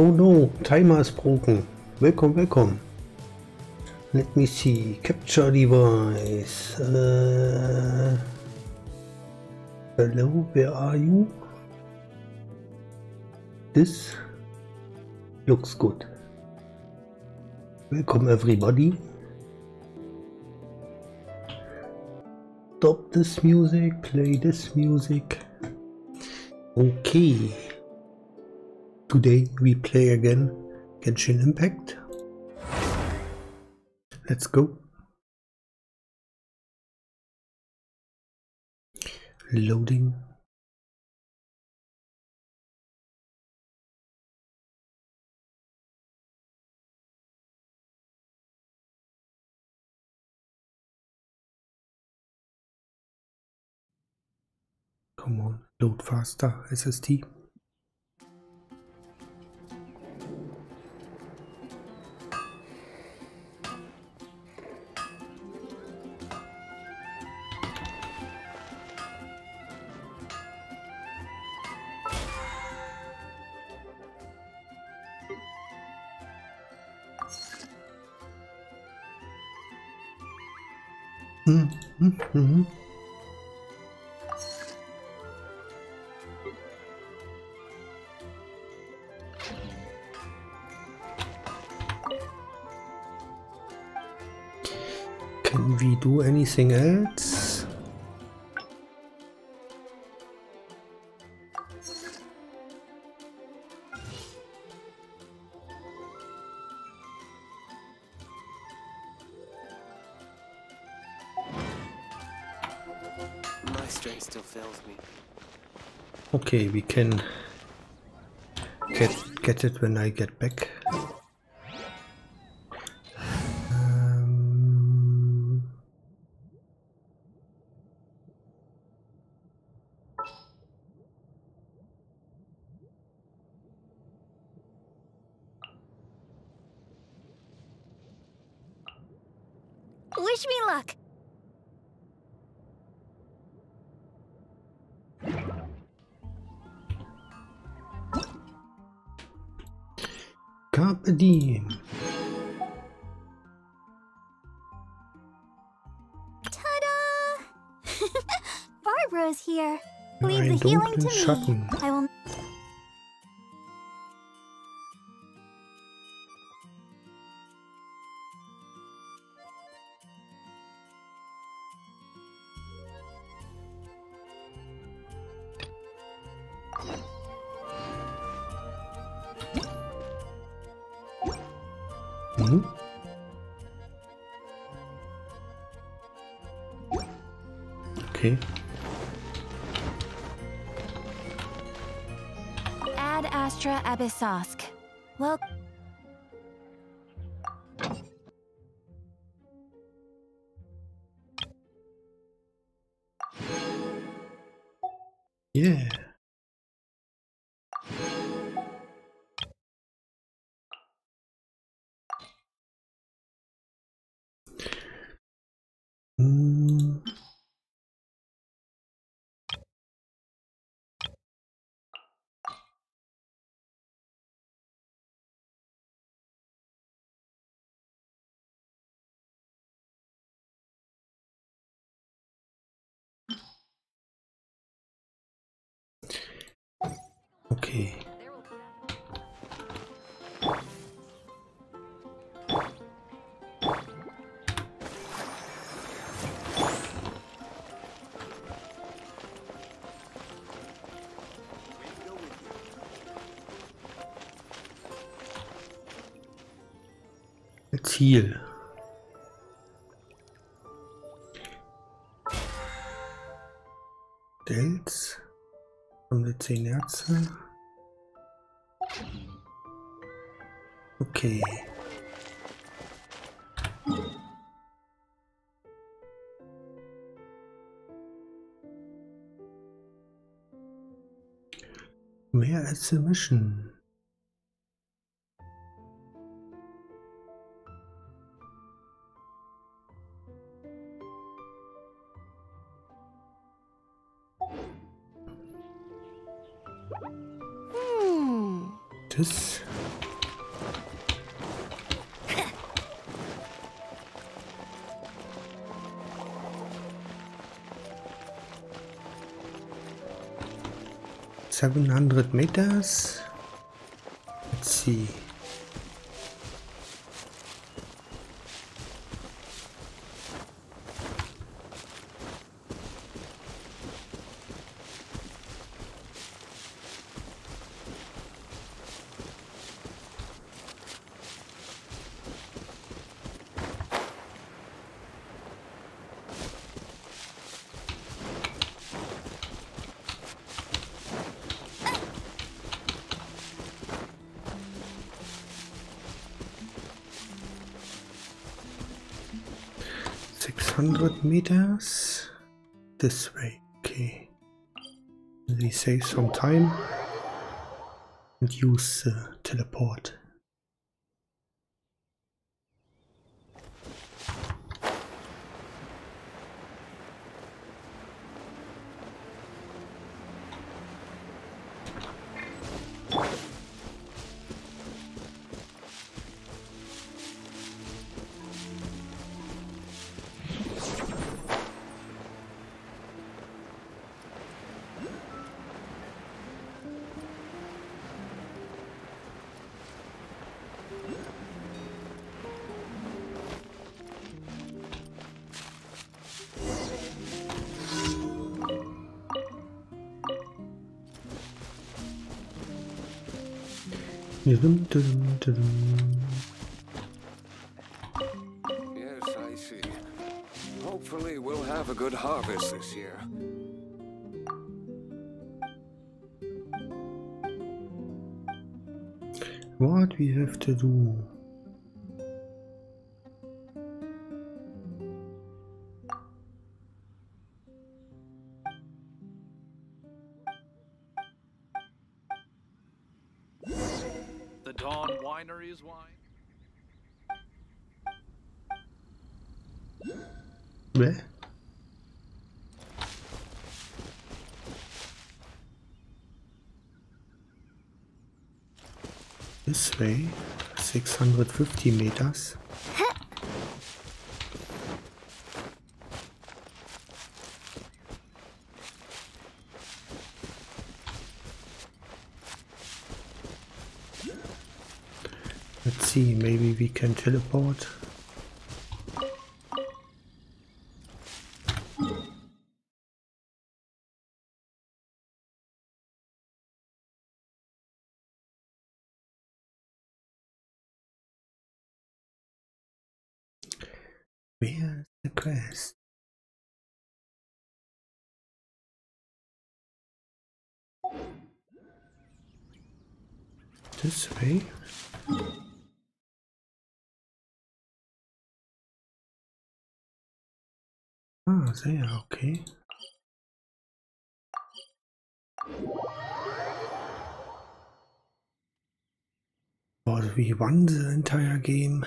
Oh no, timer is broken. Welcome, welcome. Let me see. Capture device. Uh, hello, where are you? This looks good. Welcome everybody. Stop this music, play this music. Okay. Today we play again Genshin Impact. Let's go. Loading. Come on, load faster, SSD. Can we do anything else? Okay, we can get get it when I get back. Abyssosk. Well, Okay. Let's heal. Delz. Haben wir 10 Ärzte. Okay. Mehr als a mission. hmm. Das 700 meters. Let's see. This way. Okay. We save some time and use the teleport. Dum, dum, dum. Yes, I see. Hopefully we'll have a good harvest this year. What we have to do? 650 meters. Let's see, maybe we can teleport. Where's the quest? This way? Ah, there, okay. But we won the entire game.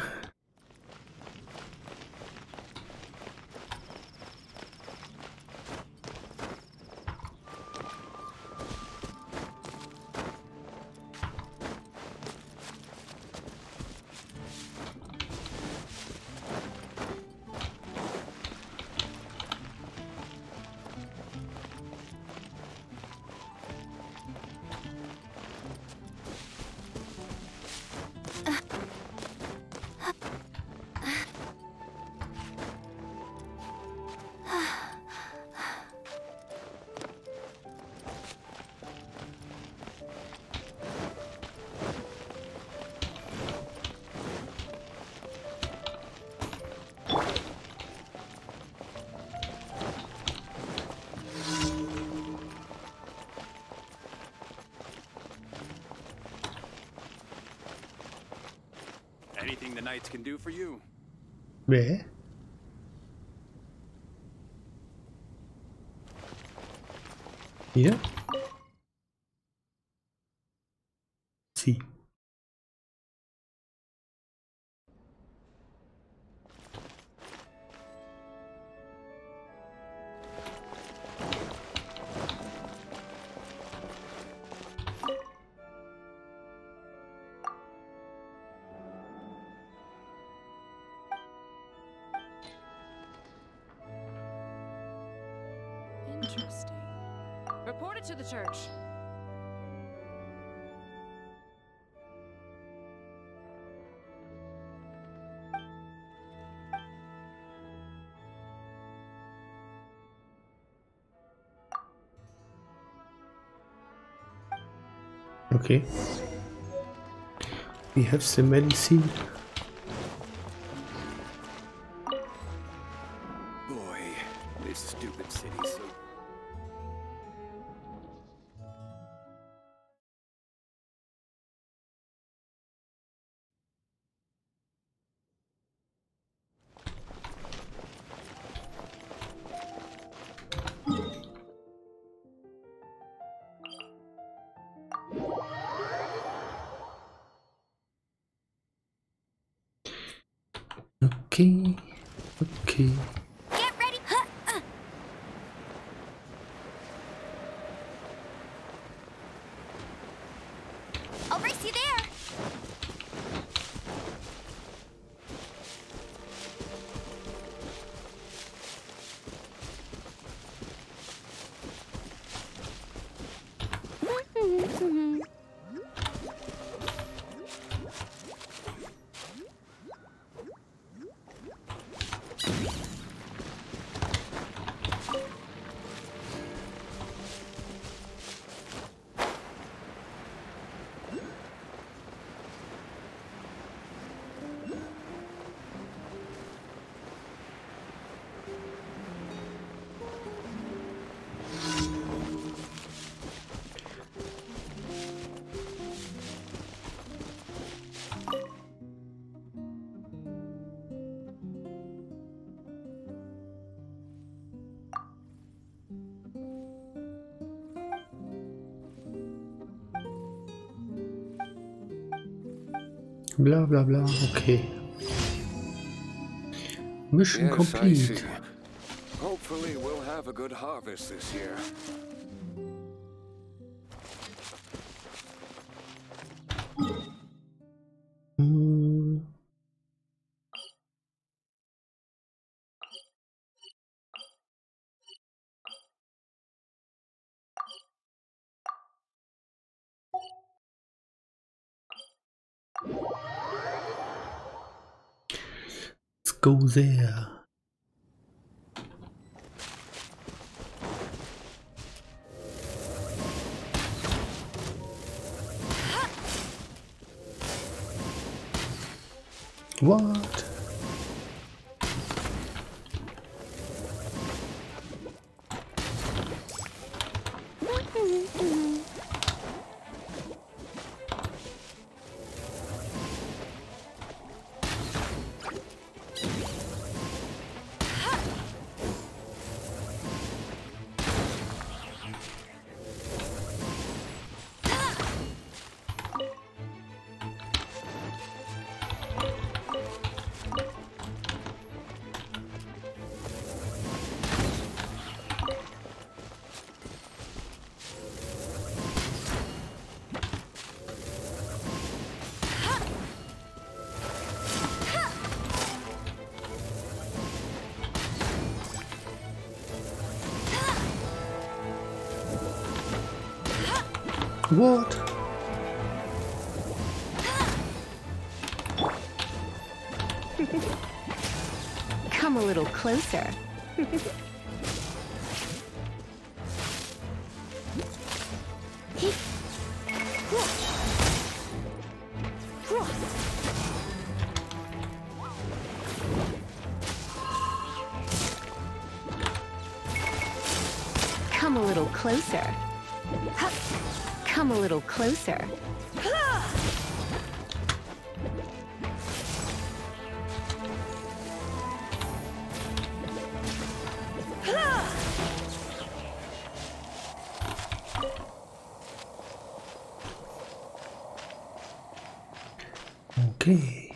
Merci. Okay. We have the medicine. Blah blah. Okay. Mission Yes, complete. Hopefully we'll have a good harvest this year. There. What? Come a little closer. Come a little closer. A little closer. Okay.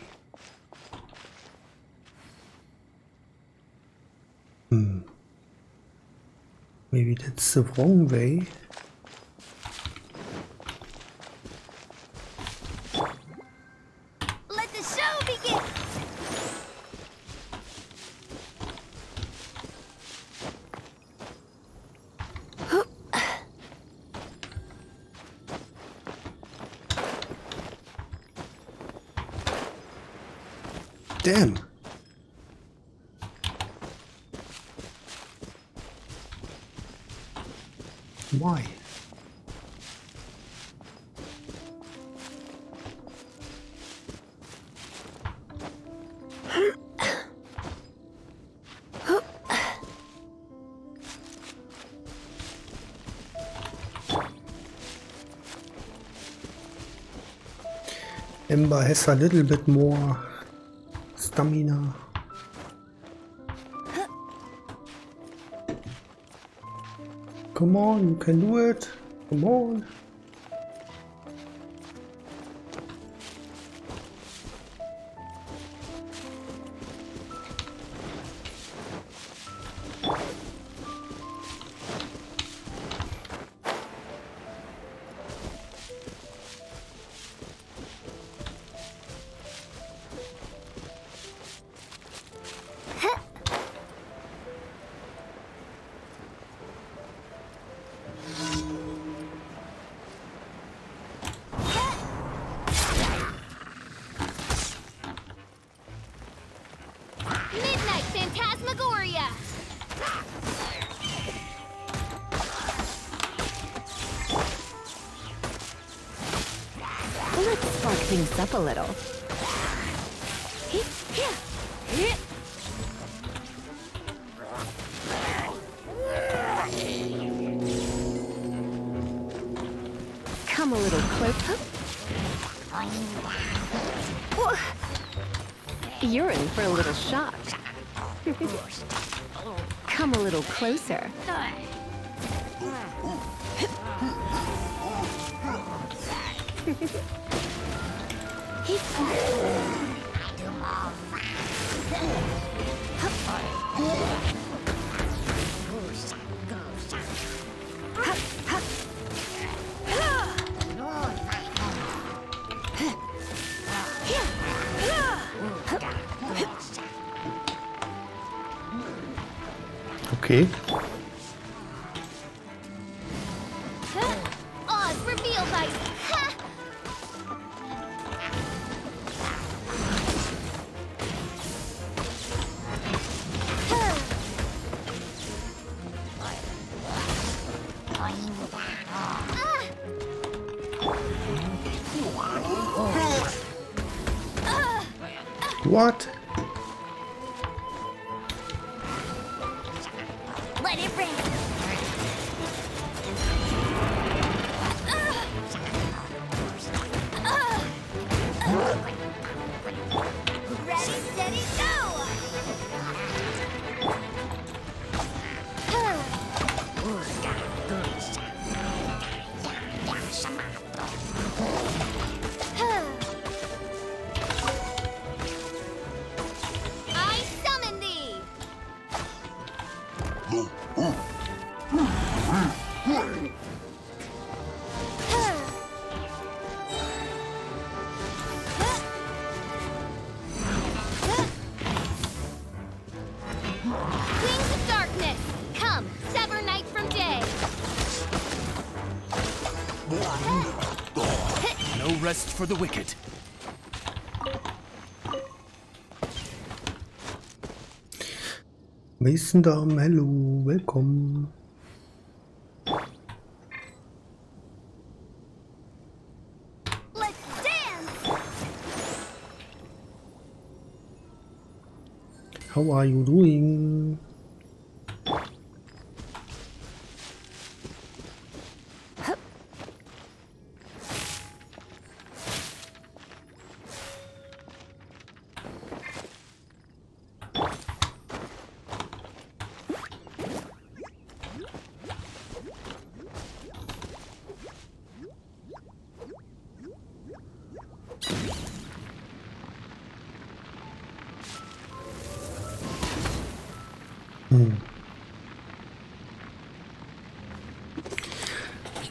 Hmm. Maybe that's the wrong way. Amber has a little bit more stamina. Come on, you can do it. Come on. For the wicked. Mason Dam, hello, welcome. Let's dance! How are you doing?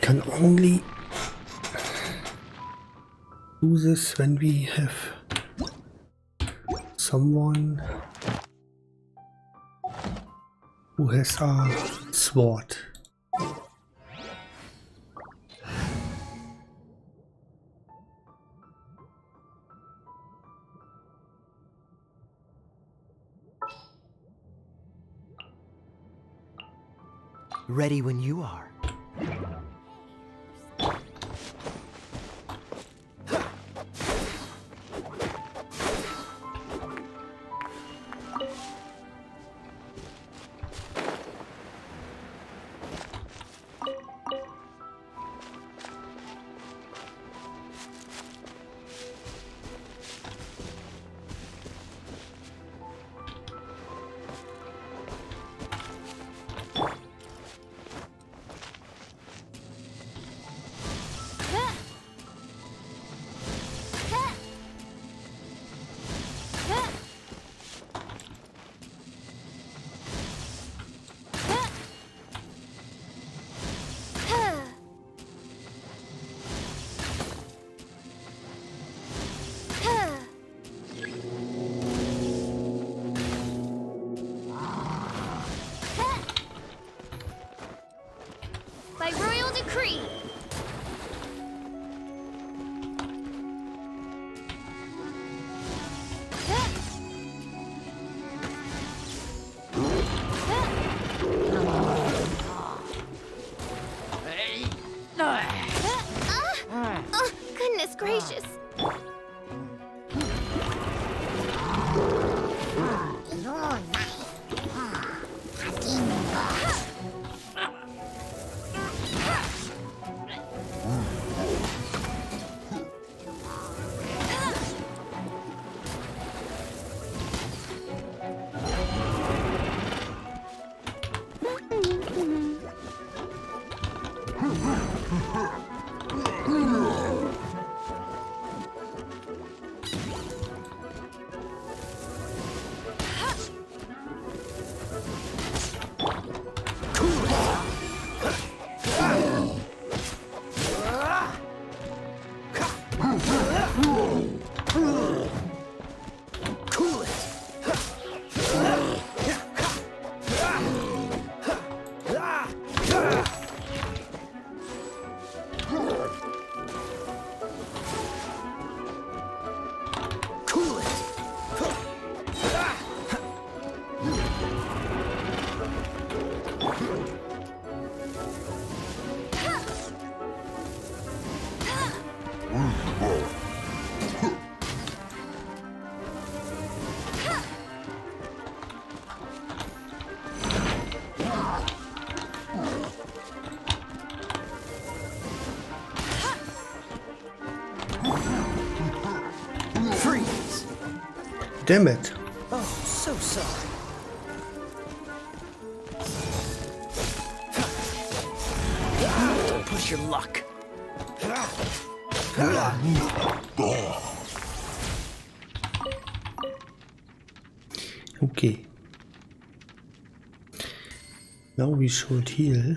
Can only do this when we have someone who has a sword. Ready when you are. Damn it. Oh, so sorry. Don't push your luck. Okay. Now we should heal.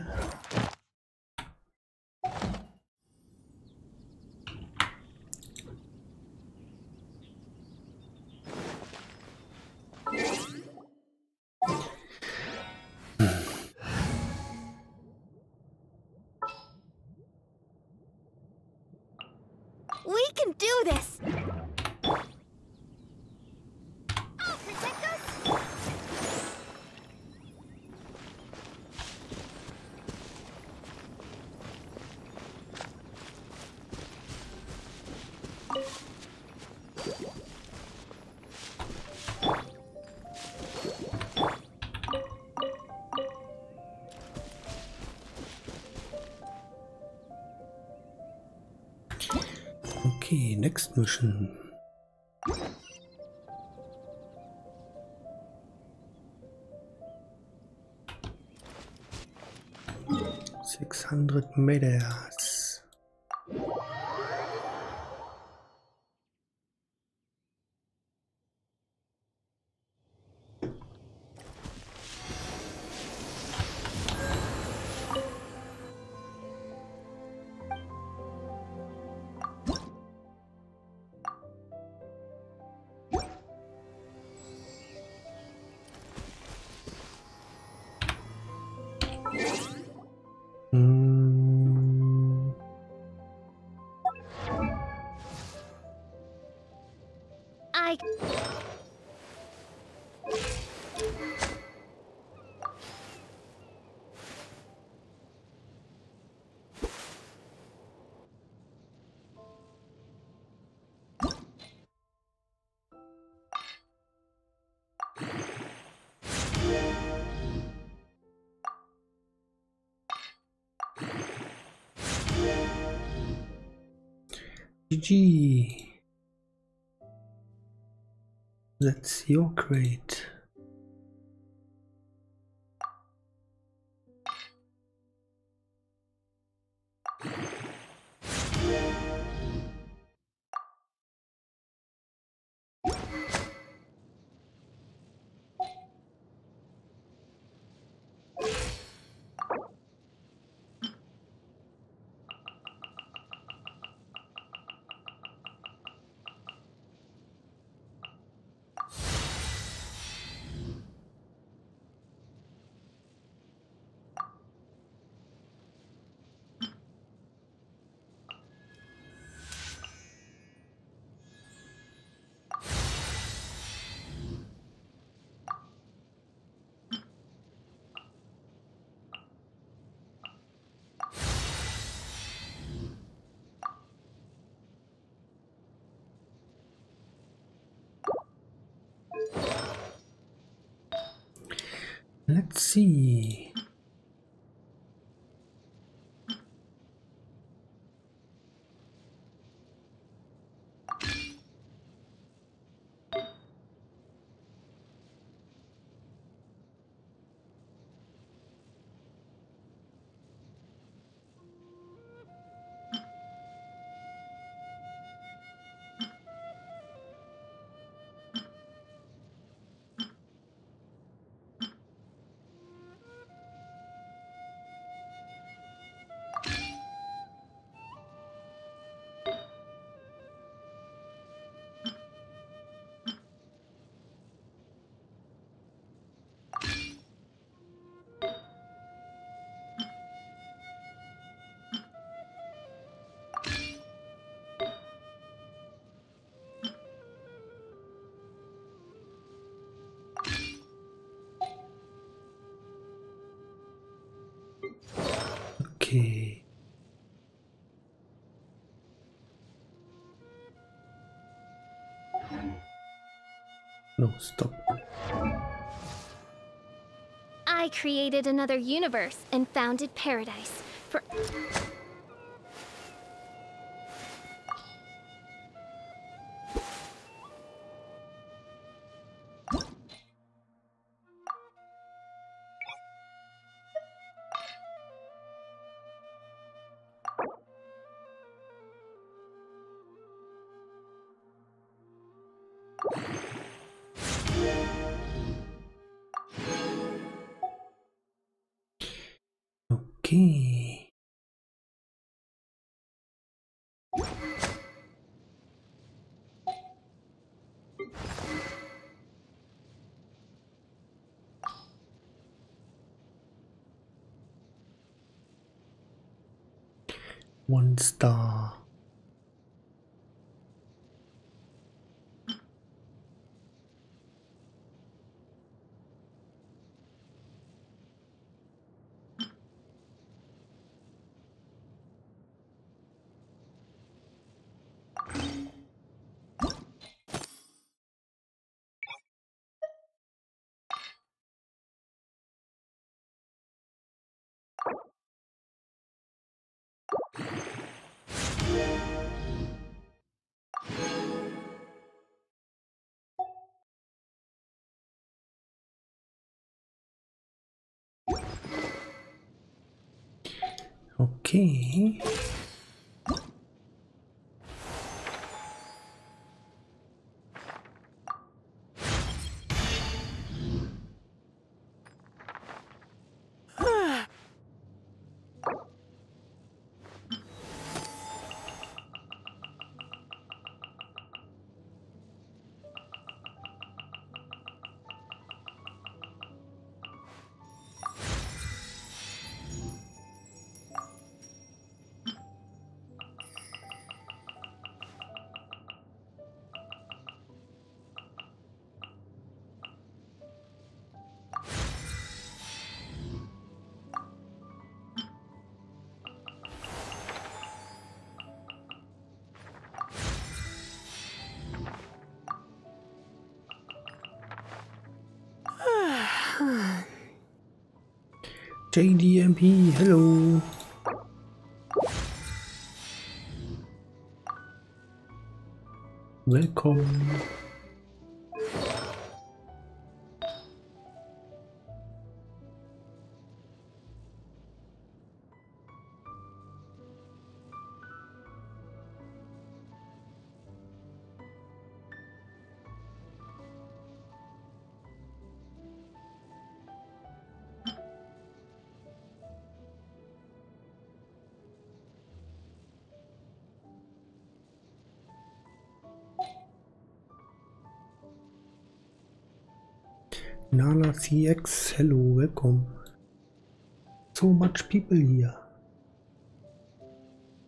Okay, next mission. Six hundred meters. GG. That's your oh, crate. Let's No, stop. I created another universe and founded paradise for. Okay. One star. Okay. JDMP, hello. Welcome. Nala CX, hello, welcome. So much people here.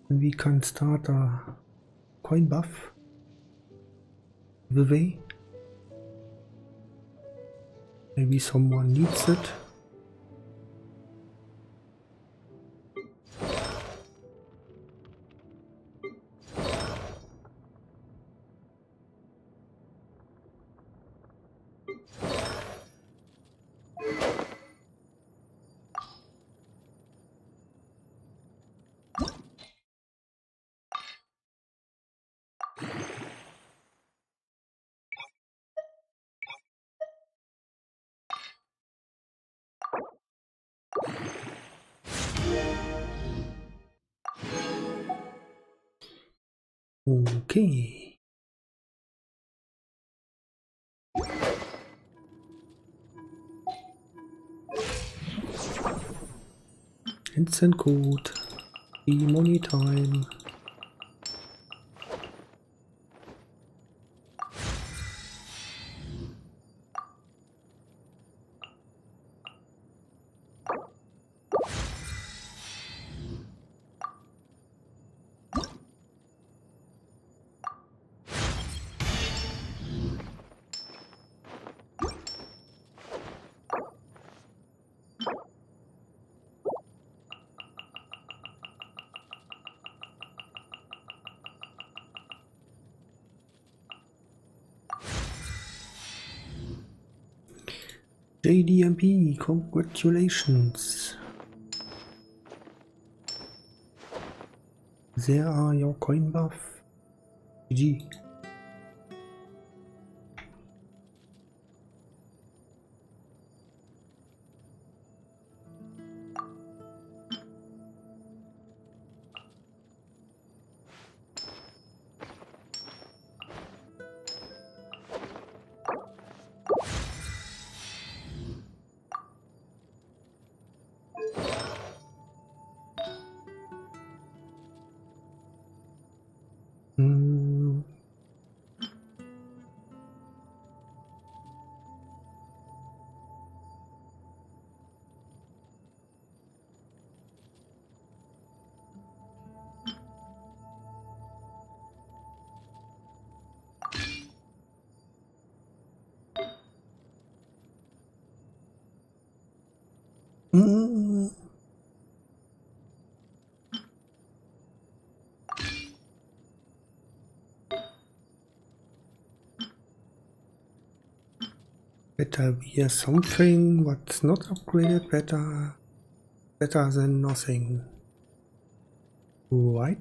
And we can start a coin buff. The way. Maybe someone needs it. Instant code. E-money congratulations. There are your coin buff. GG. Better be something what's not upgraded better better than nothing. Right?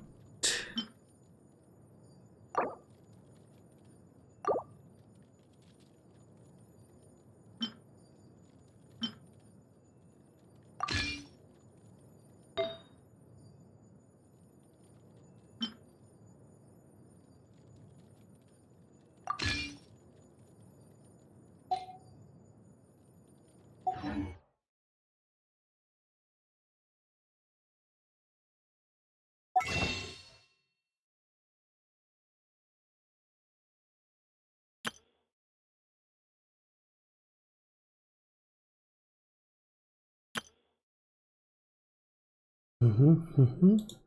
Mhm, mhm.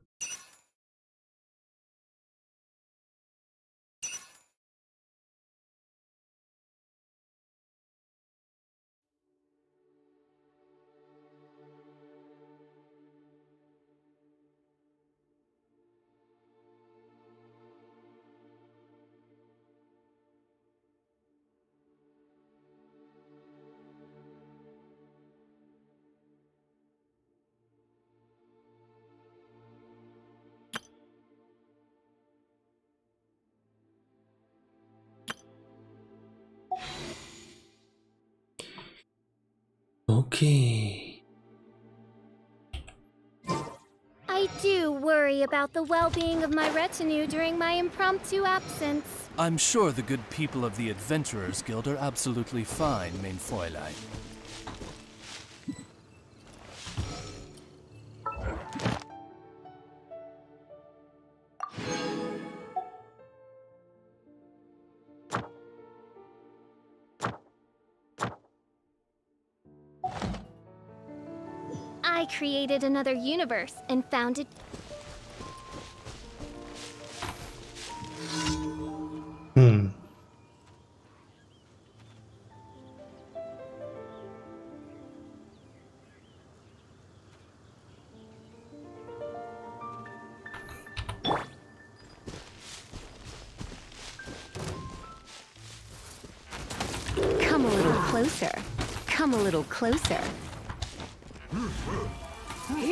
Okay. I do worry about the well-being of my retinue during my impromptu absence. I'm sure the good people of the Adventurers Guild are absolutely fine, mein created another universe and founded Hmm. Come a little closer. Come a little closer.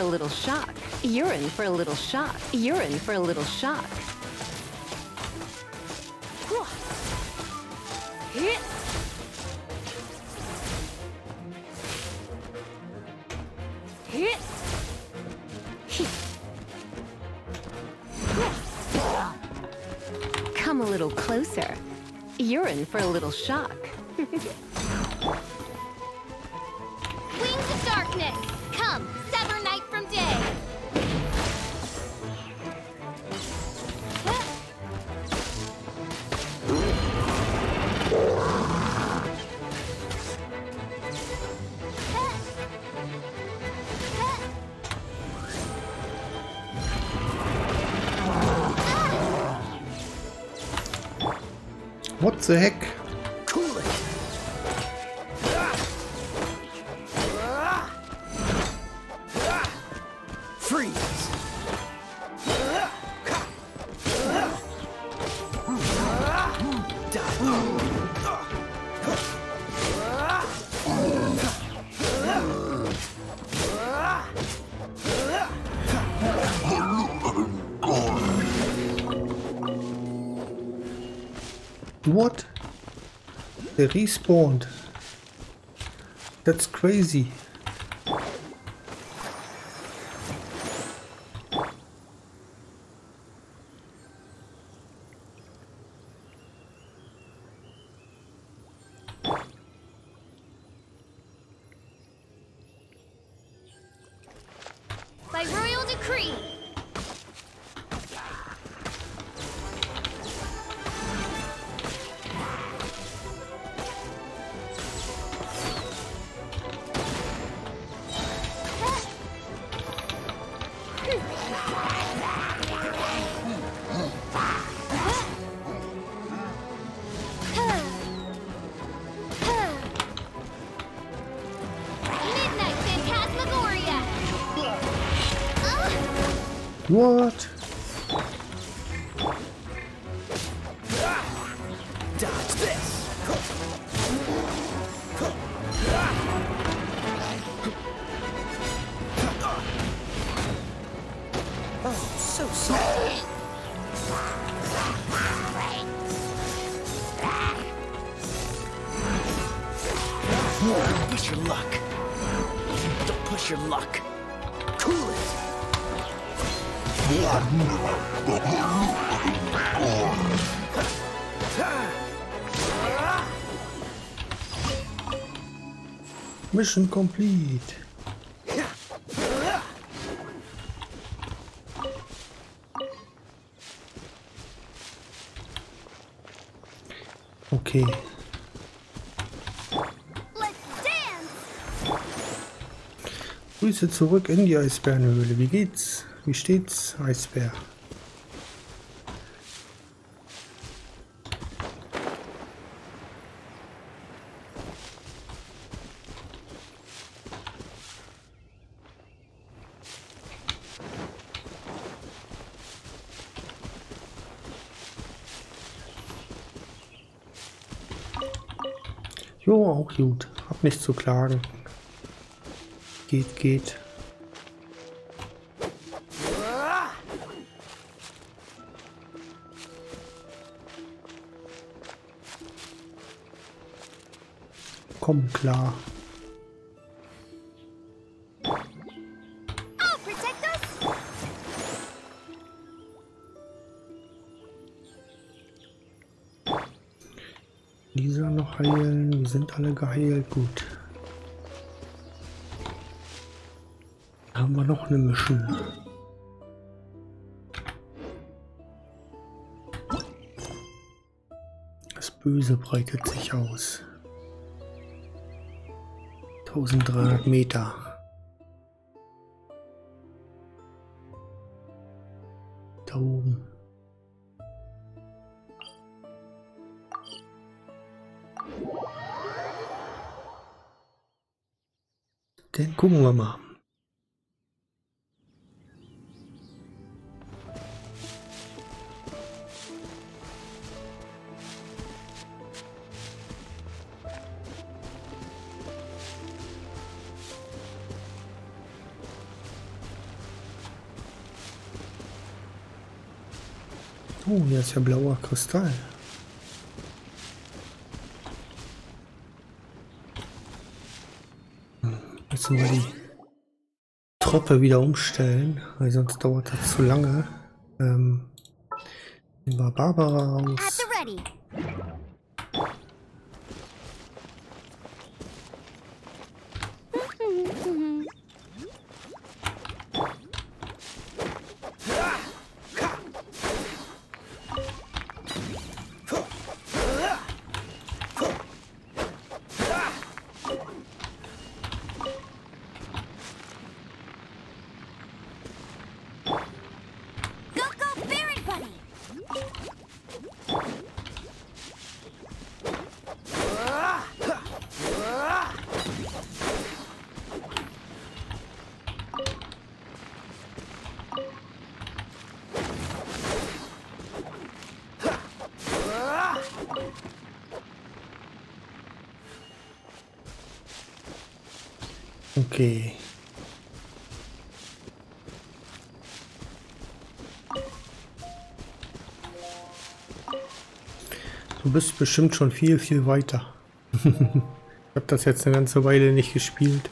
a little shock. You're in for a little shock. You're in for a little shock. Hit! Hit! Come a little closer. You're in for a little shock. What the heck? They respawned. That's crazy. Mission complete. Okay. Grüße zurück in die Eisbärenhöhle. Wie geht's? Wie steht's, Eisbär? Gut. Hab nichts zu klagen. Geht, geht. Komm klar. Us! Lisa noch heilen. Sind alle geheilt. Gut. Haben wir noch eine Mission? Das Böse breitet sich aus. 1300 Meter. Da oben. Den gucken wir mal. Oh, hier ist ja blauer Kristall. Müssen wir die Truppe wieder umstellen, weil sonst dauert das zu lange. Ähm, nehmen wir Barbara raus. Okay. Du bist bestimmt schon viel, viel weiter. ich habe das jetzt eine ganze Weile nicht gespielt.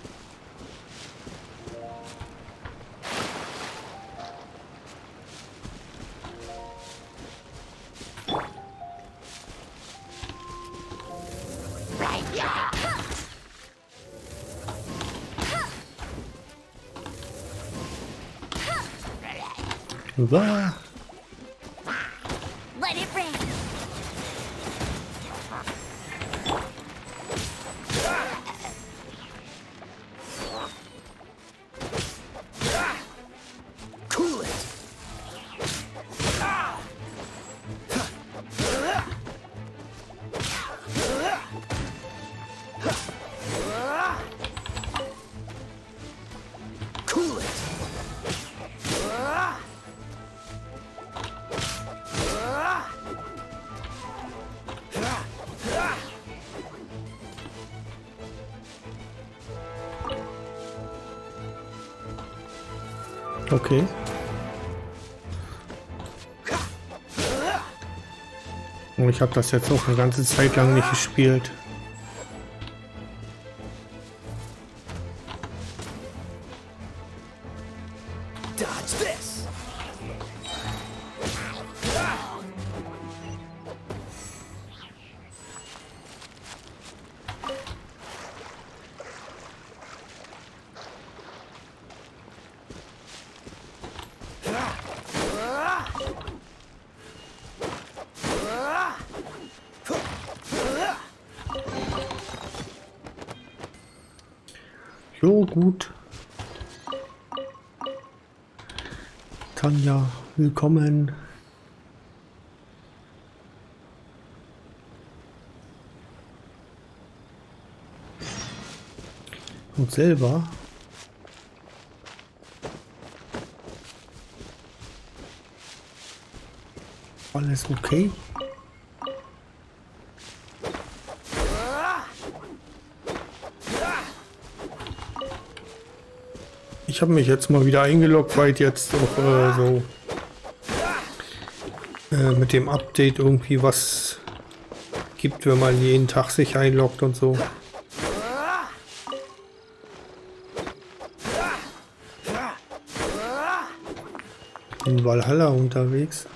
Ich habe das jetzt auch eine ganze Zeit lang nicht gespielt. Willkommen. Und selber. Alles okay? Ich habe mich jetzt mal wieder eingeloggt, weil jetzt auch äh, so äh, mit dem Update irgendwie was gibt, wenn man jeden Tag sich einloggt und so. In Valhalla unterwegs.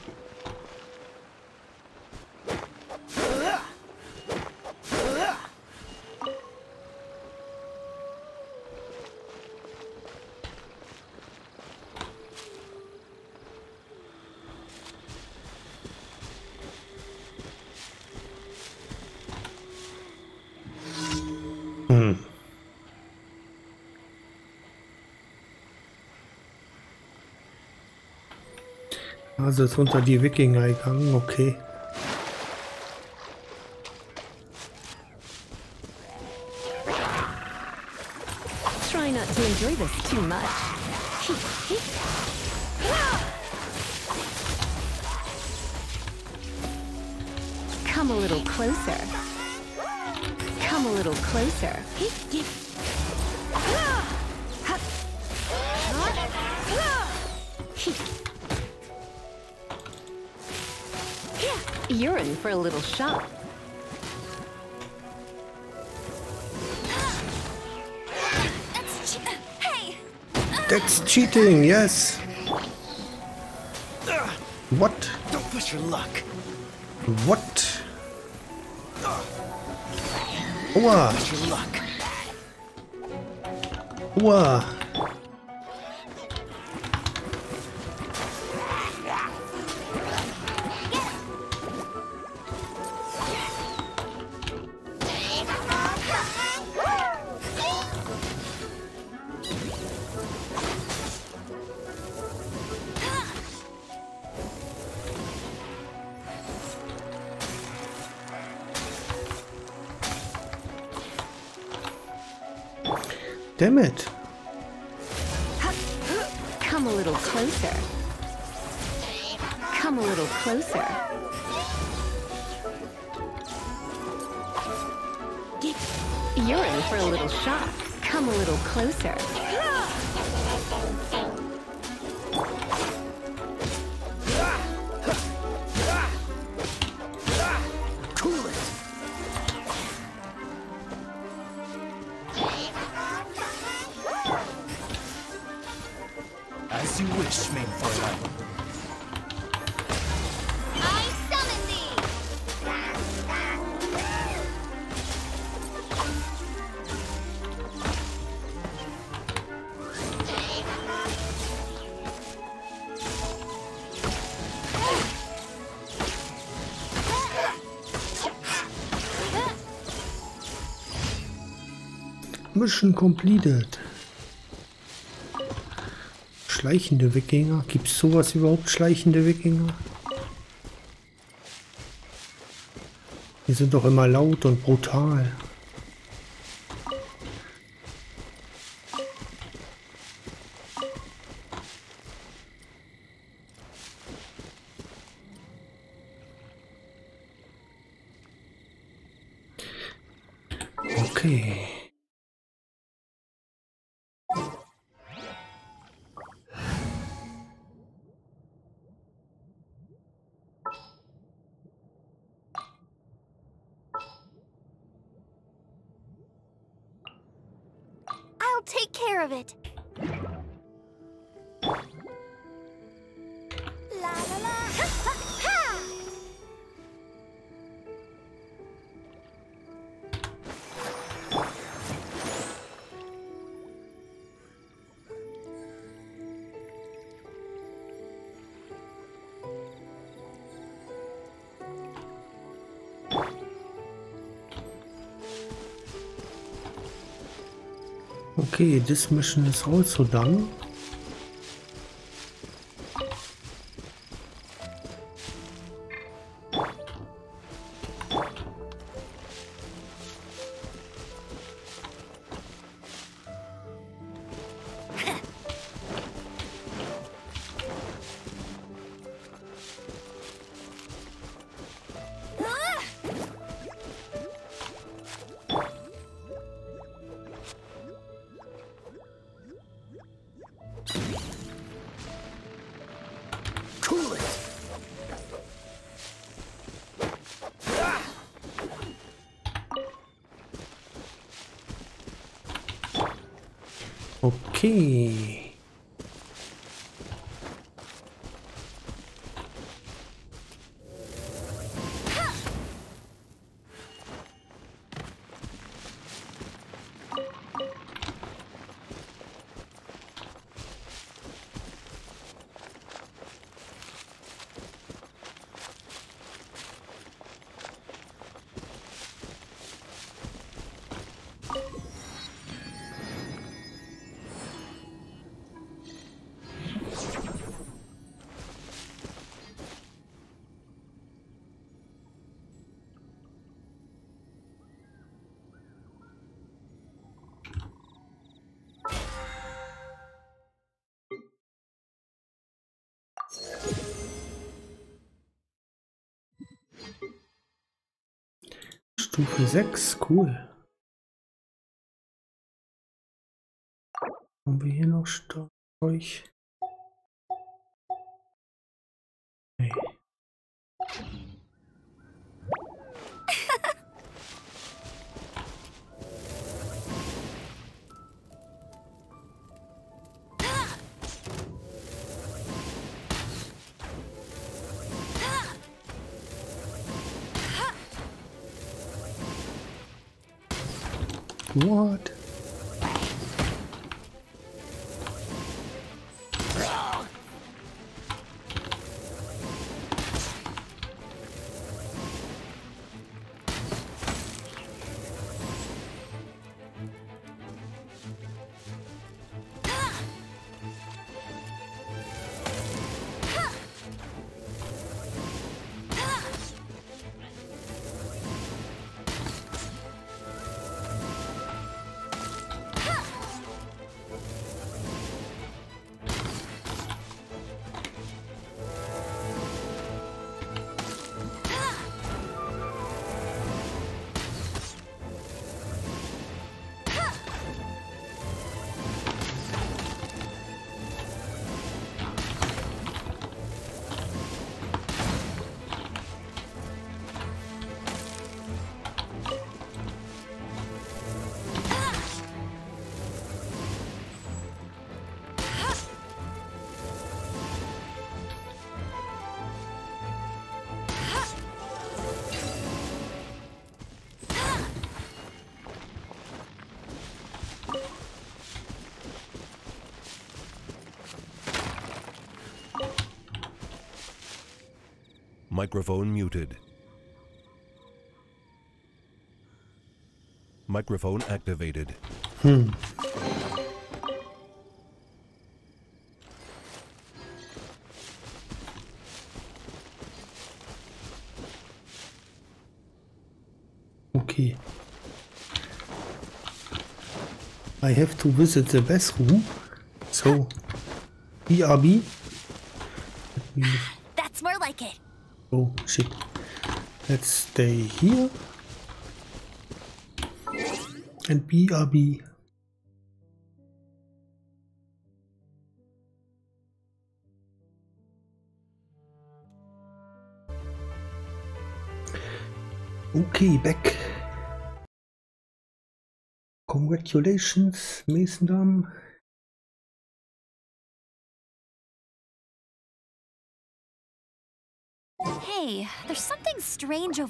Also ist unter die Wikinger gegangen, okay. Try not to enjoy this too much. Come a little closer. Come a little closer. You're in for a little shock. That's che- hey! That's cheating, yes. What? Don't push your luck. What? Aua, Push your luck. aua. Damn it. Come a little closer. Come a little closer. You're in for a little shock. Come a little closer. Mission completed. Schleichende Wikinger. Gibt es sowas überhaupt, schleichende Wikinger? Die sind doch immer laut und brutal. Okay, this mission is also done. Stufe 6, cool. Microphone muted. Microphone activated. Hmm. Okay. I have to visit the bathroom. So, BRB. Let me That's more like it. Oh shit. Let's stay here. And BRB. Okay, back. Congratulations, Masondam.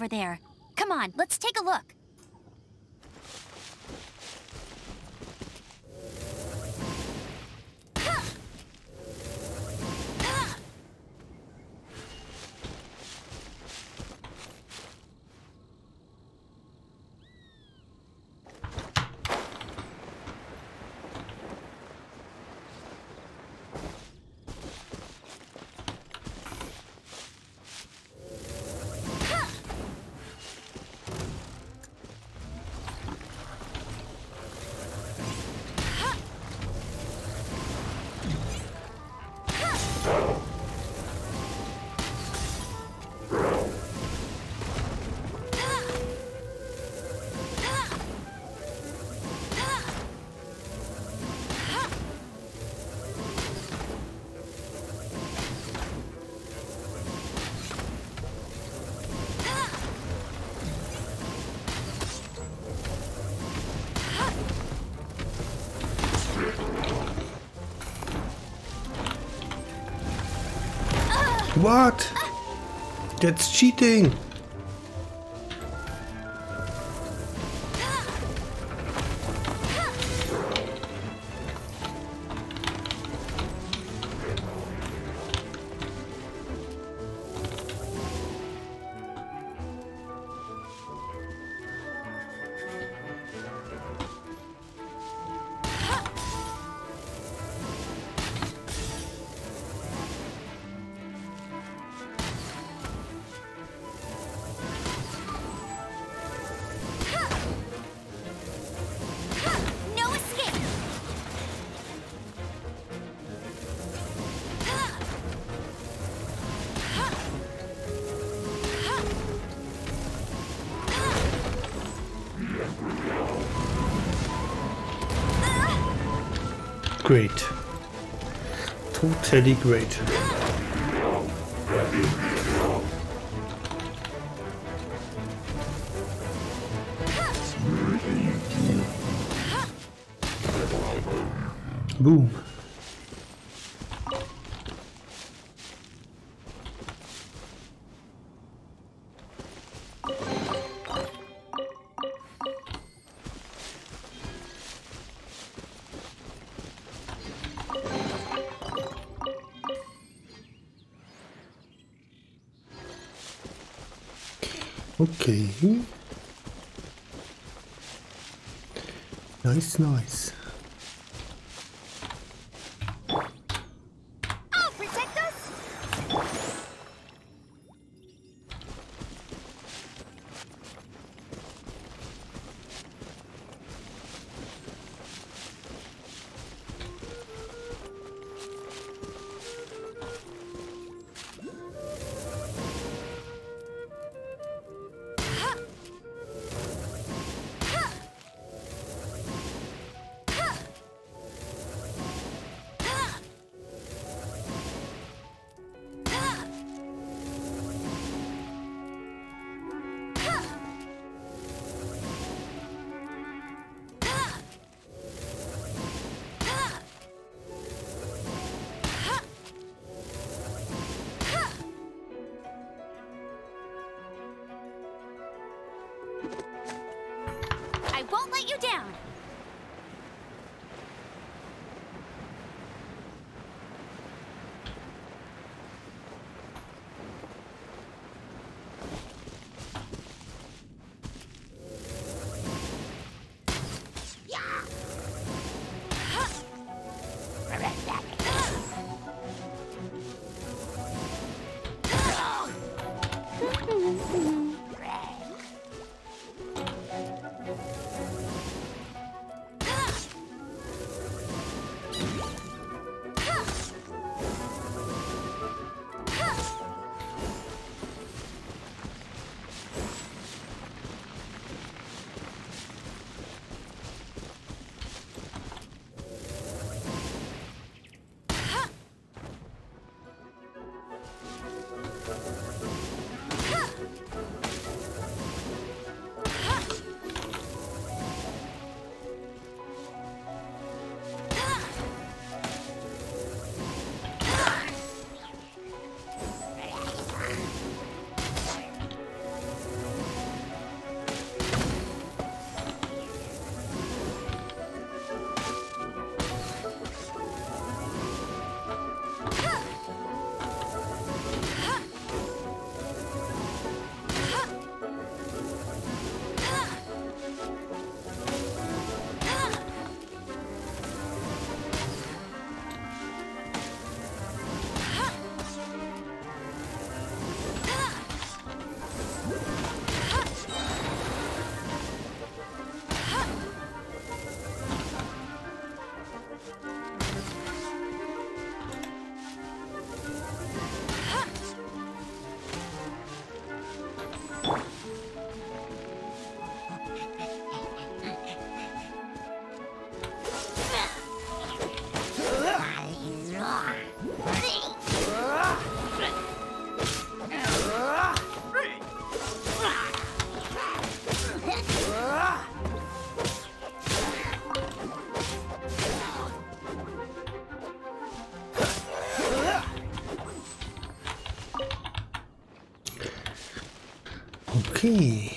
Over there. That's cheating. Totally great. Boom. Okay.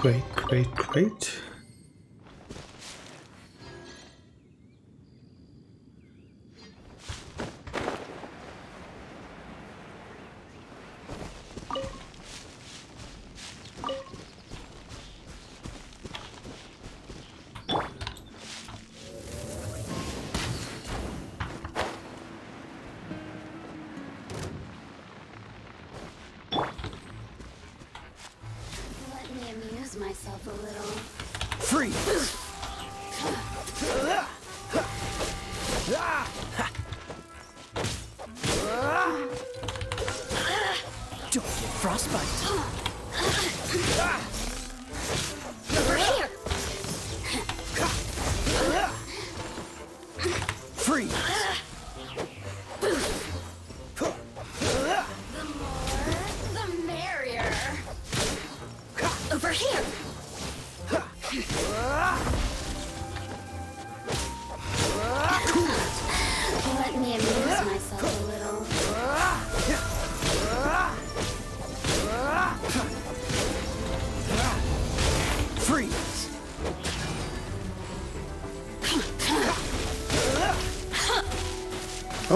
Great, great, great. Amuse a little.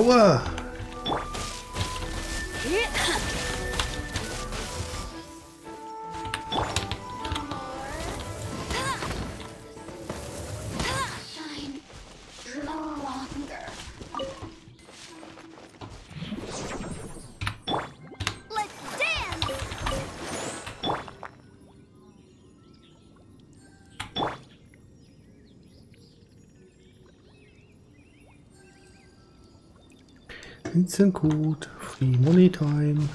Aua! Instant code. Free money time.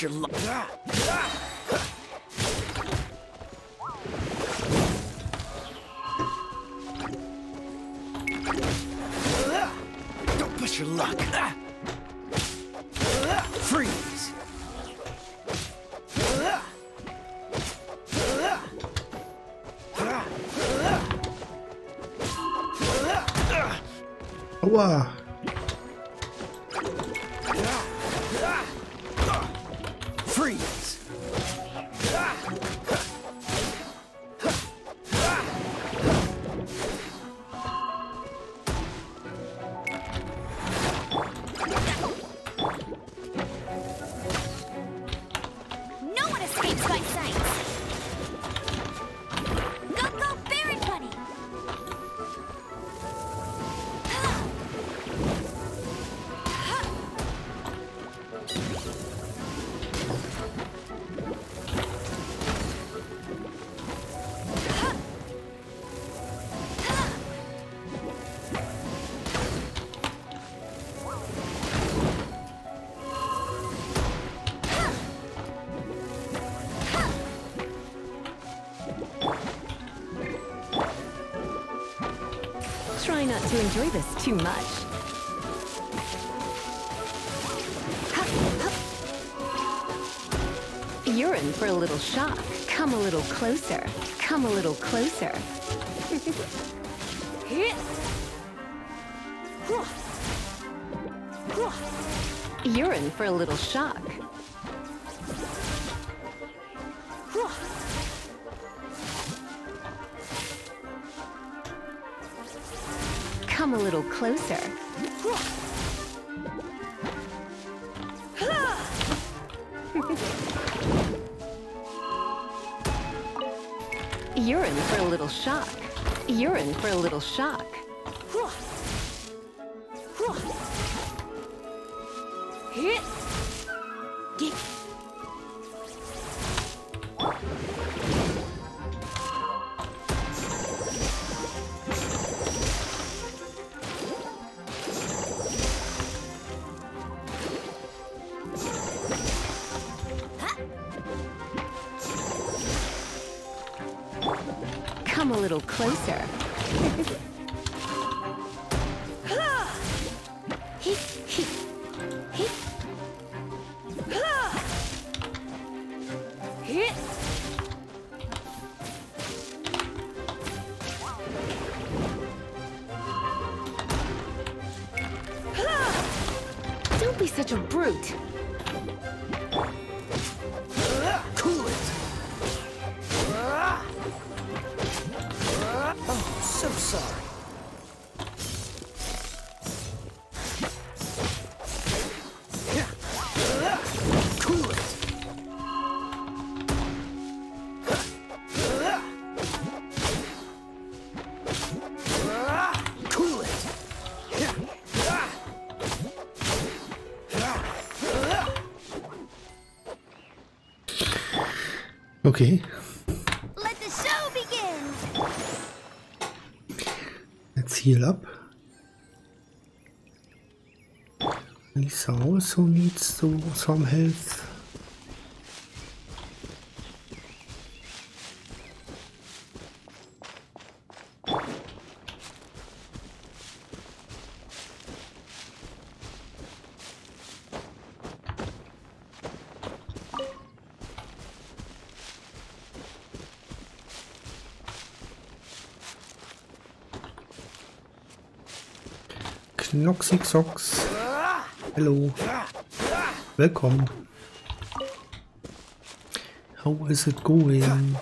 Your luck. Don't push your luck. Freeze! Aua! Too much. You're in for a little shock. Come a little closer. Come a little closer. You're in for a little shock. Be such a brute. cool it. Oh, so sorry. Okay, Let the show begin! let's heal up. Lisa also needs to some health. Socks. Hello. Welcome. How is it going?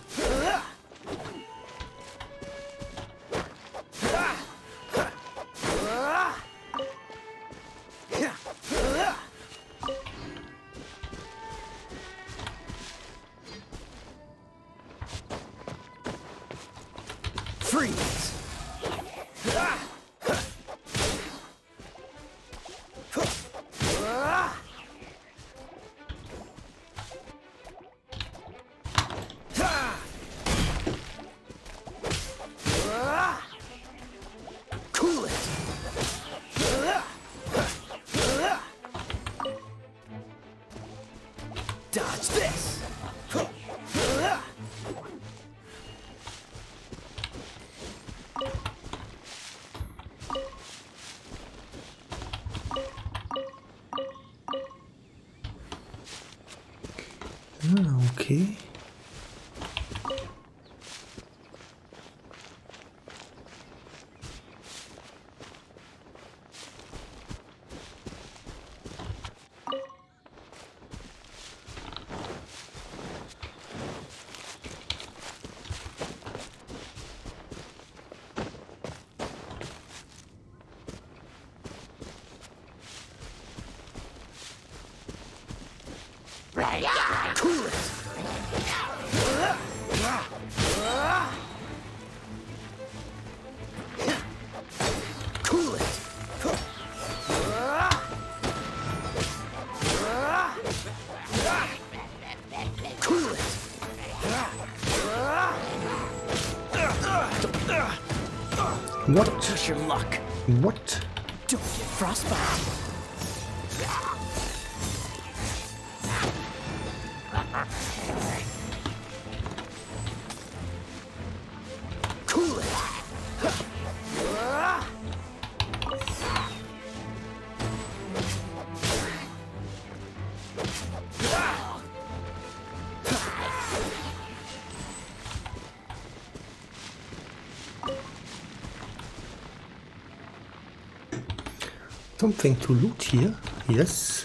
Something to loot here? Yes.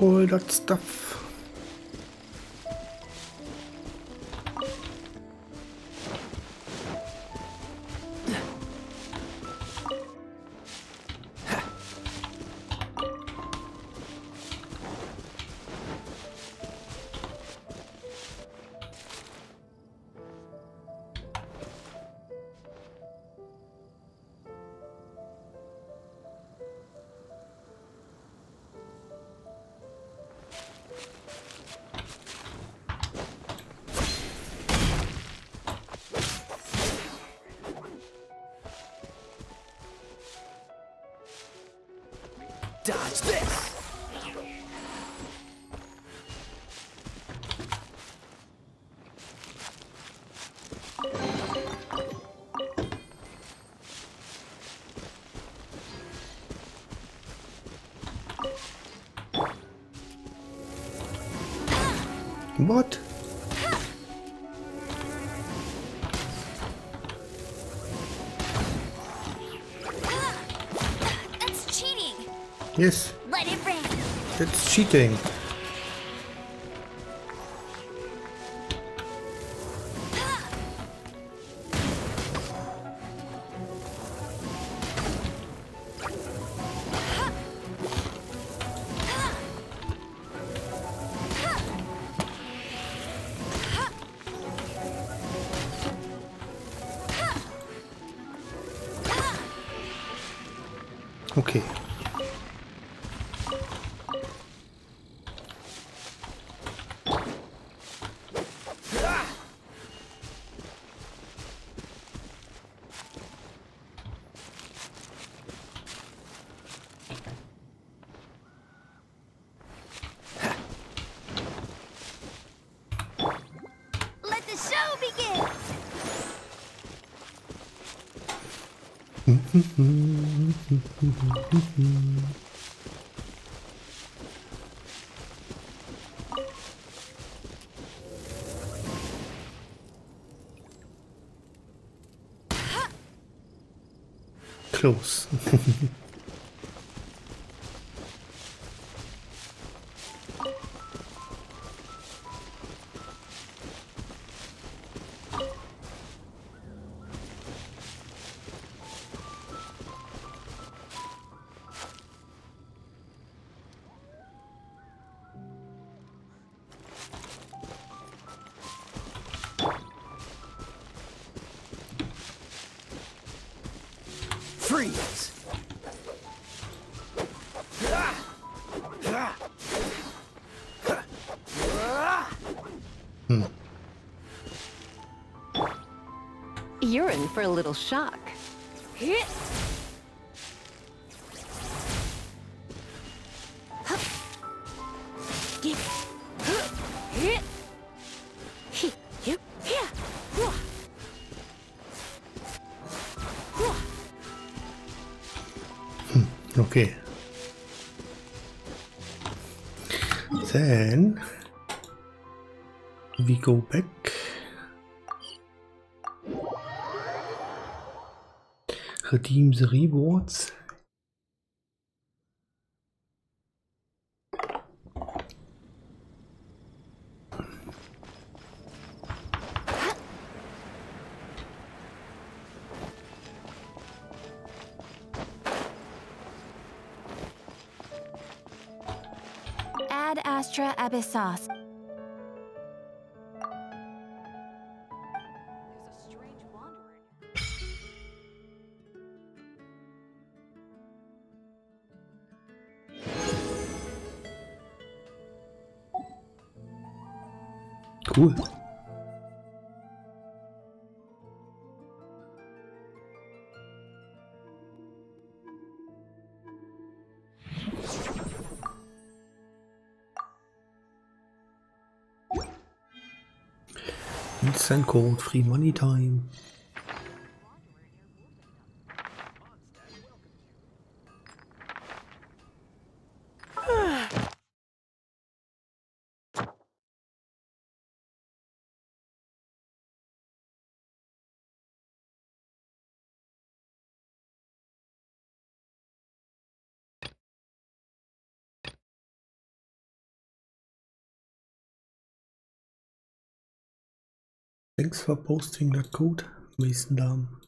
All that stuff. What? That's cheating. Yes, Let it rain. that's cheating. Close. You're in for a little shock. Okay. Then we go back. Redeem the rewards. Add Astra Abyssos. Cool. Instant code, free money time. Thanks for posting that code, Mason Dam.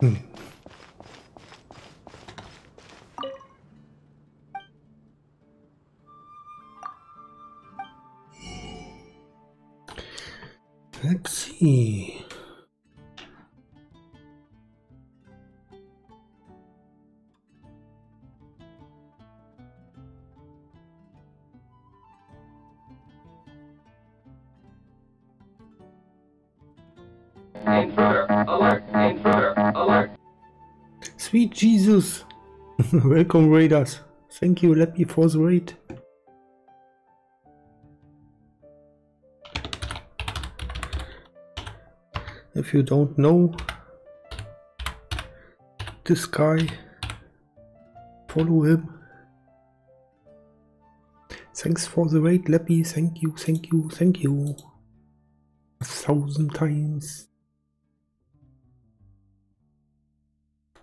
Let's see. Jesus! Welcome, Raiders. Thank you, let me for the raid. If you don't know this guy, follow him. Thanks for the raid, Leppy. Thank you, thank you, thank you. A thousand times.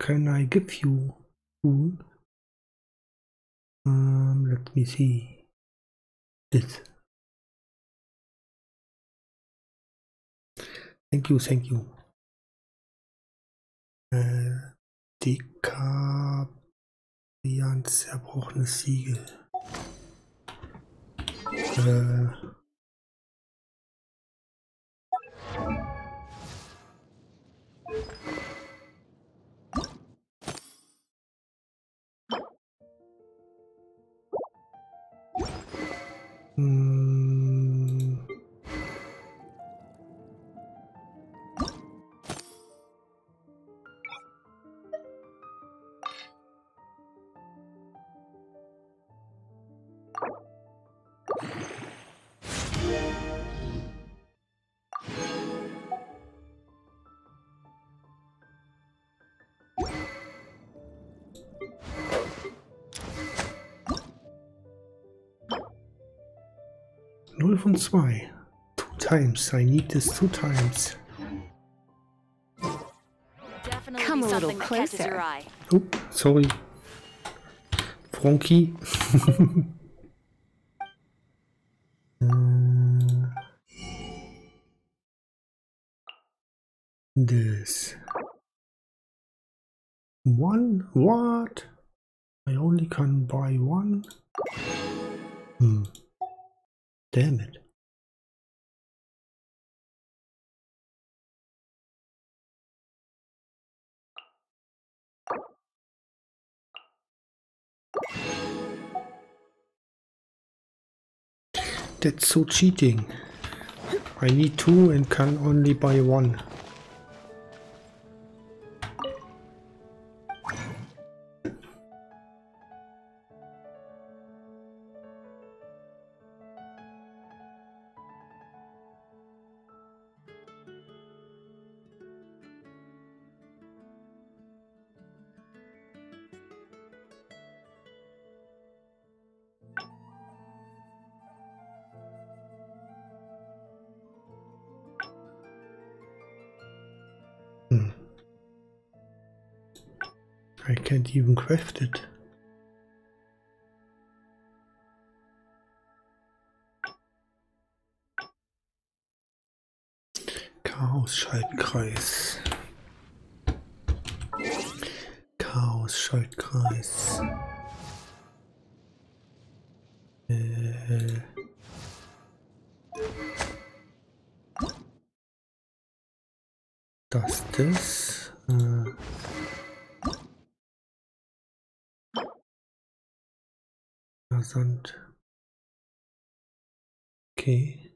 Can I give you food? Um, let me see. This. Thank you, thank you. Äh, Dekabrian zerbrochenes Siegel. Äh, mm, von zwei. Two times. I need this two times. Come a little something that catches closer. Oh, sorry. Frankie. Uh, this. One? What? I only can buy one? Hmm. Damn it. That's so cheating. I need two and can only buy one. Can't even craft it. Chaos-Schaltkreis. Chaos-Schaltkreis. Äh. Das, das. Versand. Okay.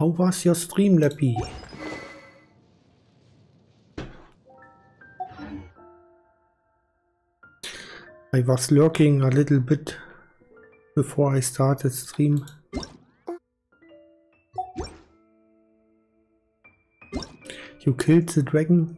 How was your stream, Lappy? I was lurking a little bit before I started stream. You killed the dragon?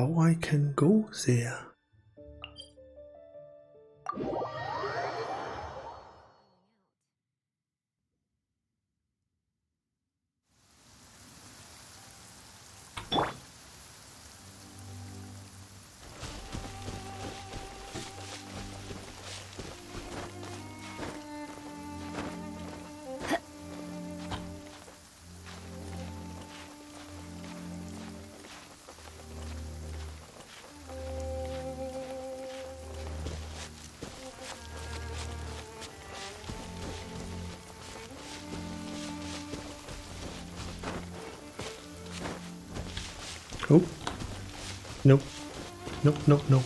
How I can go there? Nope, nope, nope.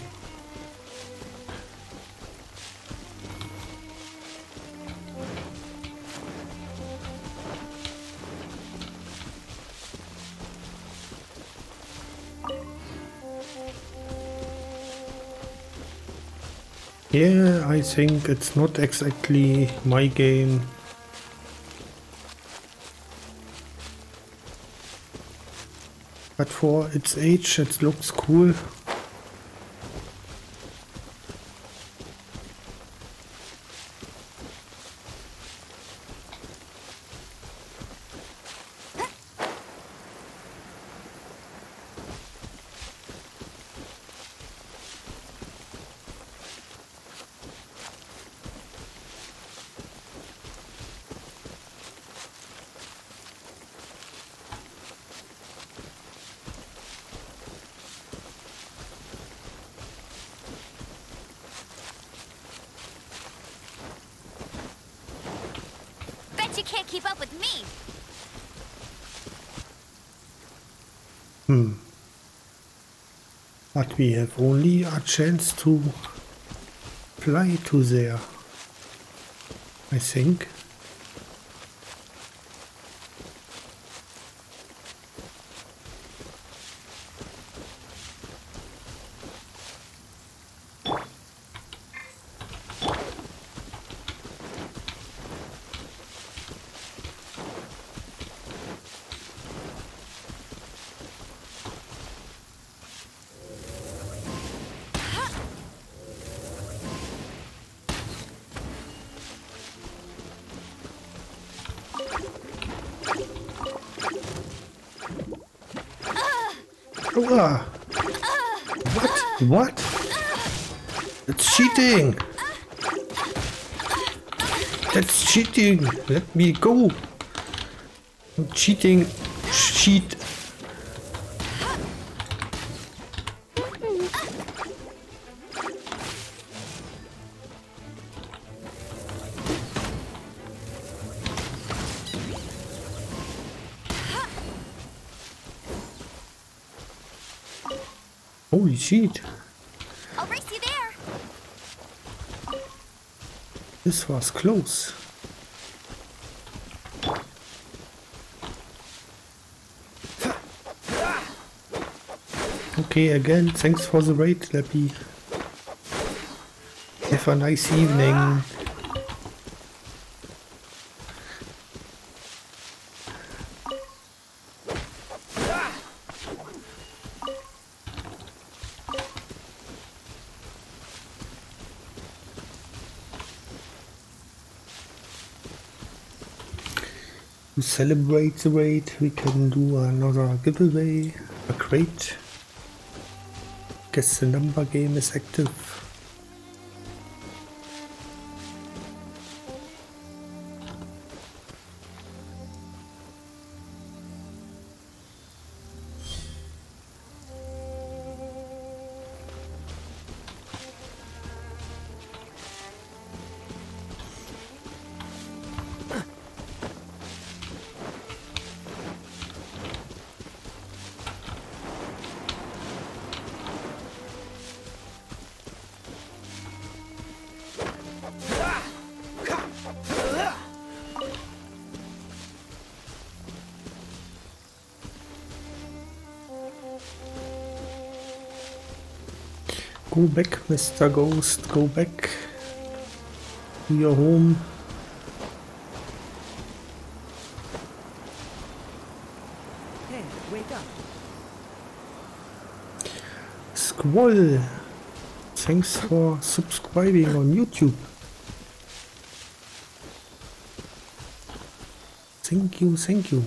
Yeah, I think it's not exactly my game. But for its age, it looks cool. Bet you can't keep up with me. Hmm. We have only a chance to fly to there. I think. What? What? It's cheating! That's cheating! Let me go! Cheating! Cheat! Was close. Okay, again, thanks for the raid, Lappy. Have a nice evening. Celebrate the raid, we can do another giveaway, a crate. Guess the number game is active. Back, Mr. Ghost, go back to your home. Hey, wake up. Squall! Thanks for subscribing on YouTube. Thank you, thank you.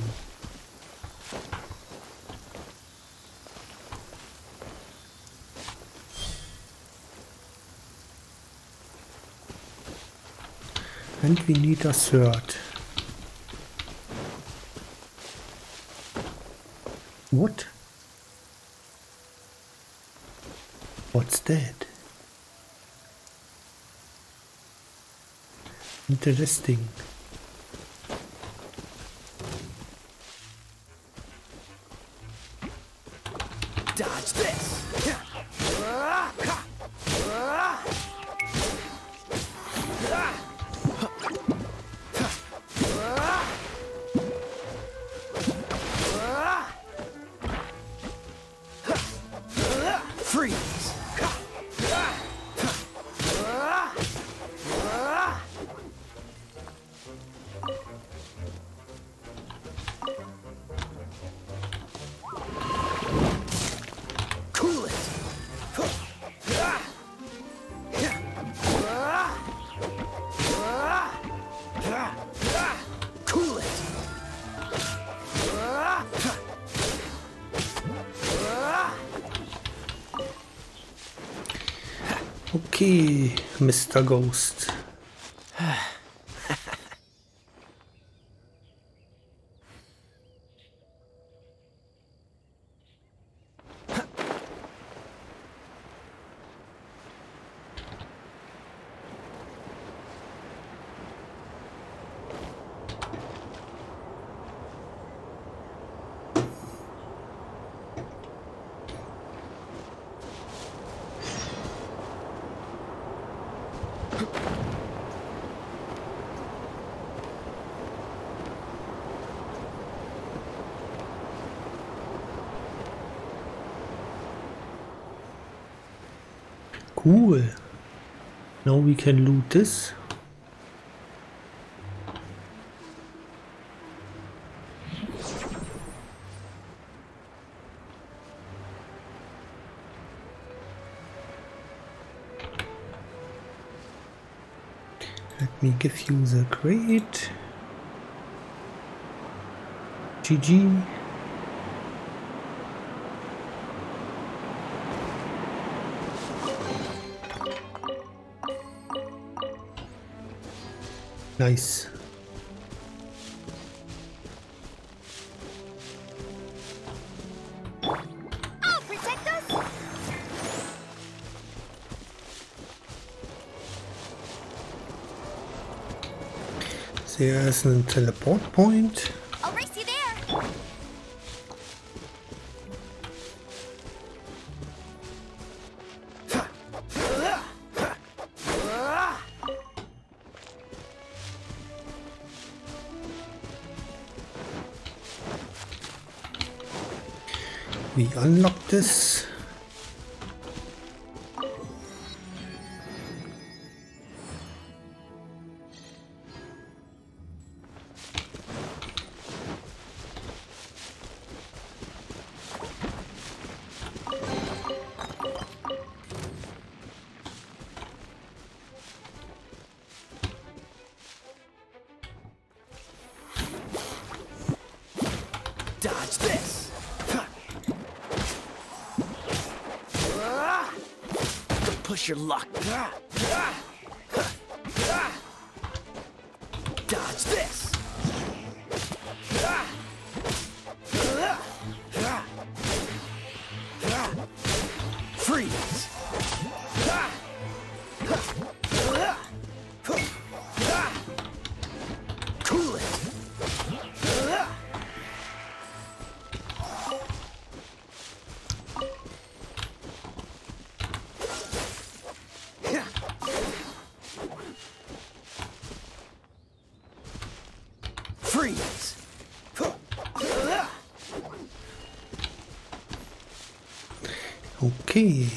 And we need a third. What? What's that? Interesting. Ghost. Cool. Now we can loot this. Let me give you the crate. GG. Nice. Oh! There's a teleport point. Unlock this. Your luck. Okay.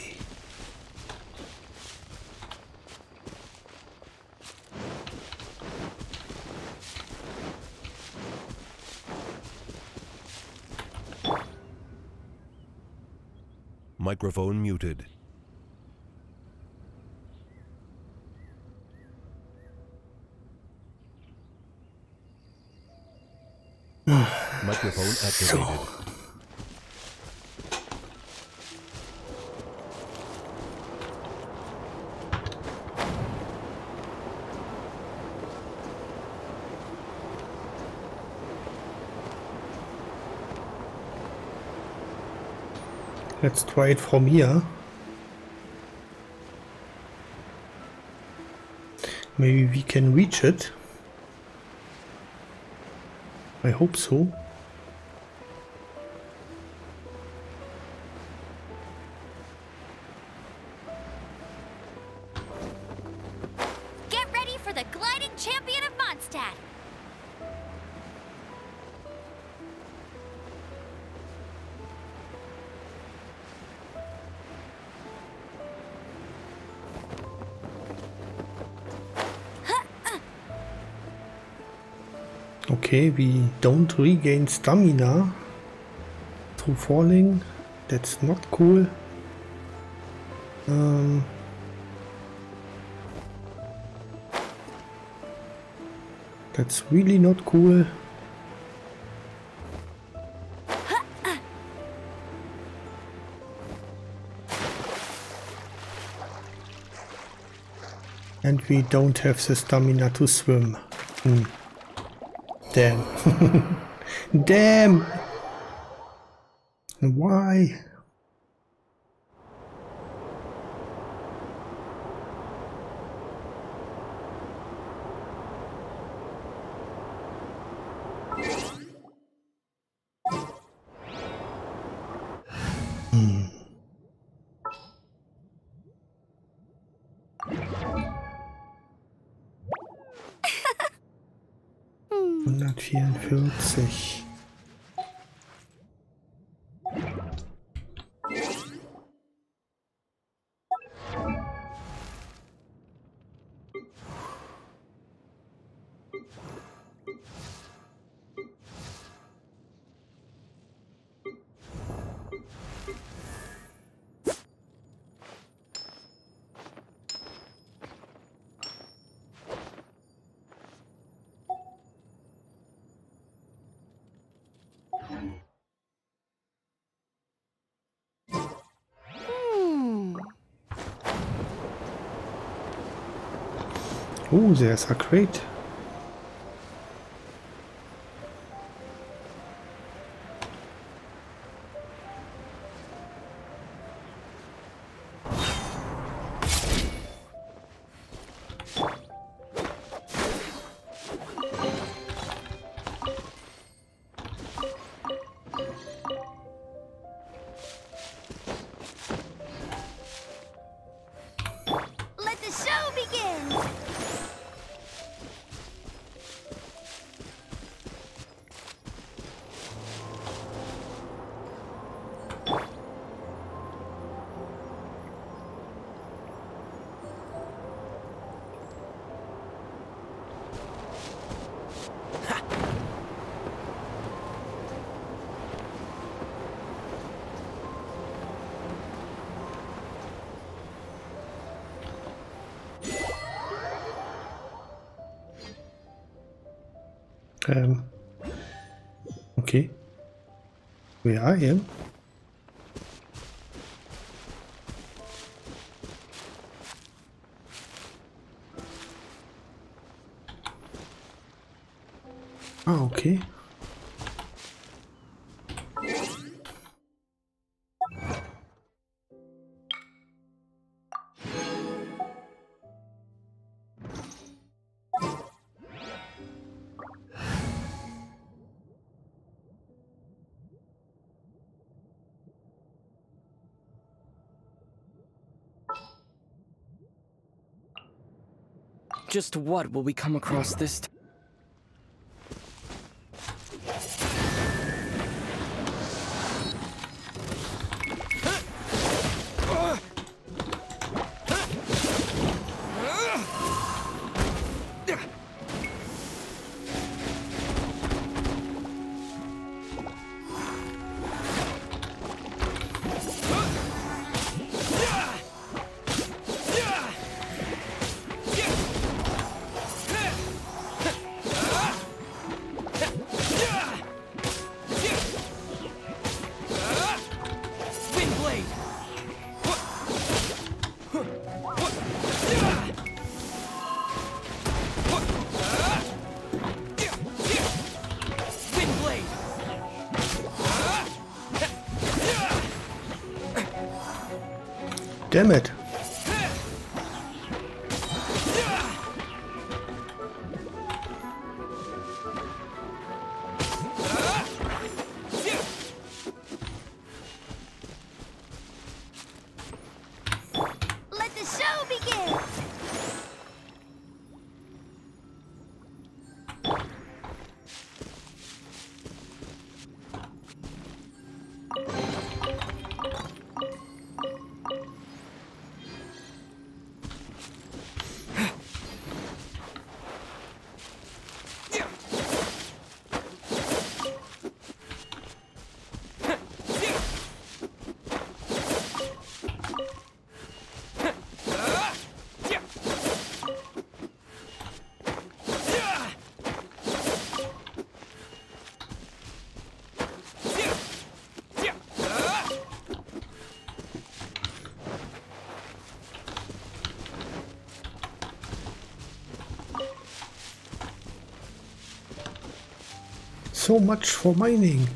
Microphone muted. Microphone activated. Let's try it from here. Maybe we can reach it. I hope so. Okay, we don't regain stamina through falling. That's not cool. Um, that's really not cool. And we don't have the stamina to swim. Hmm. Damn. Damn! Why? 144. Oh, there's a crate. Um. Okay. Where I am? Just what will we come across this time? Much for mining.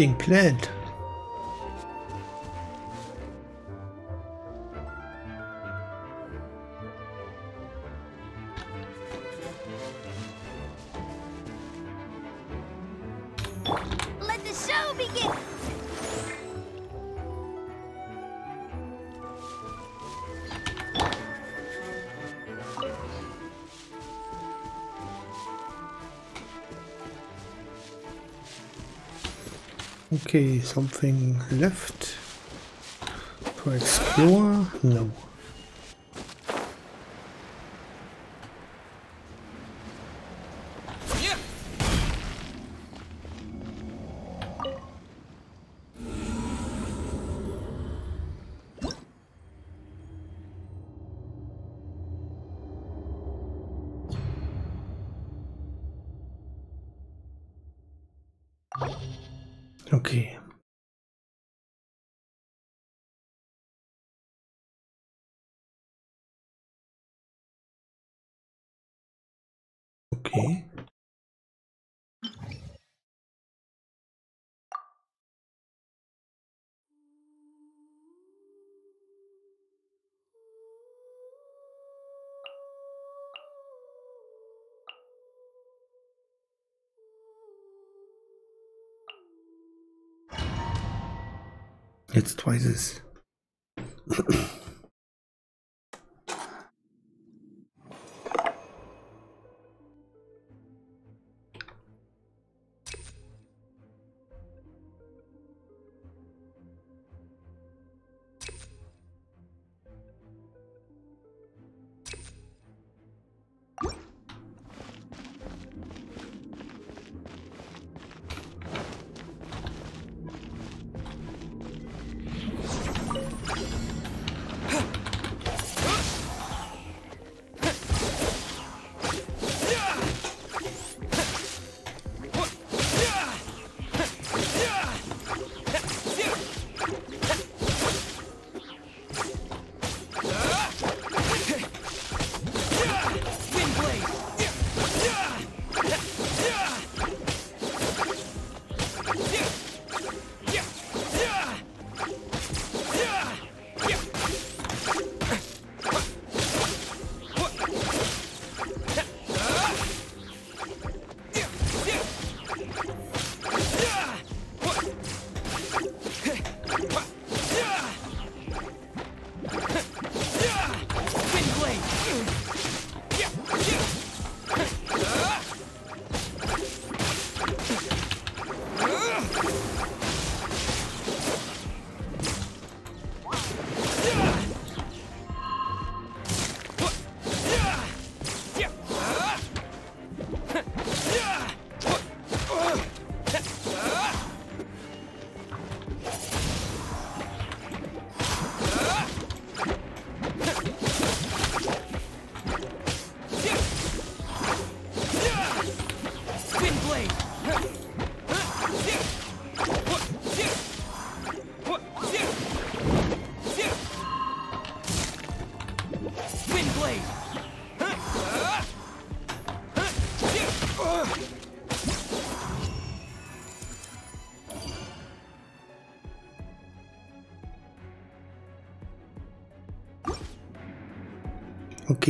Cheating plant. Okay, something left to explore? No. Let's try this.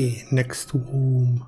Okay, next room.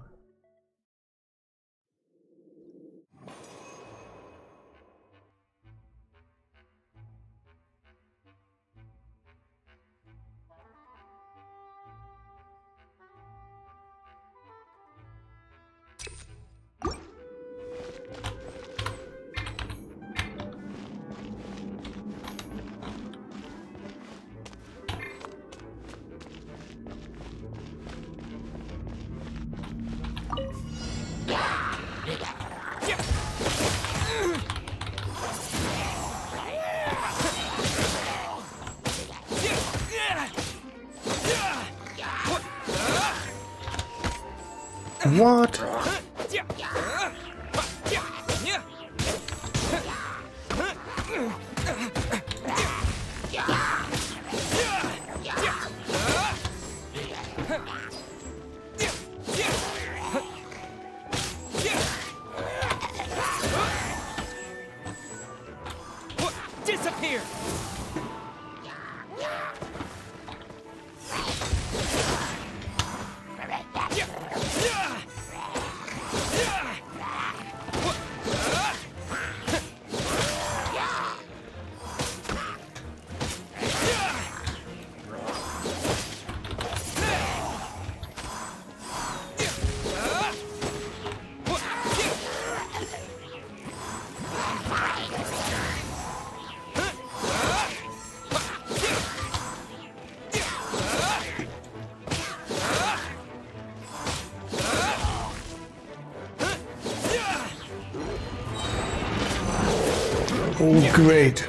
Great.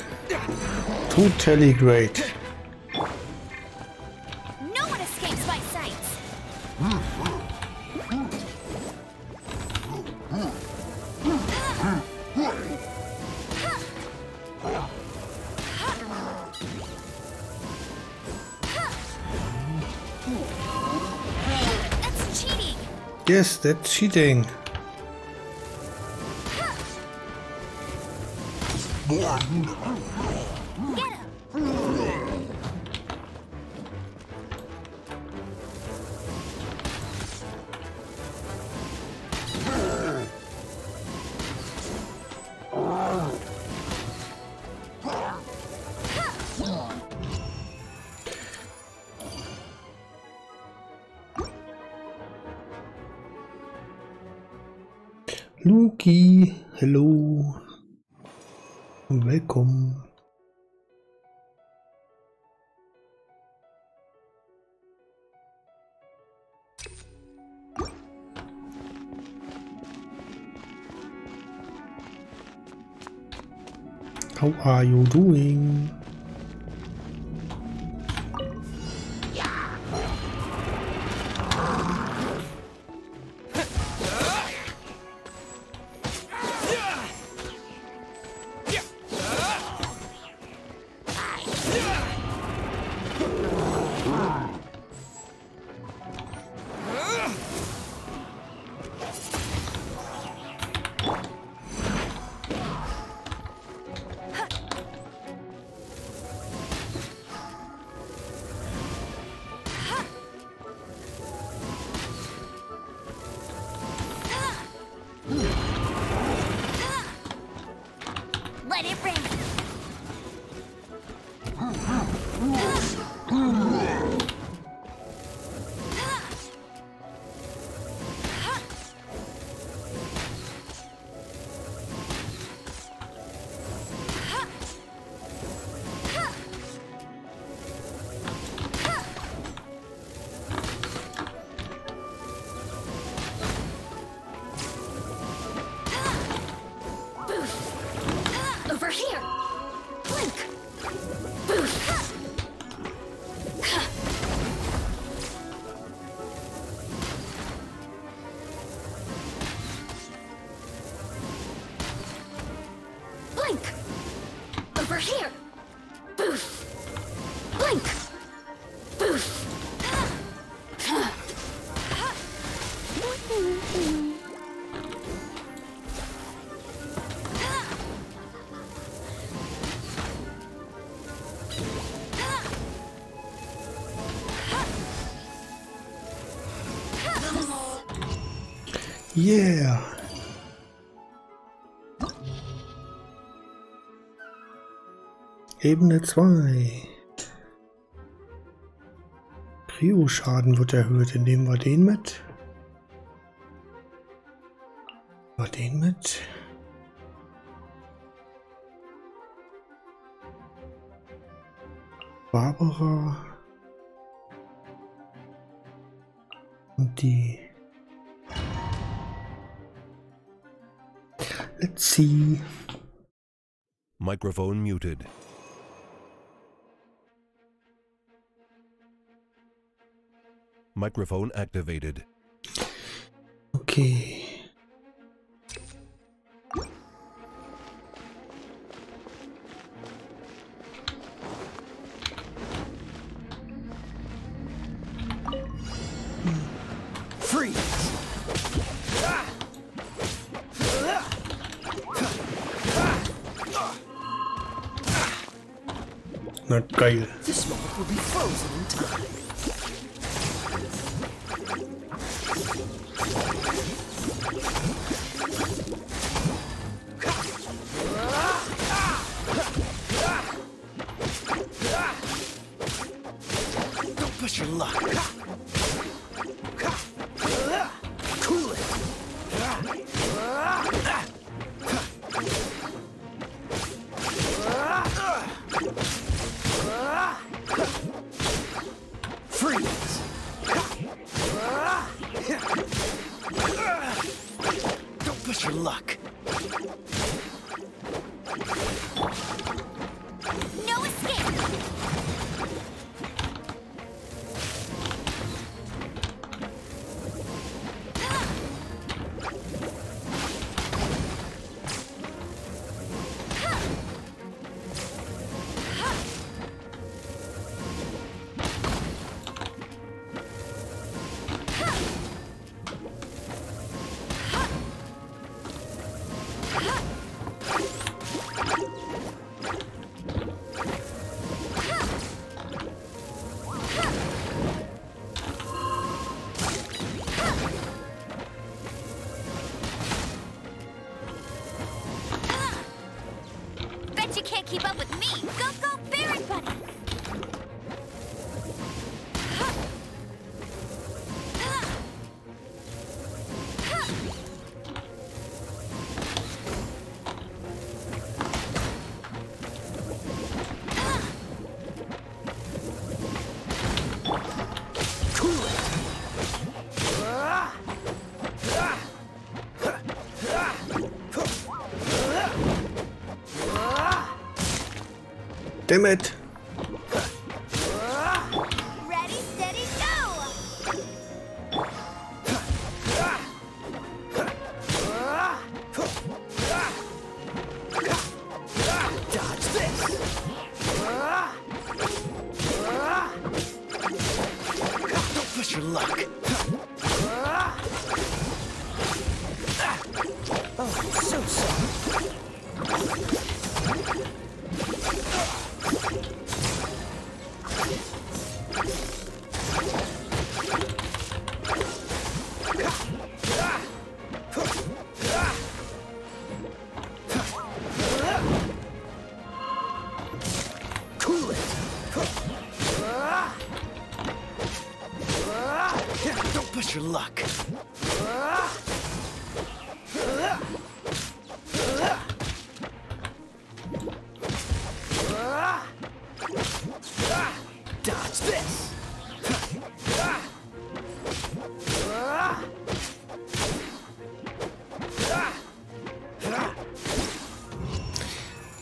Totally great. No one escapes my sights. That's cheating. Yes, that's cheating. Are you doing? Yeah. Ebene 2. Kryo-Schaden wird erhöht. Nehmen wir den mit. Wir den mit. Barbara. Und die. Microphone muted. Microphone activated. Okay. This moment will be frozen in Damn it!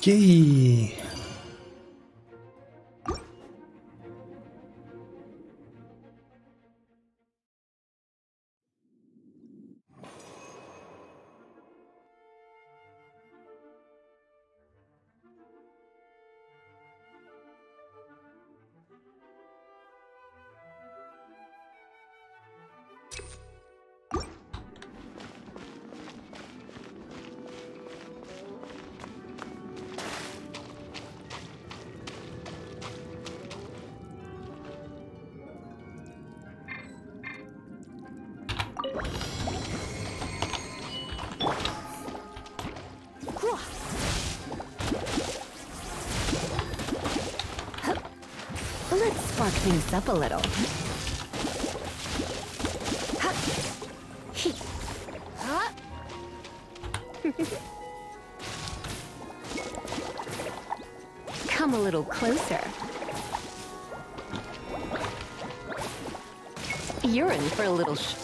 Que things up a little. Come a little closer. You're in for a little sh-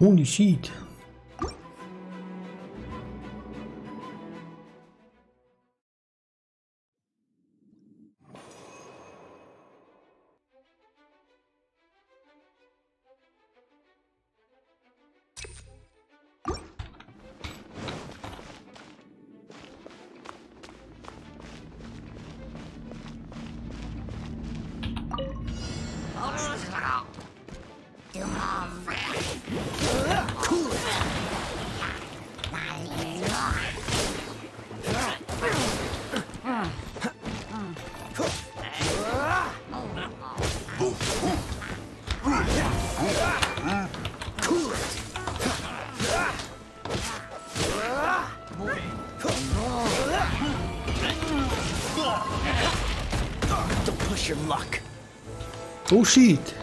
Holy bullshit.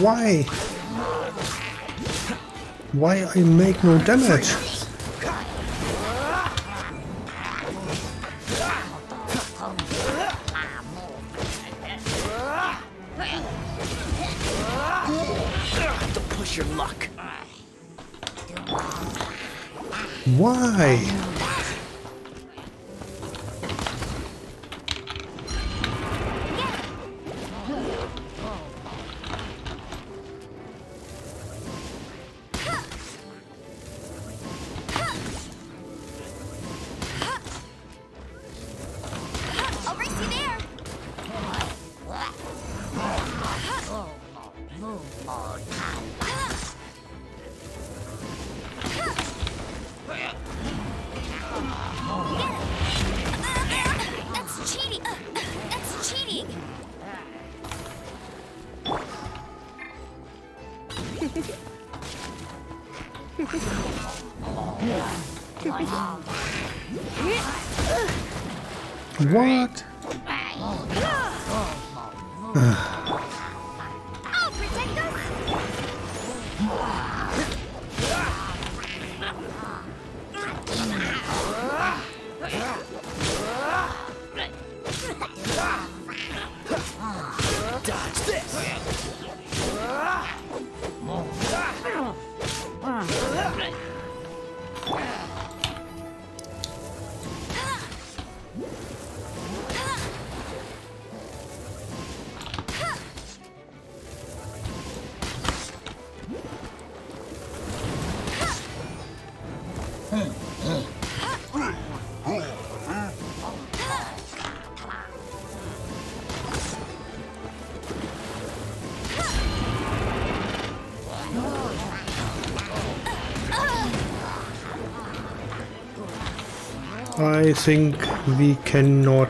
Why? Why I make no damage? I think we cannot.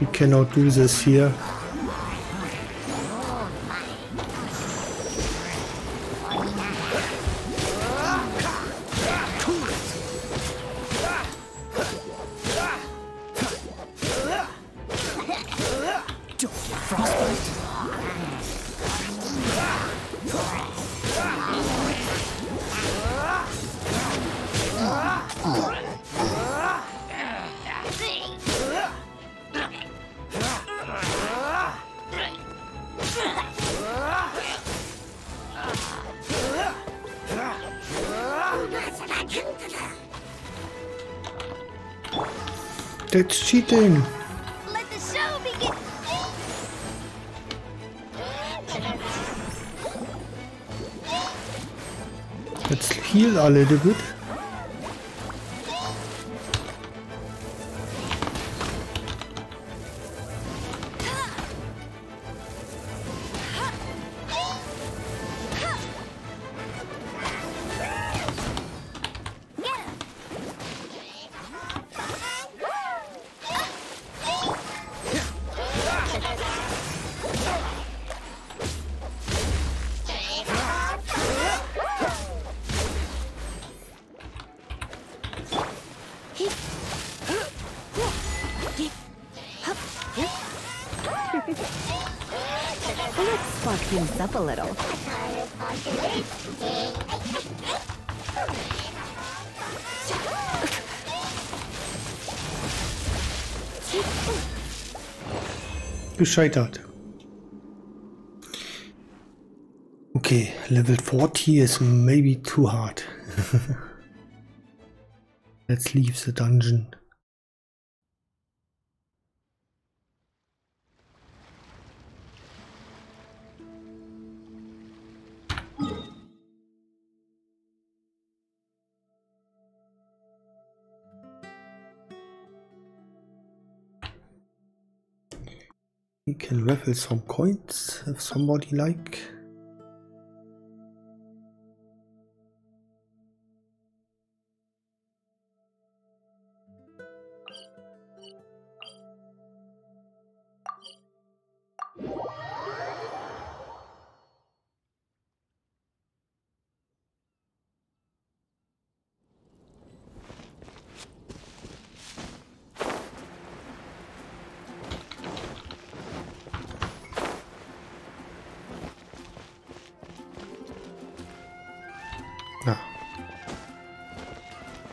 We cannot do this here. Cheating. Let the show begin! Let's heal a little bit. Gescheitert. Okay, level 40 is maybe too hard. Let's leave the dungeon. Can raffle some coins if somebody like.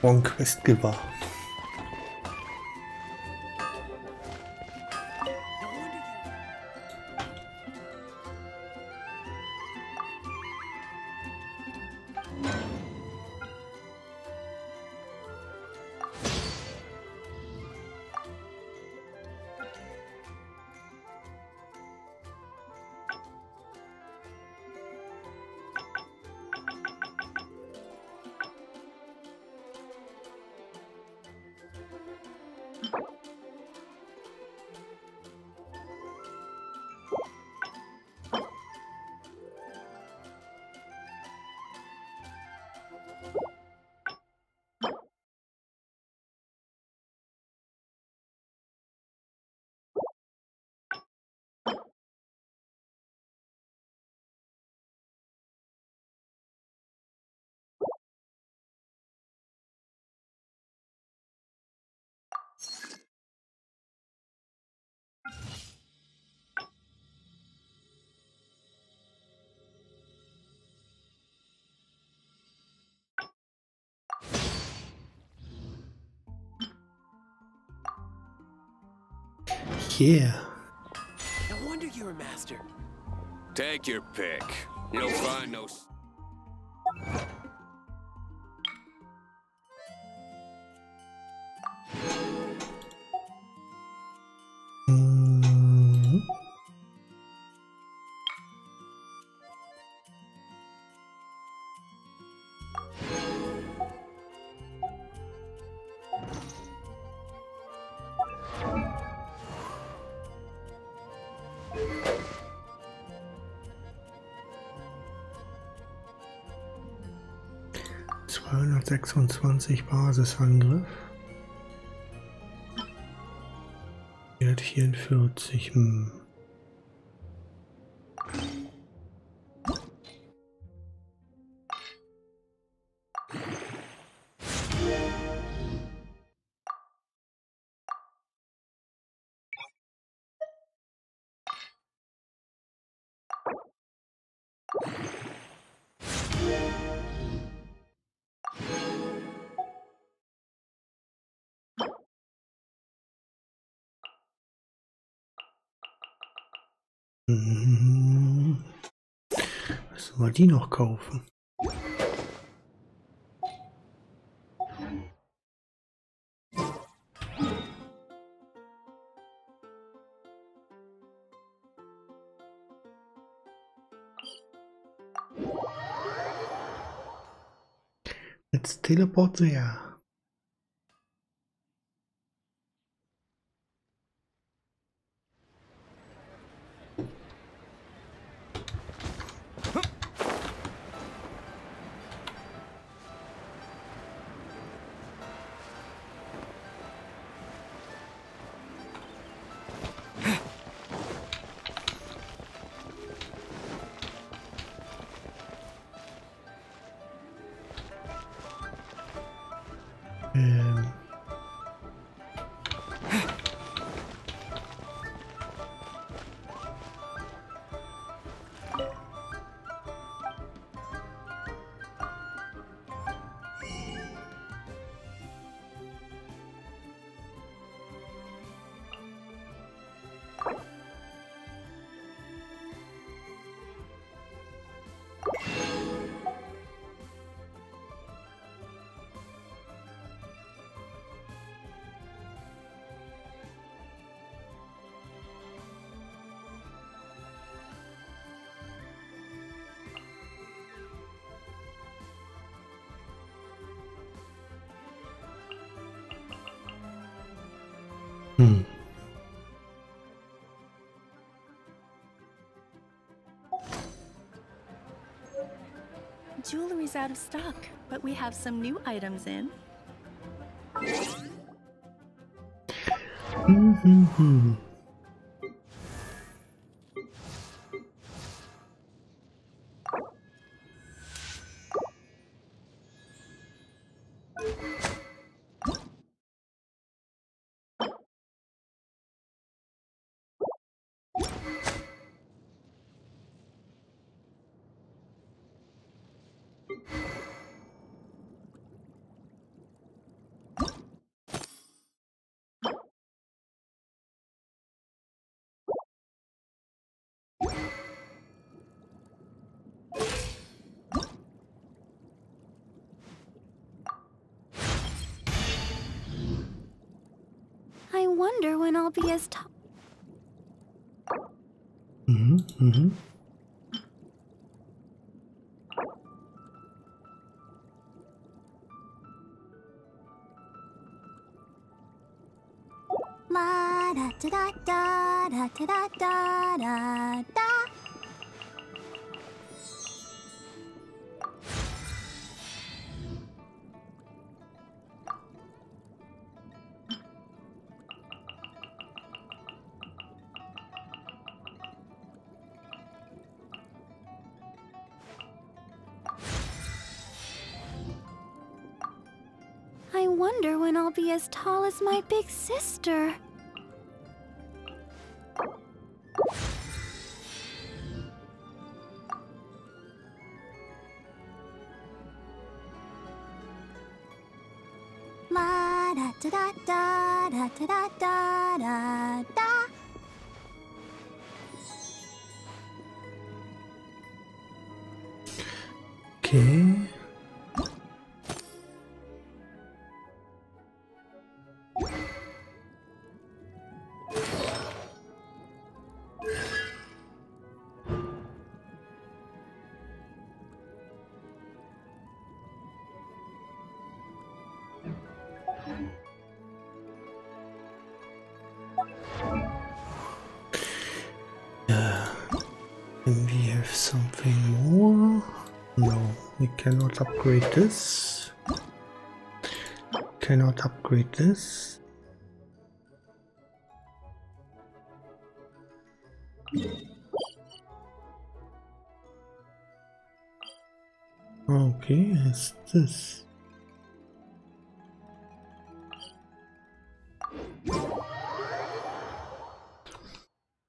One Quest Giver. Yeah. No wonder you're a master. Take your pick. You'll find no. 26 Basisangriff. Er 144. Hm. Wir die noch kaufen? Jetzt teleport there. Out of stock, but we have some new items in. Mm-hmm. Wonder when I'll be as tall. Mm-hmm. Mm-hmm. La da da da da da da da da da. I'll be as tall as my big sister. La da da da da da da da da cannot upgrade this. Cannot upgrade this. Okay, it's this.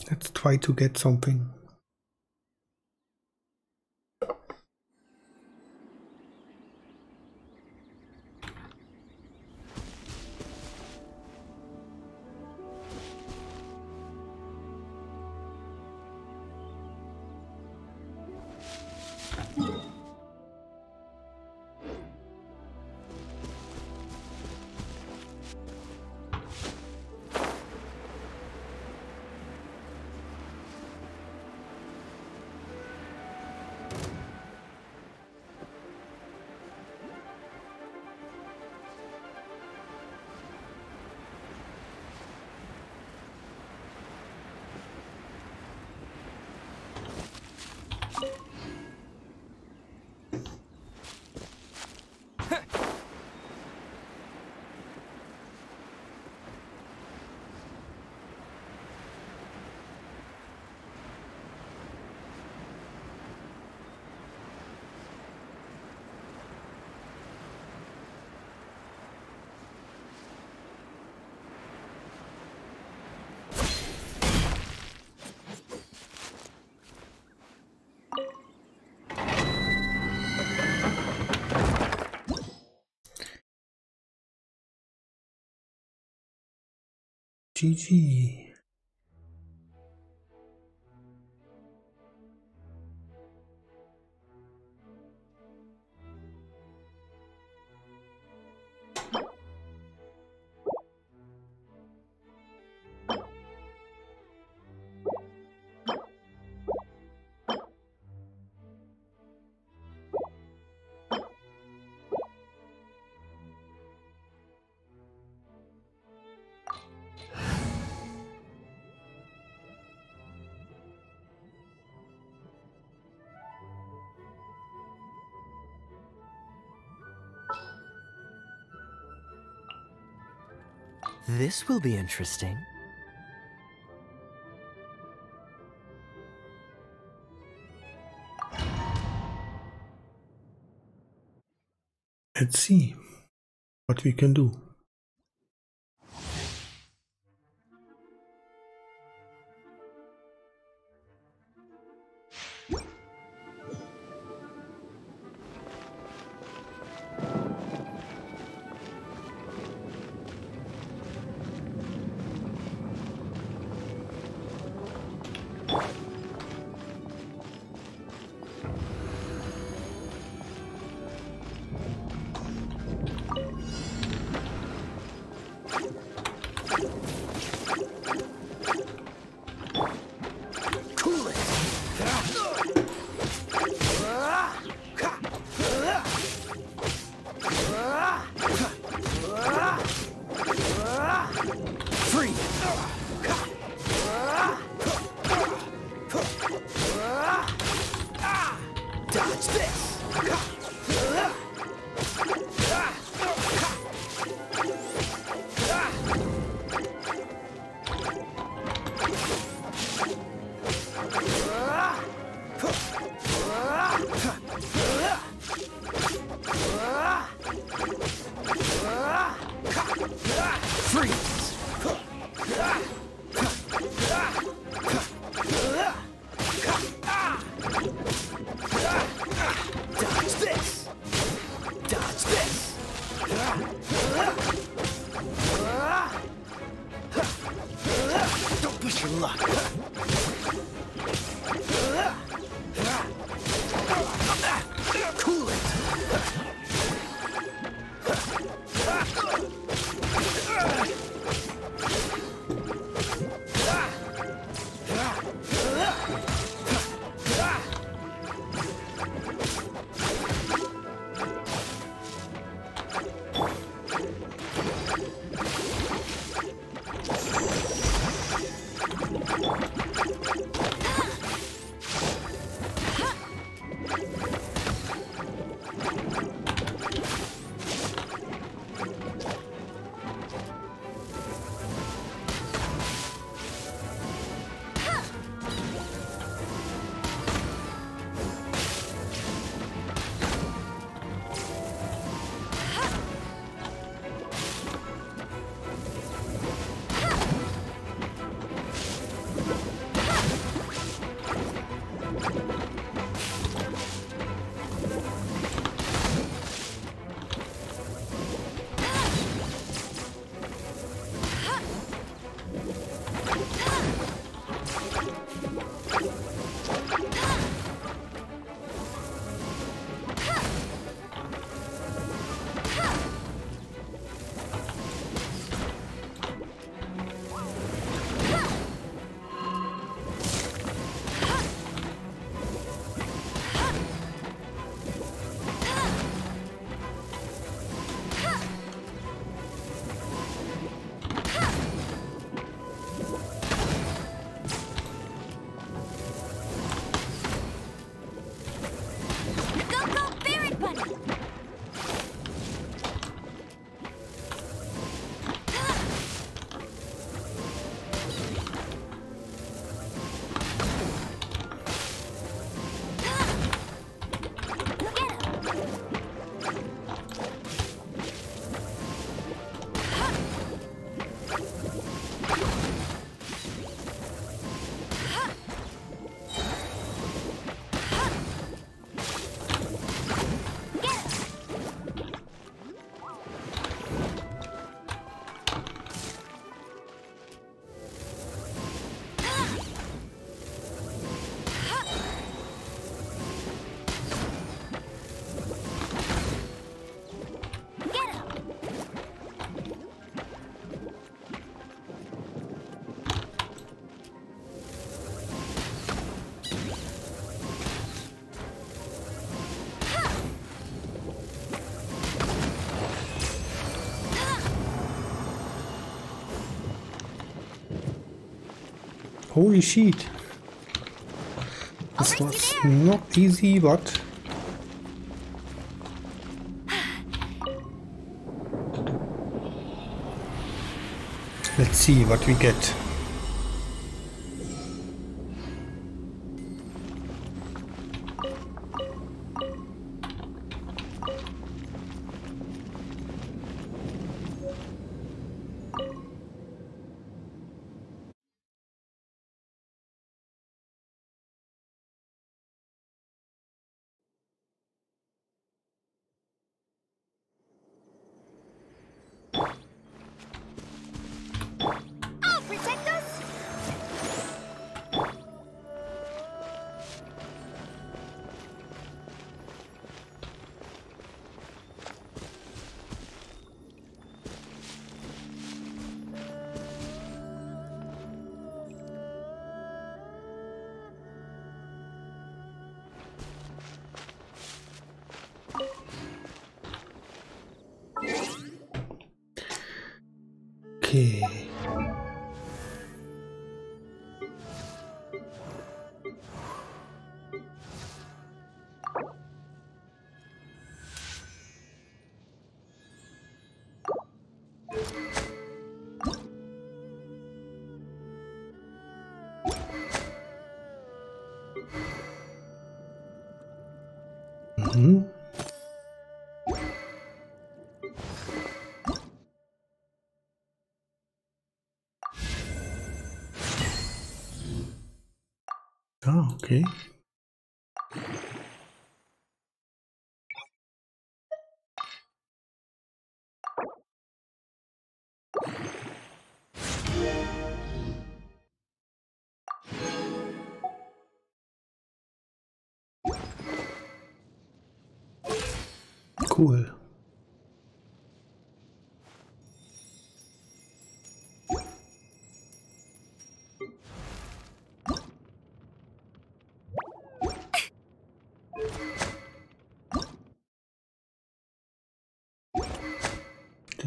Let's try to get something. 机器。This will be interesting. Let's see what we can do. Holy shit. This was not easy, but Let's see what we get. Ah, okay. Cool.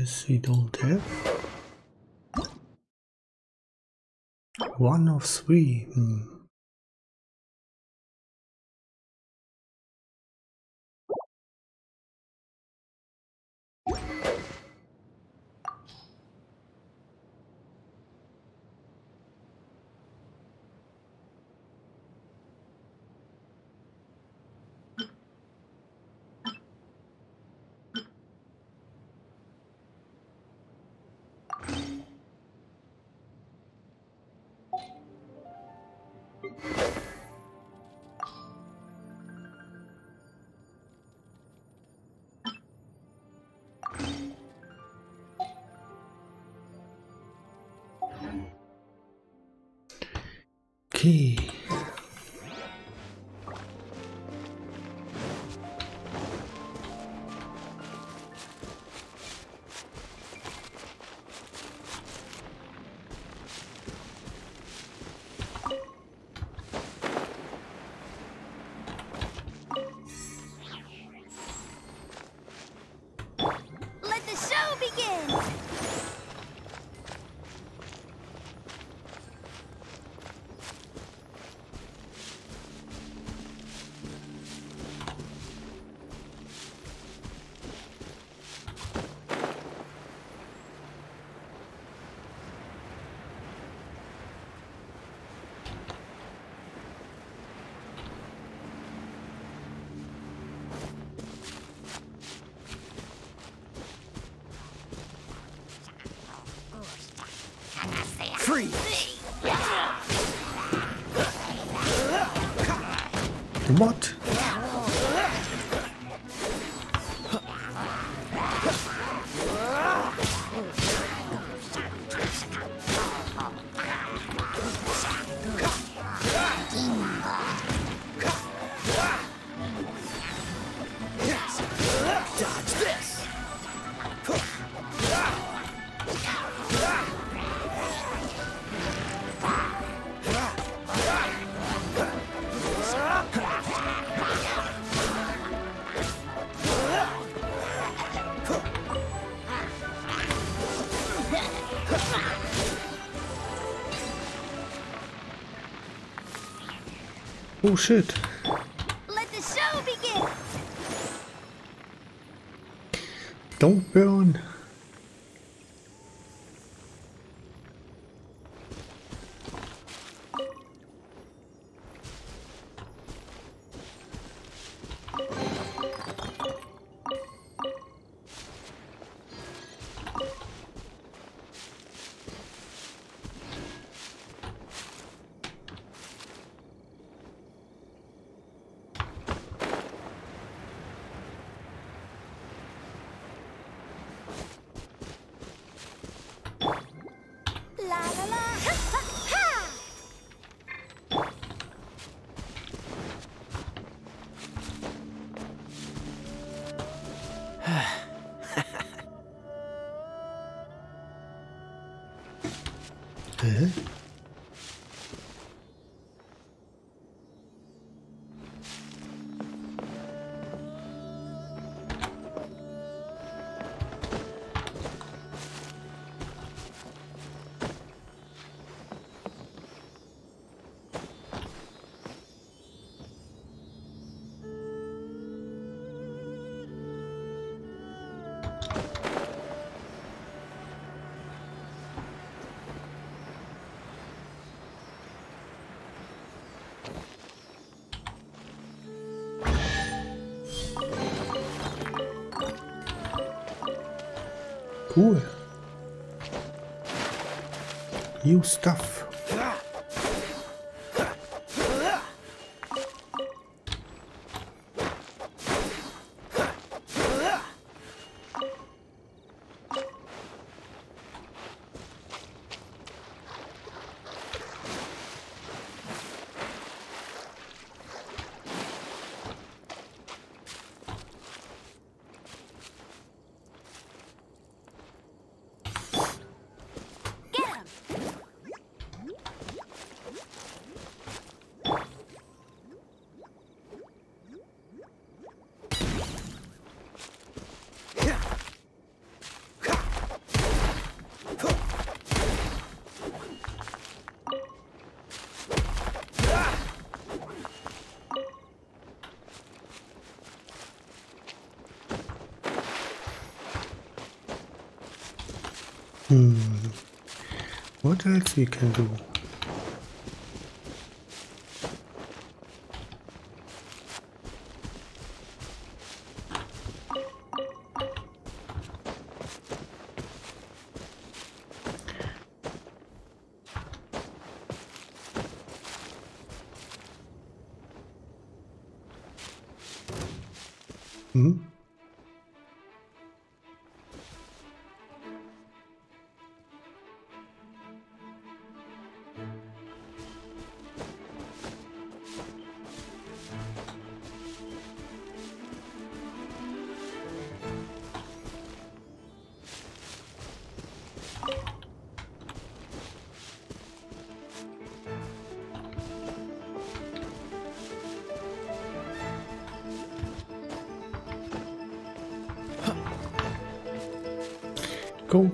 This we don't have. One of three. Hmm. Dodge this! Oh shit. Let the show begin! Don't burn. New stuff. Hmm. What else we can do?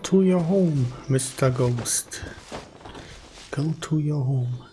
To your home, Mr. Ghost. Go to your home.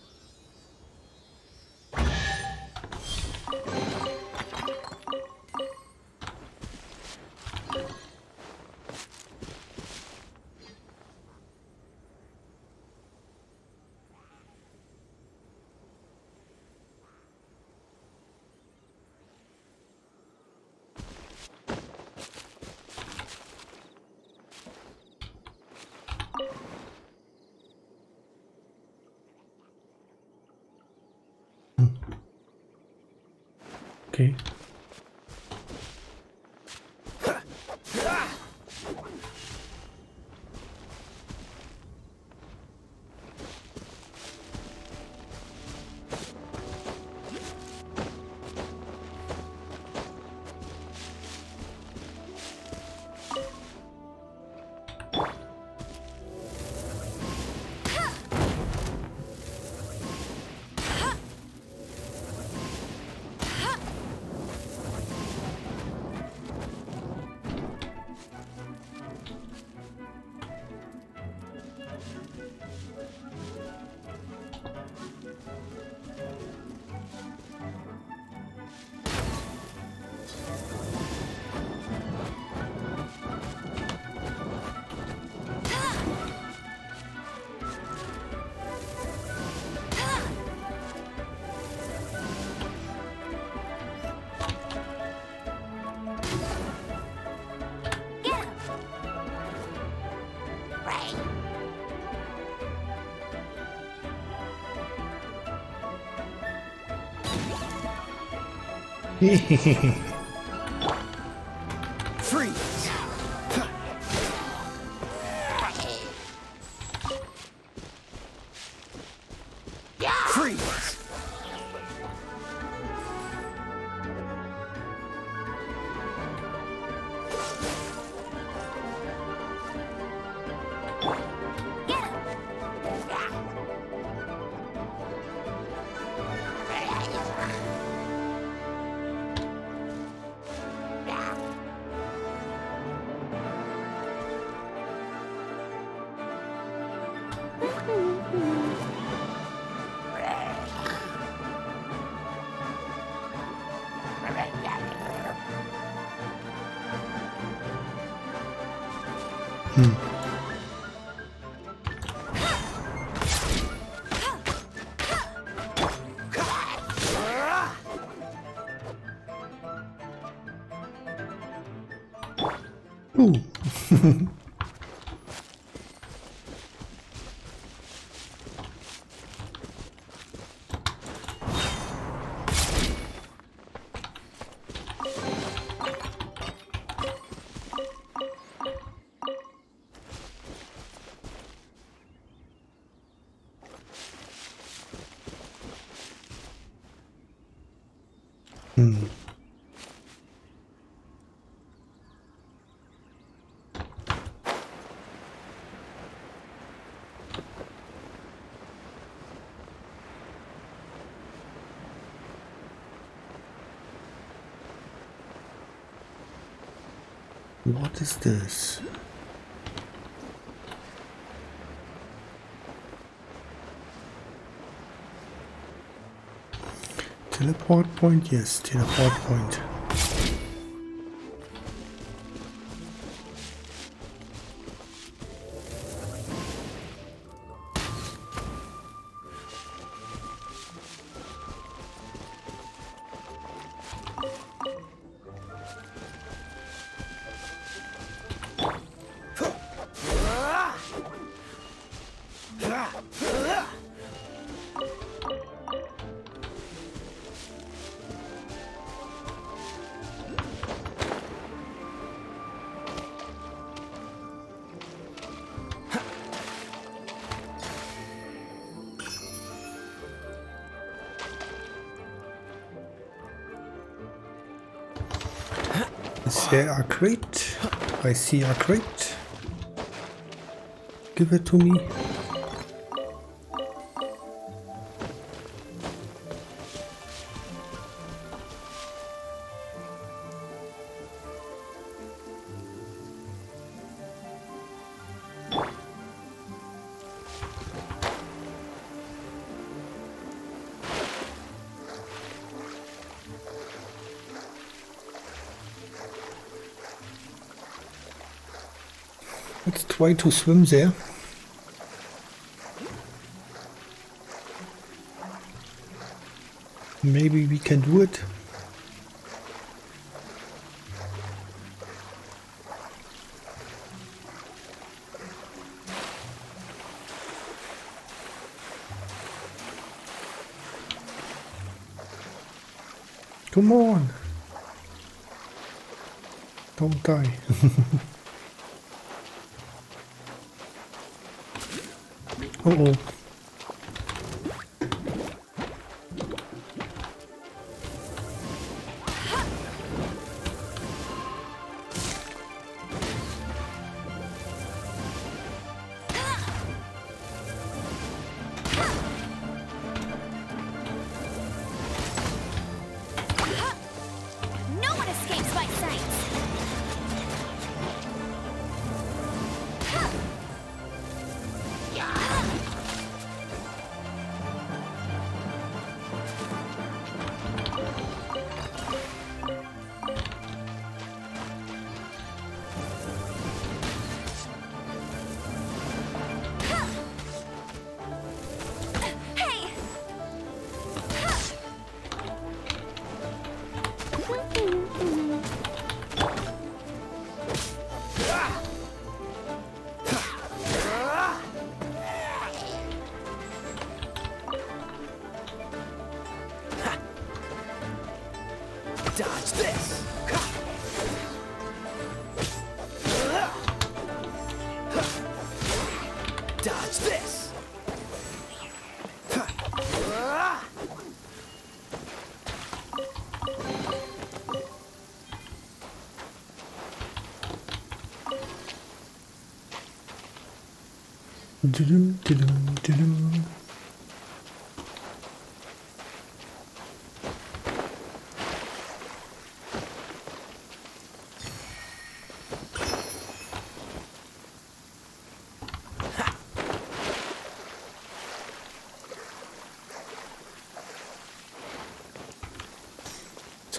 Freeze! What is this? Teleport point? Yes, teleport point. There a crate? I see a crate. Give it to me. Try to swim there. Maybe we can do it. Come on. Don't die. Uh oh.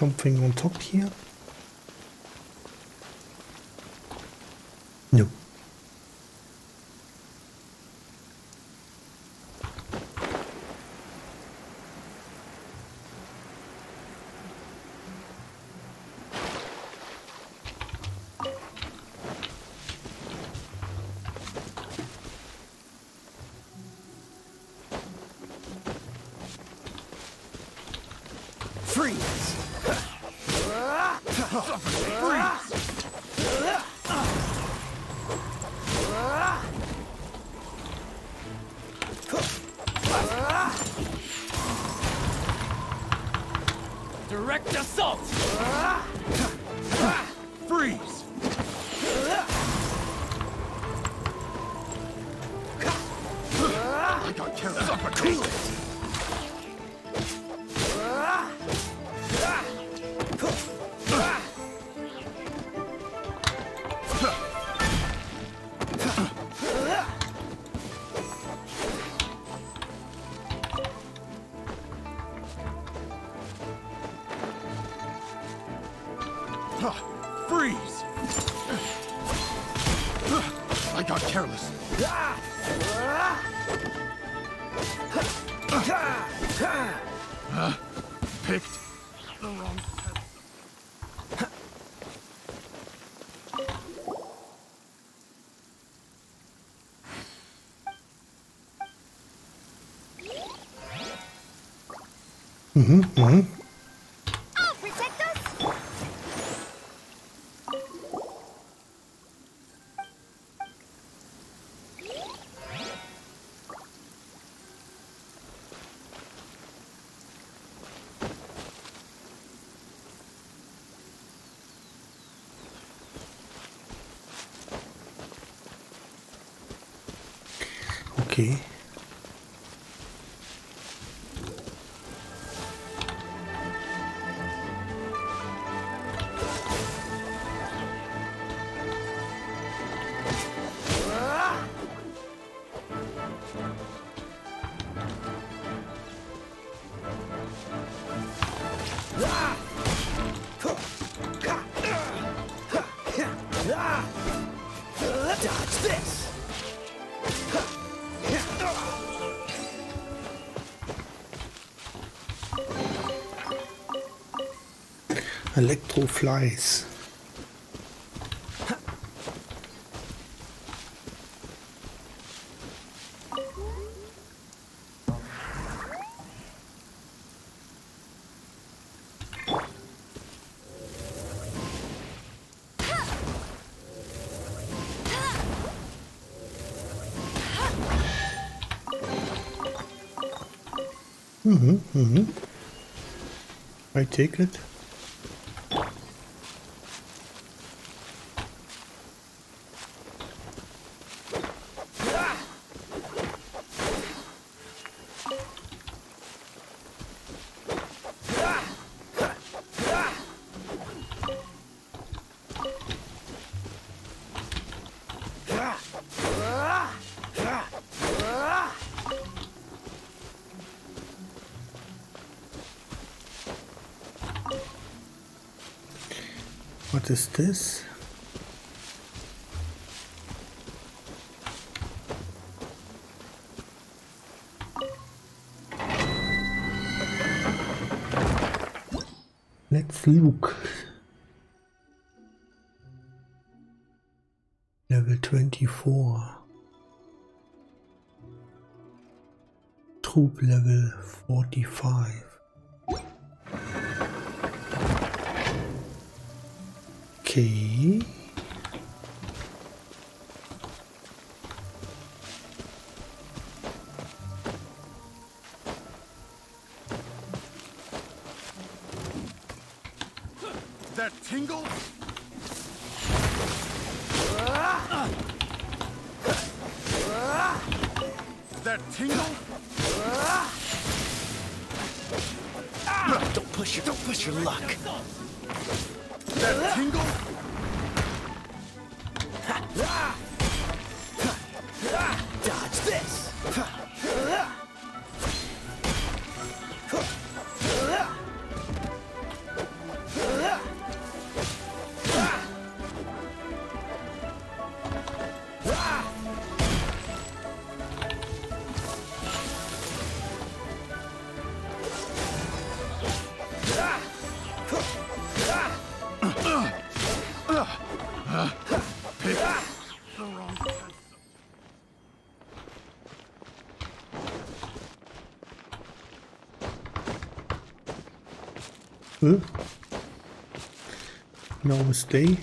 Something on top here? I'll Electro flies. Mm-hmm, mm-hmm. I take it. What is this? Let's look. Level 24. Troop level 45. Now stay.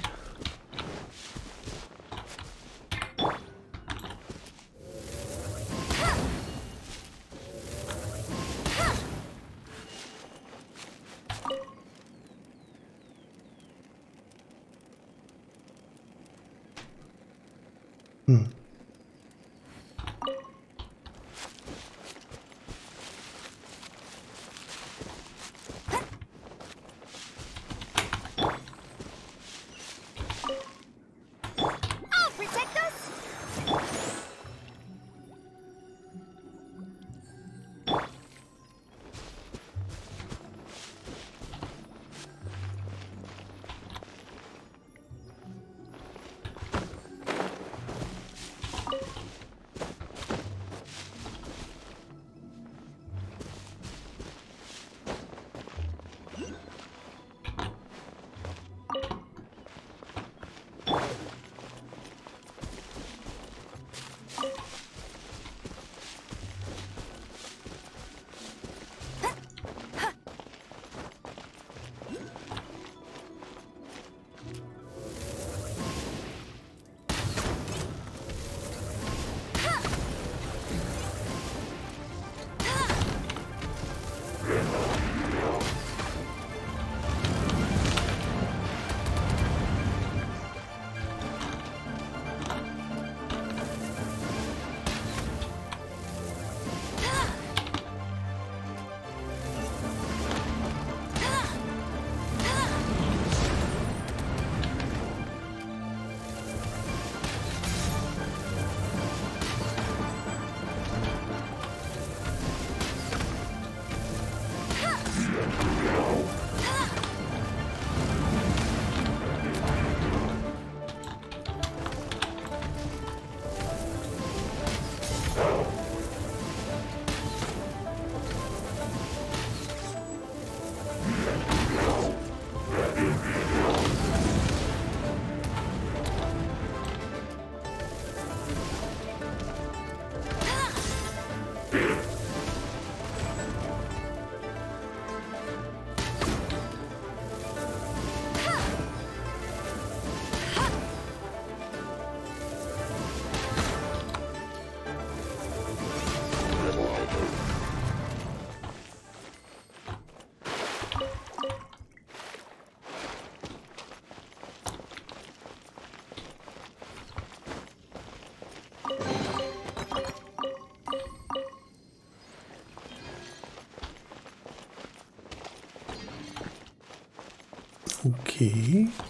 Okay.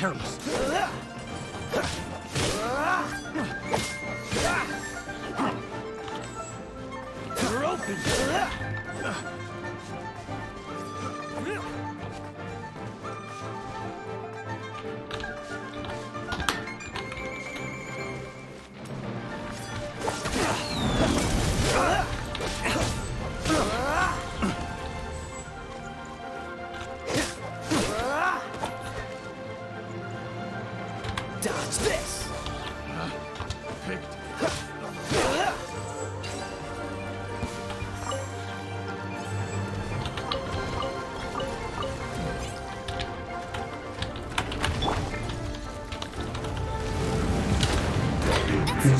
Careless.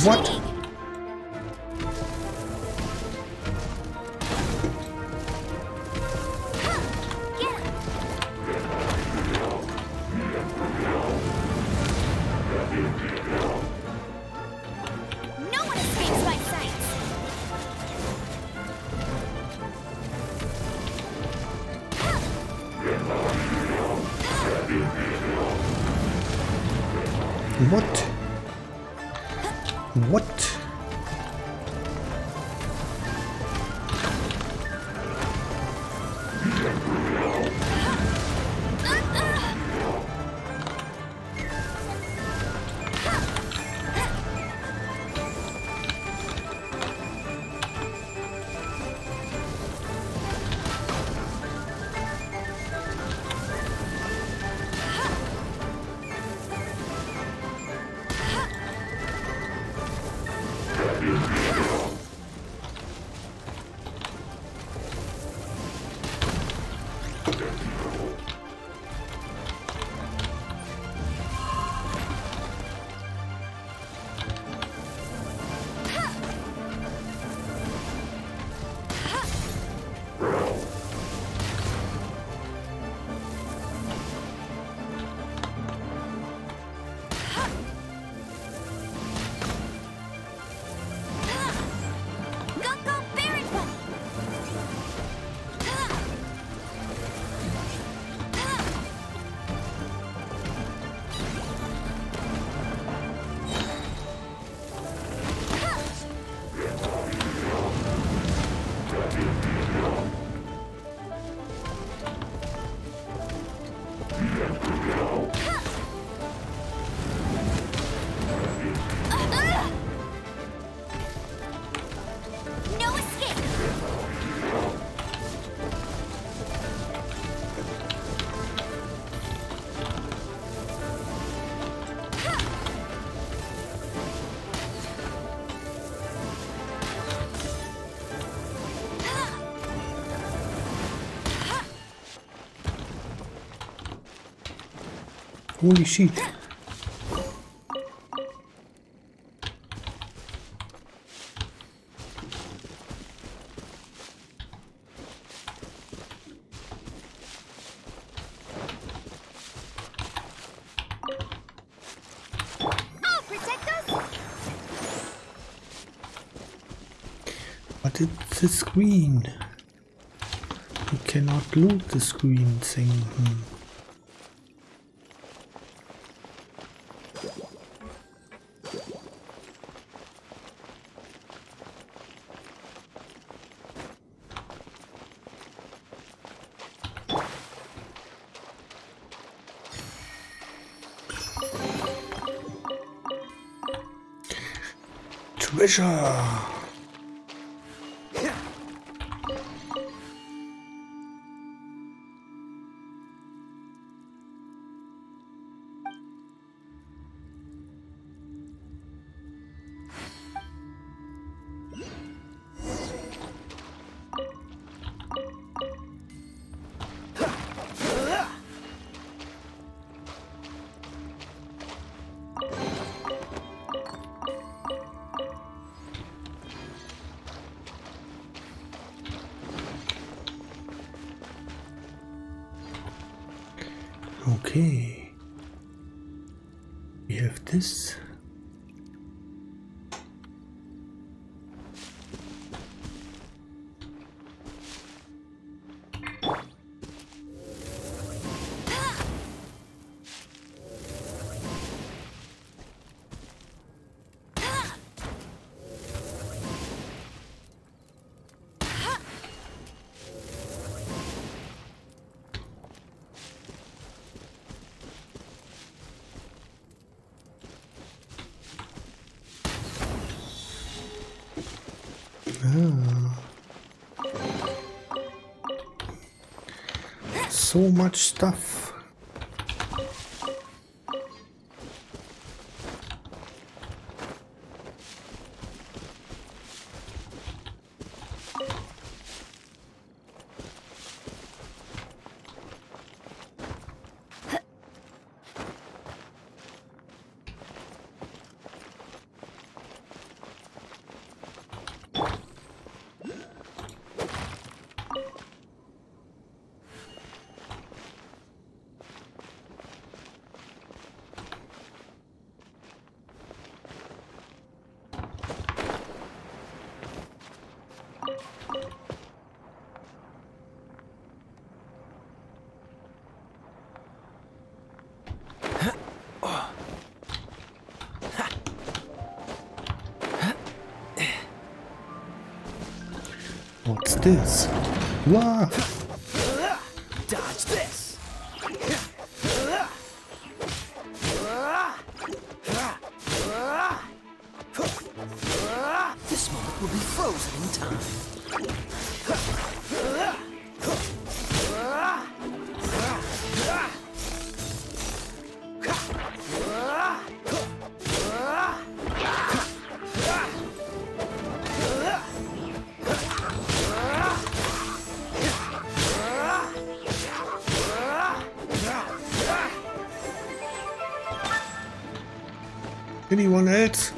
What? Holy shit. Us! But it's the screen. You cannot loot the screen thing. Hmm. Treasure! Okay. So much stuff. This? Wow! Anyone else?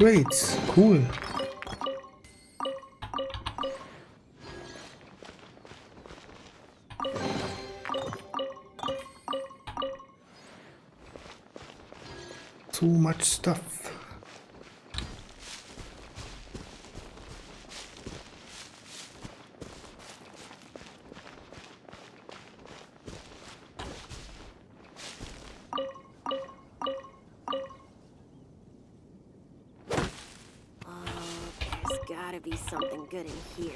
Crates. Cool. So much stuff. Here.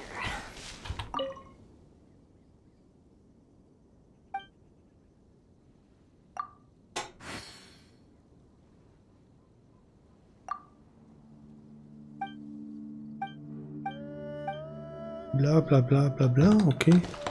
Bla bla bla bla. Okay.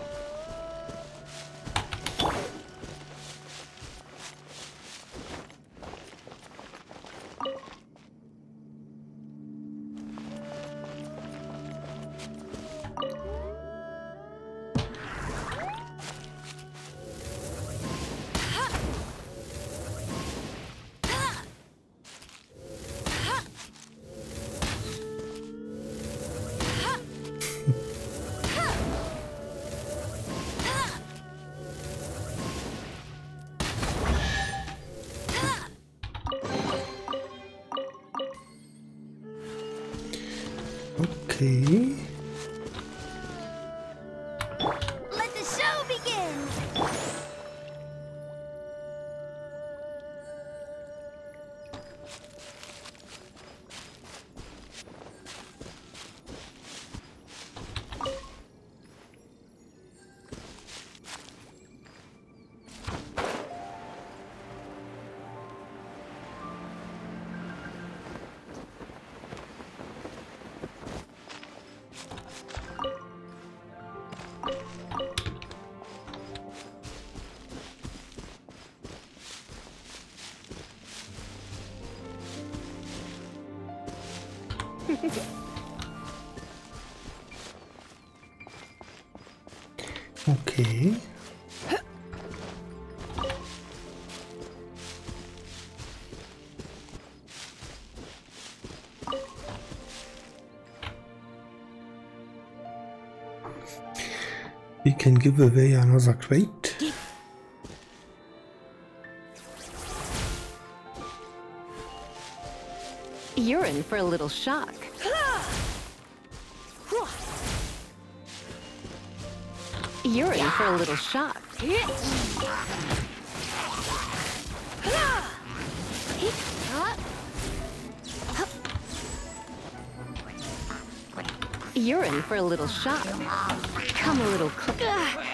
Give away another crate. You're in for a little shock. You're in for a little shock. You're in for a little shock. Come a little closer.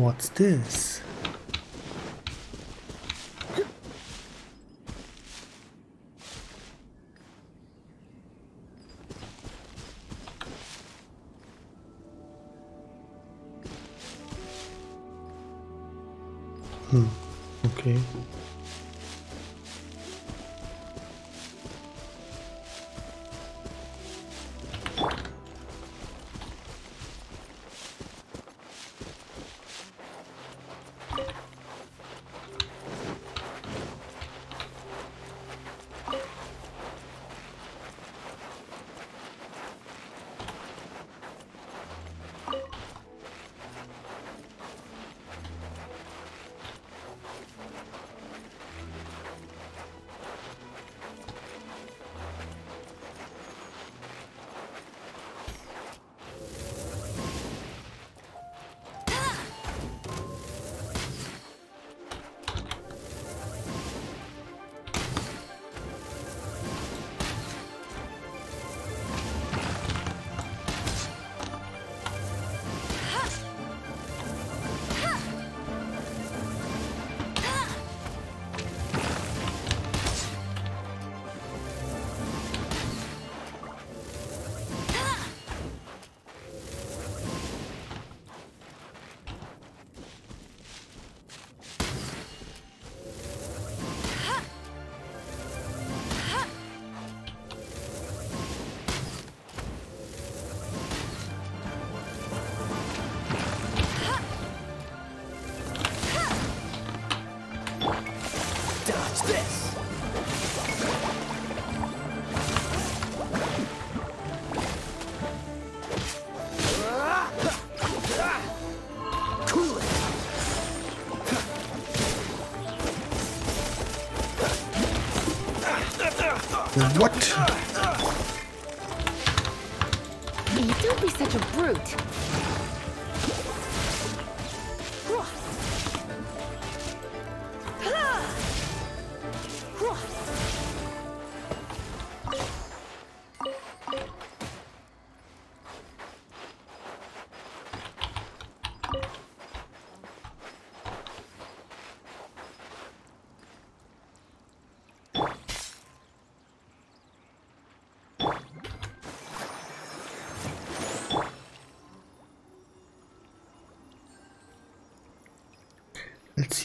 What's this?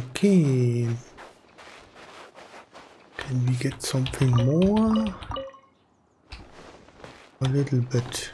Okay. Can we get something more? A little bit.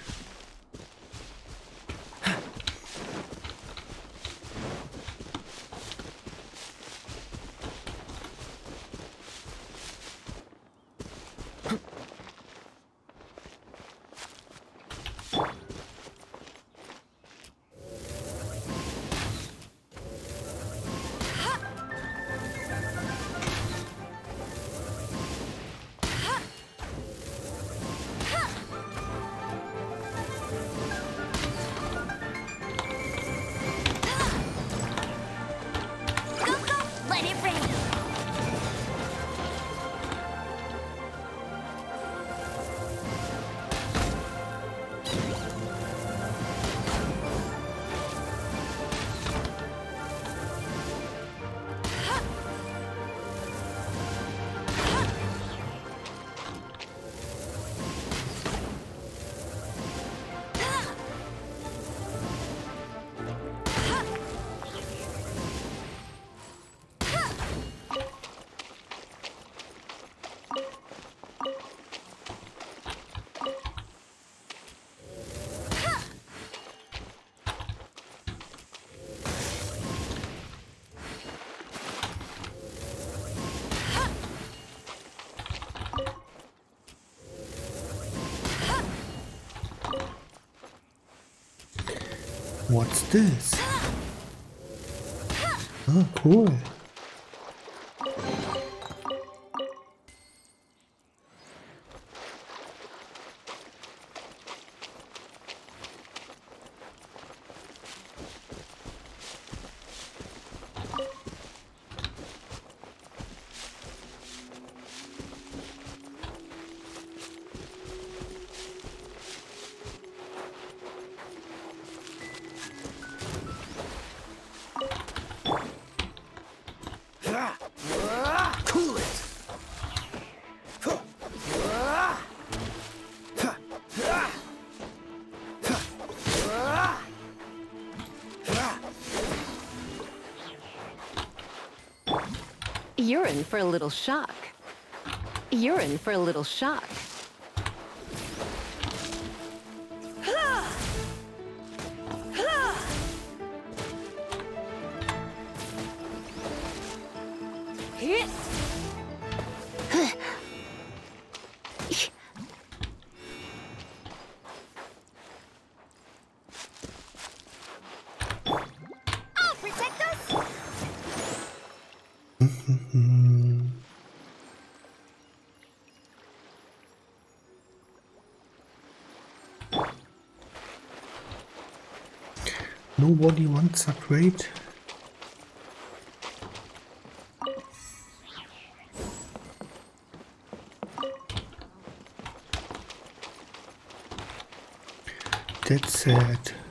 What's this? Oh, cool. You're in for a little shock. You're in for a little shock. Nobody wants upgrade. That's sad.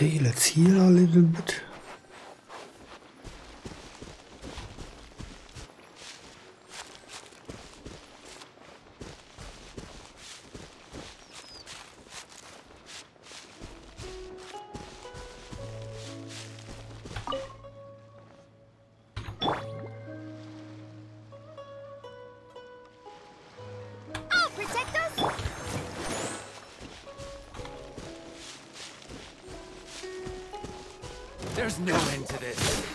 Okay, let's heal a little bit. There's no end to this.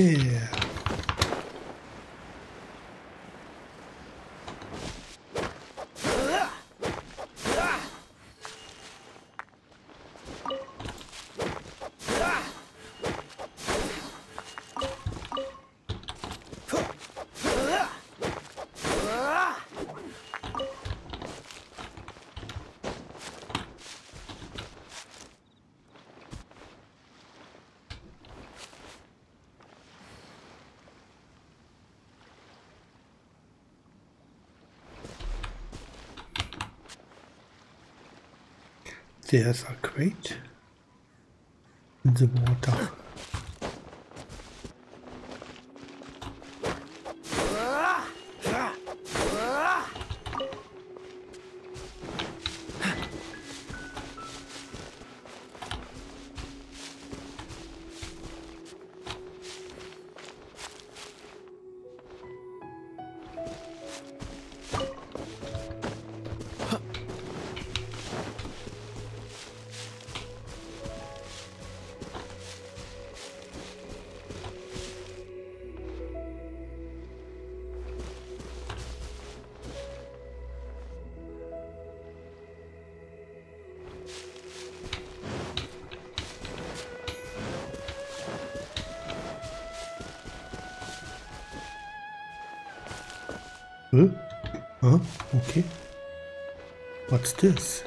Yeah. There's a crate in the water. What's this?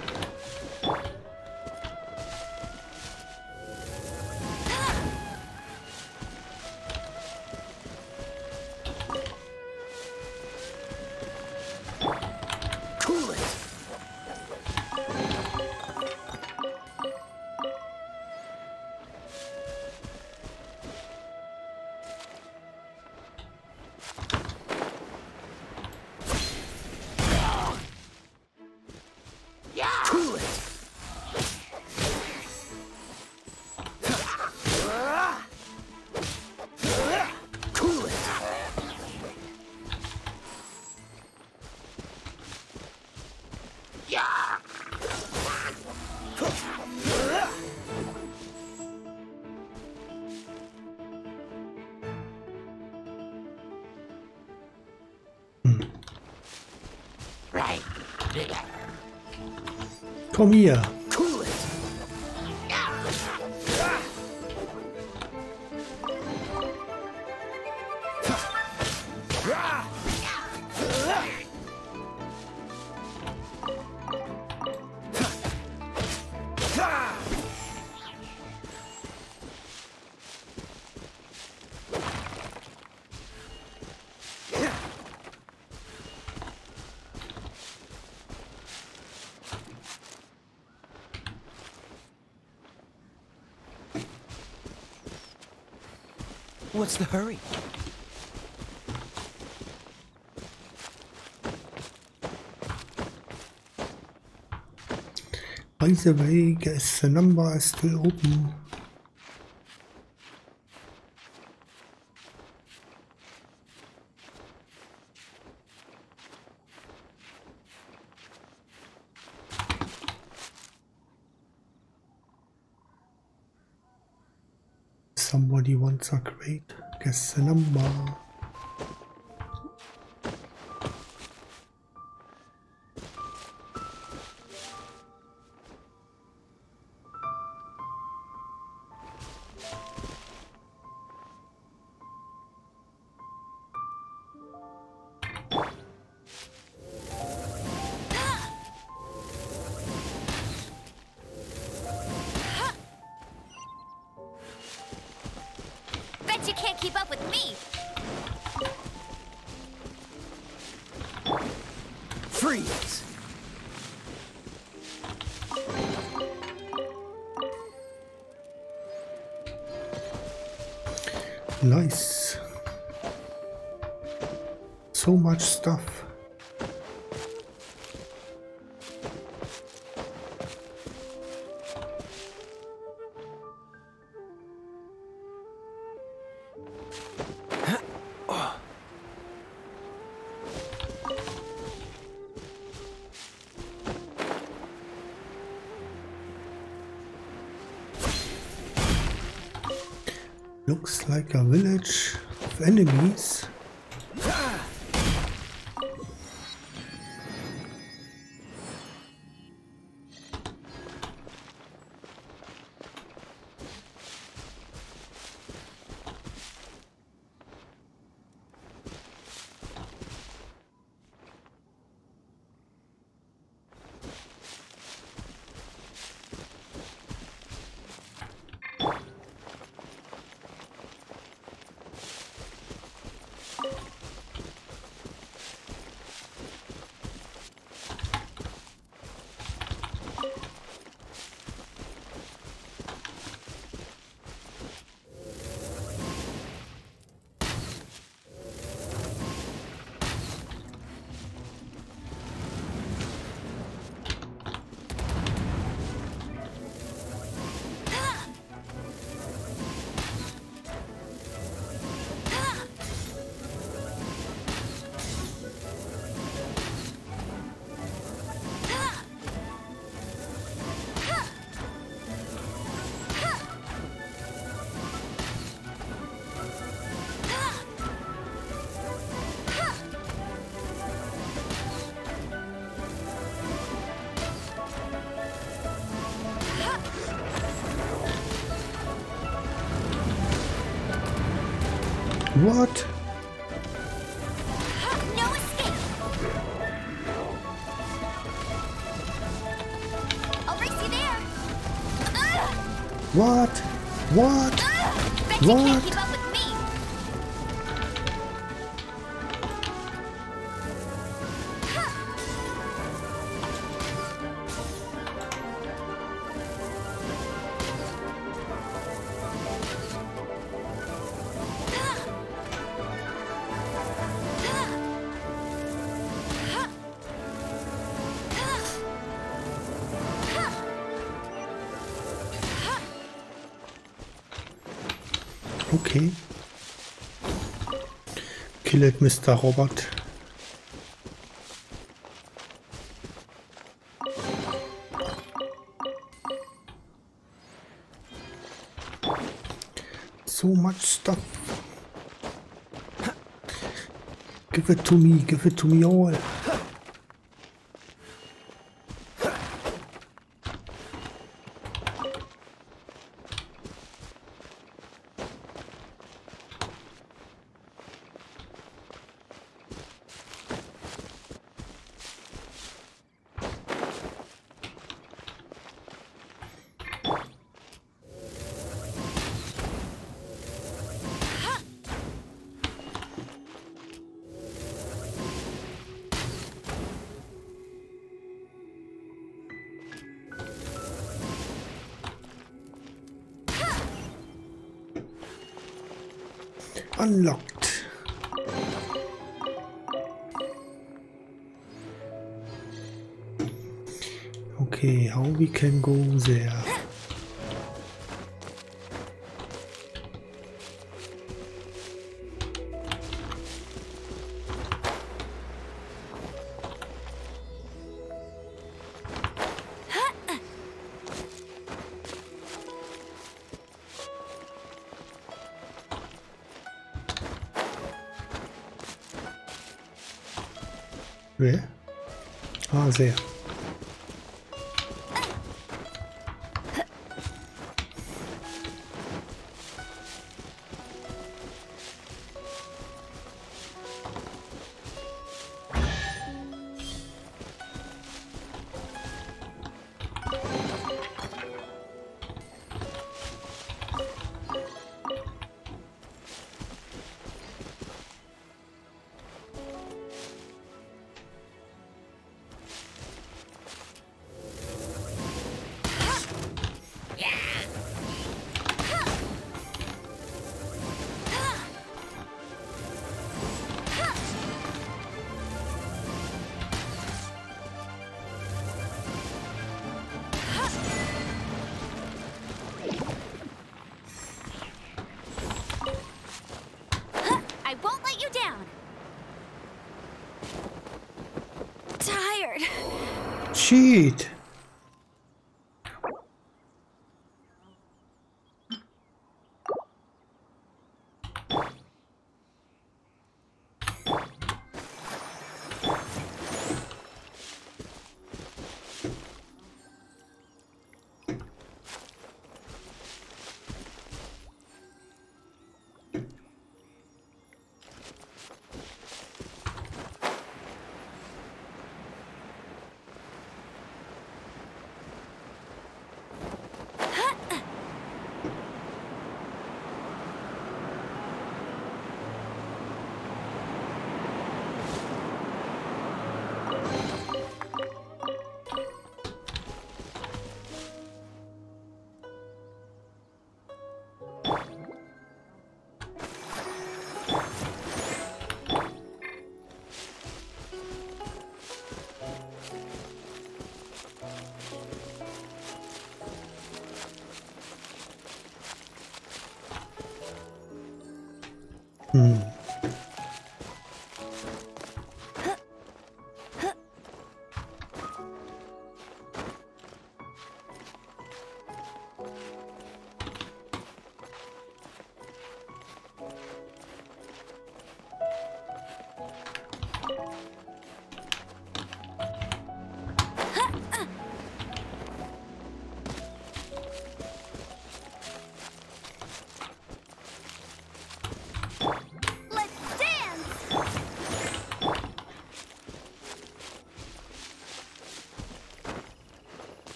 comia. What's the hurry? By the way, guess the number is still open. Somebody wants Looks What? Ah, Bet What? It, Mr. Robot. So much stuff. Give it to me, give it to me all. Can go there? Where? Ah, there.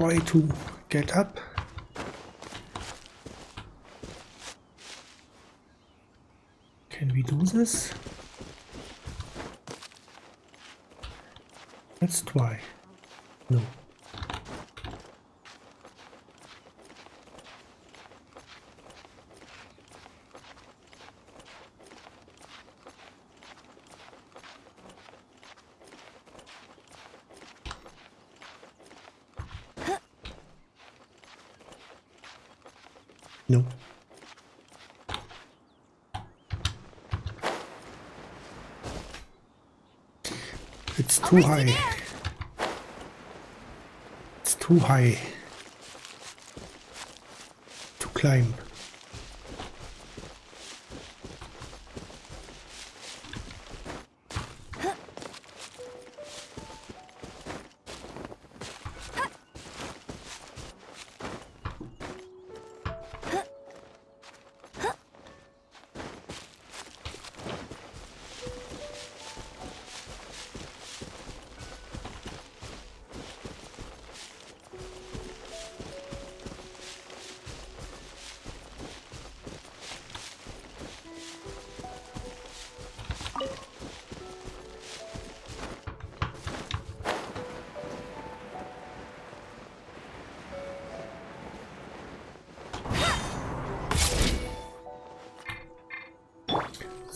Try to get up. Can we do this? Let's try. It's too high. It's too high to climb.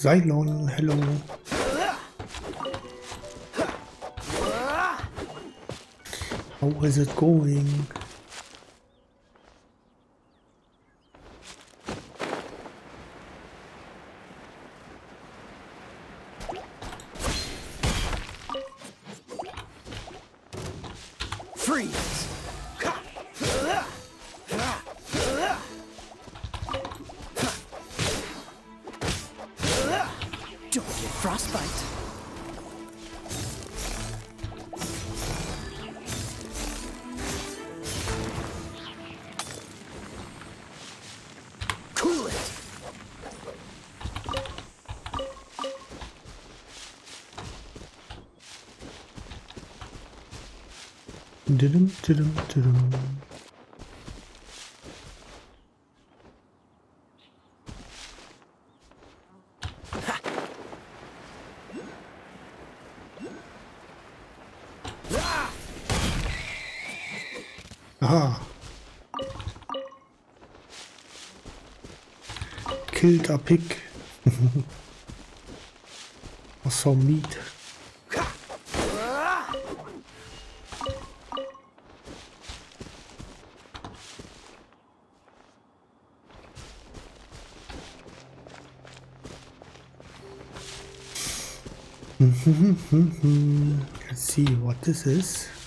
Cylon, hello. How is it going? Aha. Killed a pig. or some meat. Mm-hmm. Let's see what this is.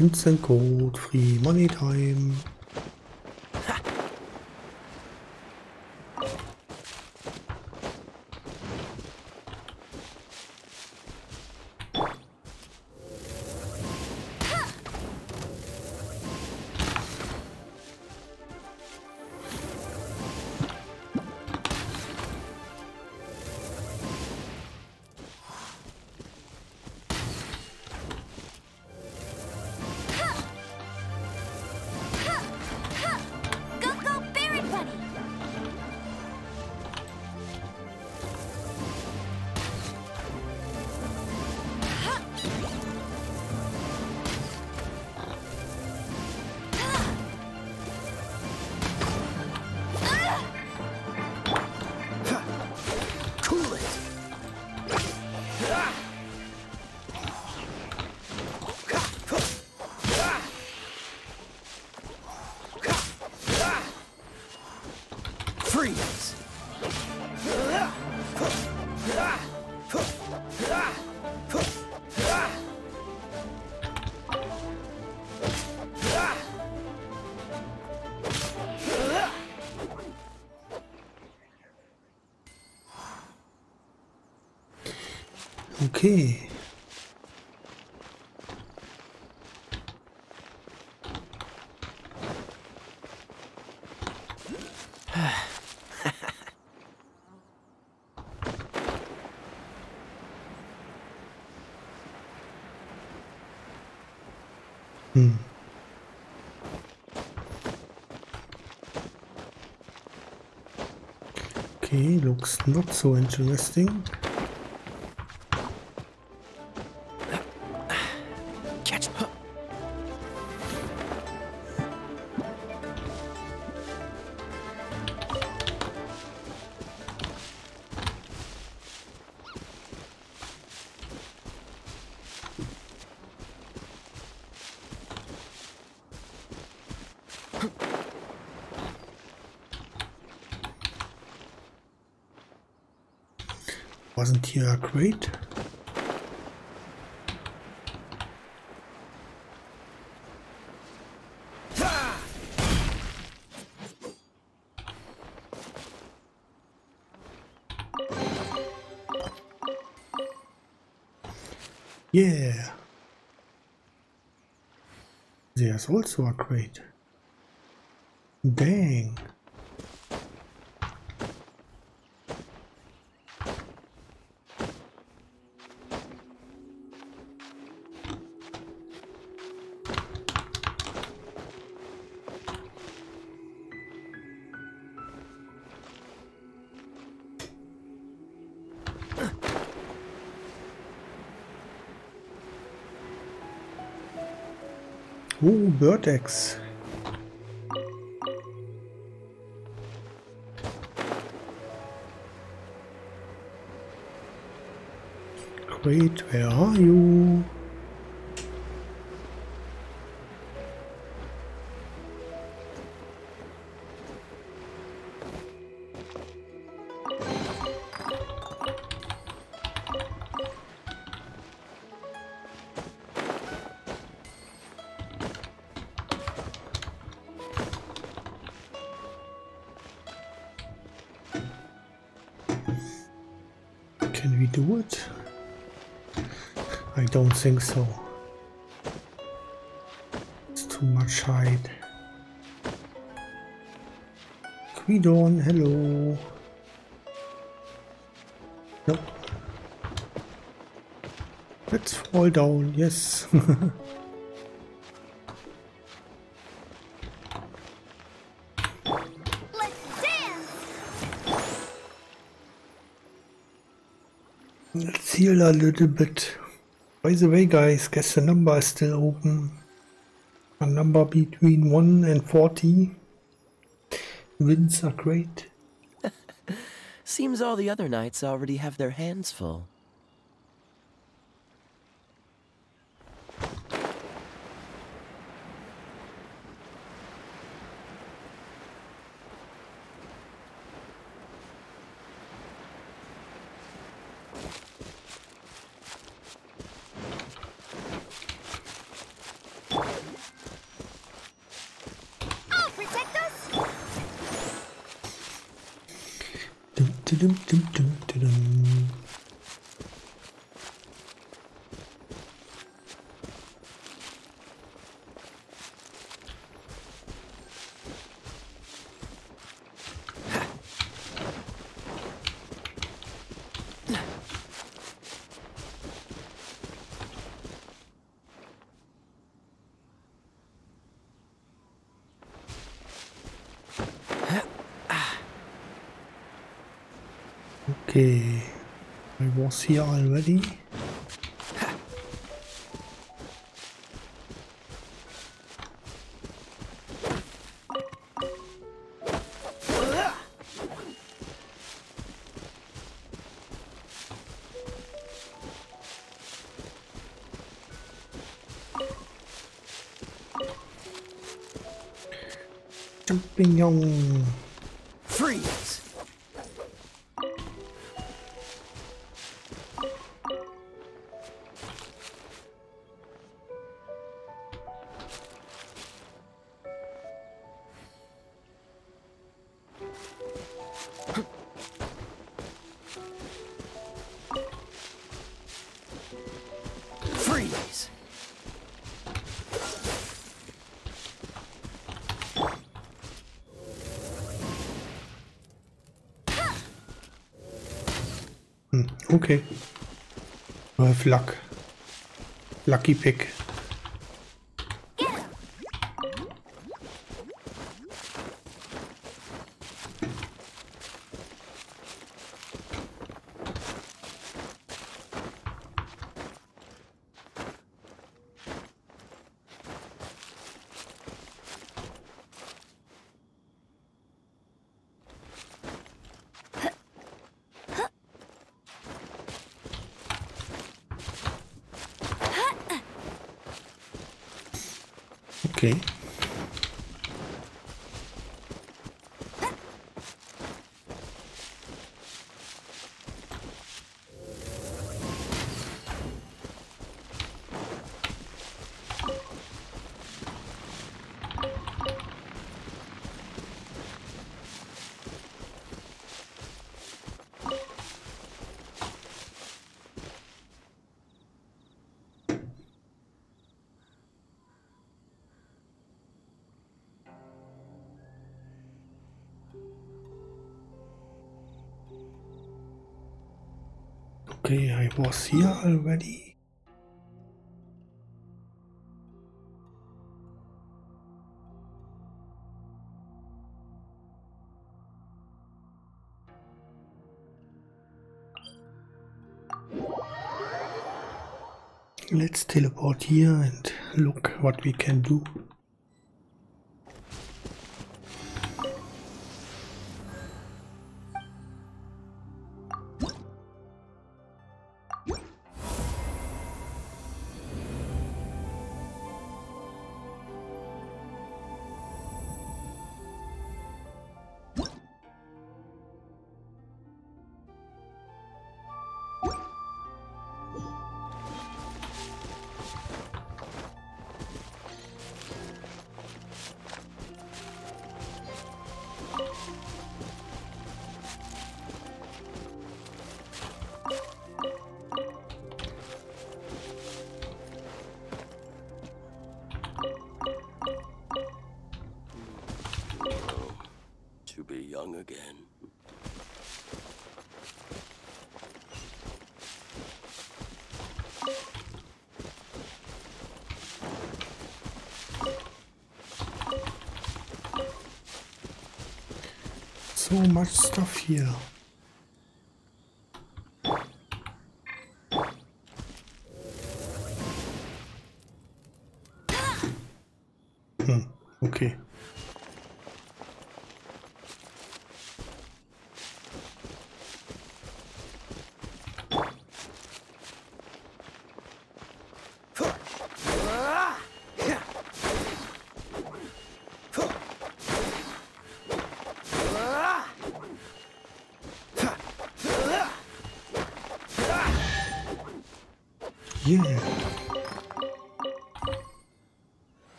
Instant code, free money time. Okay, looks not so interesting. Here a crate? Yeah. There's also a crate. Dang. Eggs. Great, where are you? Think so. It's too much height. Quidon, hello. Nope. Let's fall down, yes. Let's dance! Heal a little bit. By the way, guys, guess the number is still open. A number between 1 and 40. Wins are great. Seems all the other knights already have their hands full. Dum, dum, dum, dum, dum, dum. Okay, I was here already. Champignon. Okay. I have luck. Lucky pick. Already. Let's teleport here and look what we can do.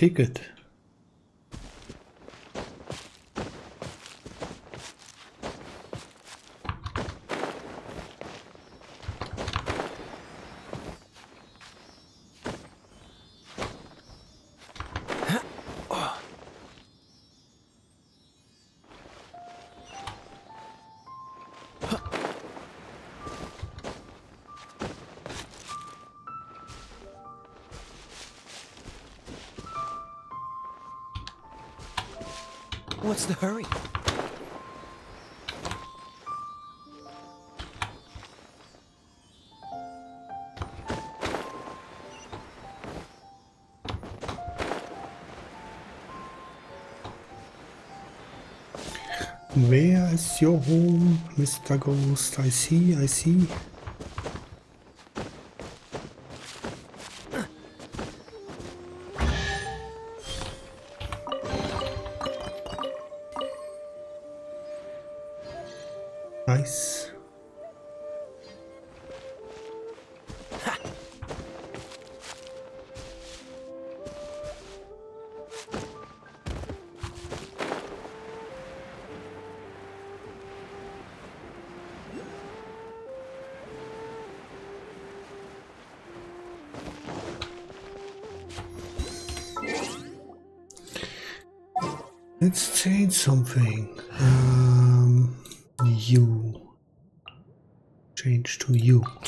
I the hurry? Where is your home, Mr. Ghost? I see, I see.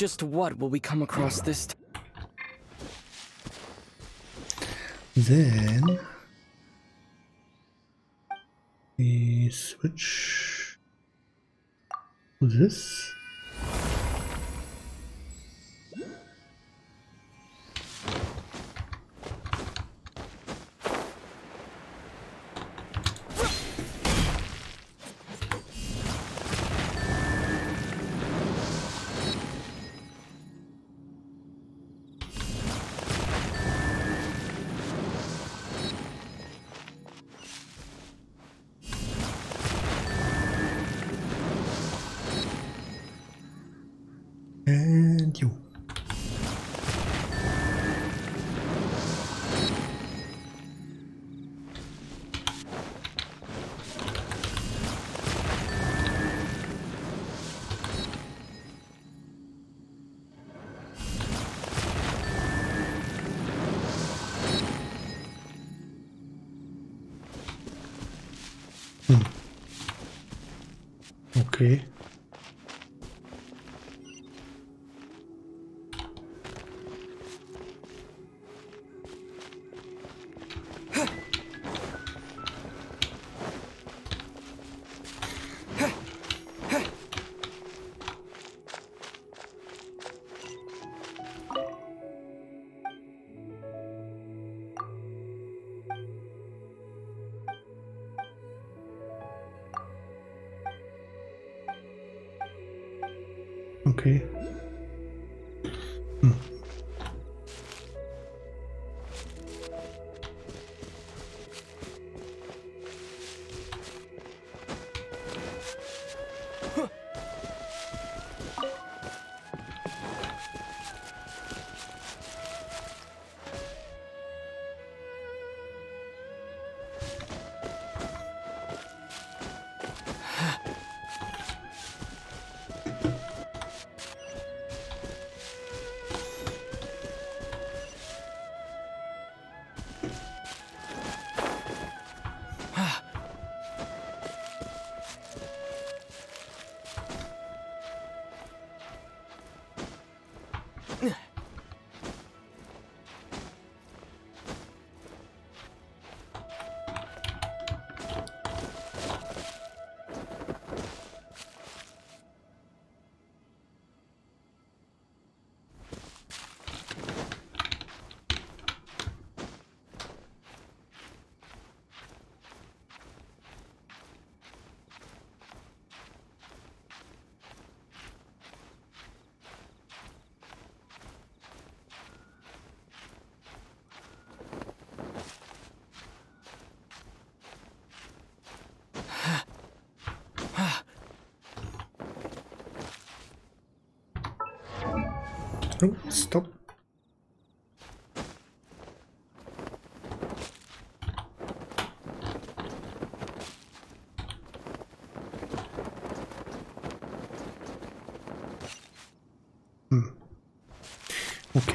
Just what will we come across this time? Then we switch this.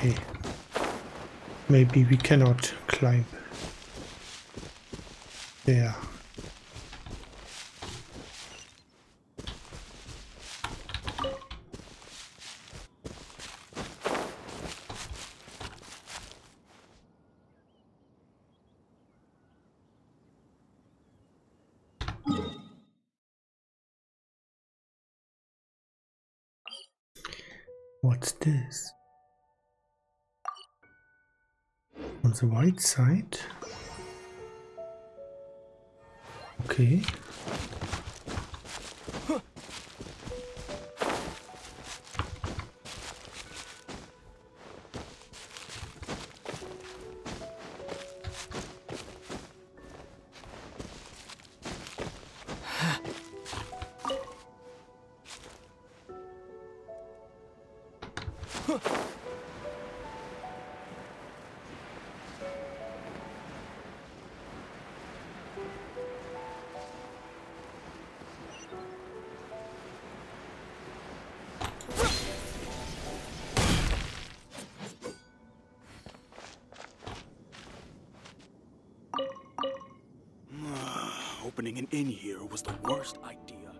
Okay. Maybe we cannot climb. There. What's this? On the white side? Okay. Worst idea.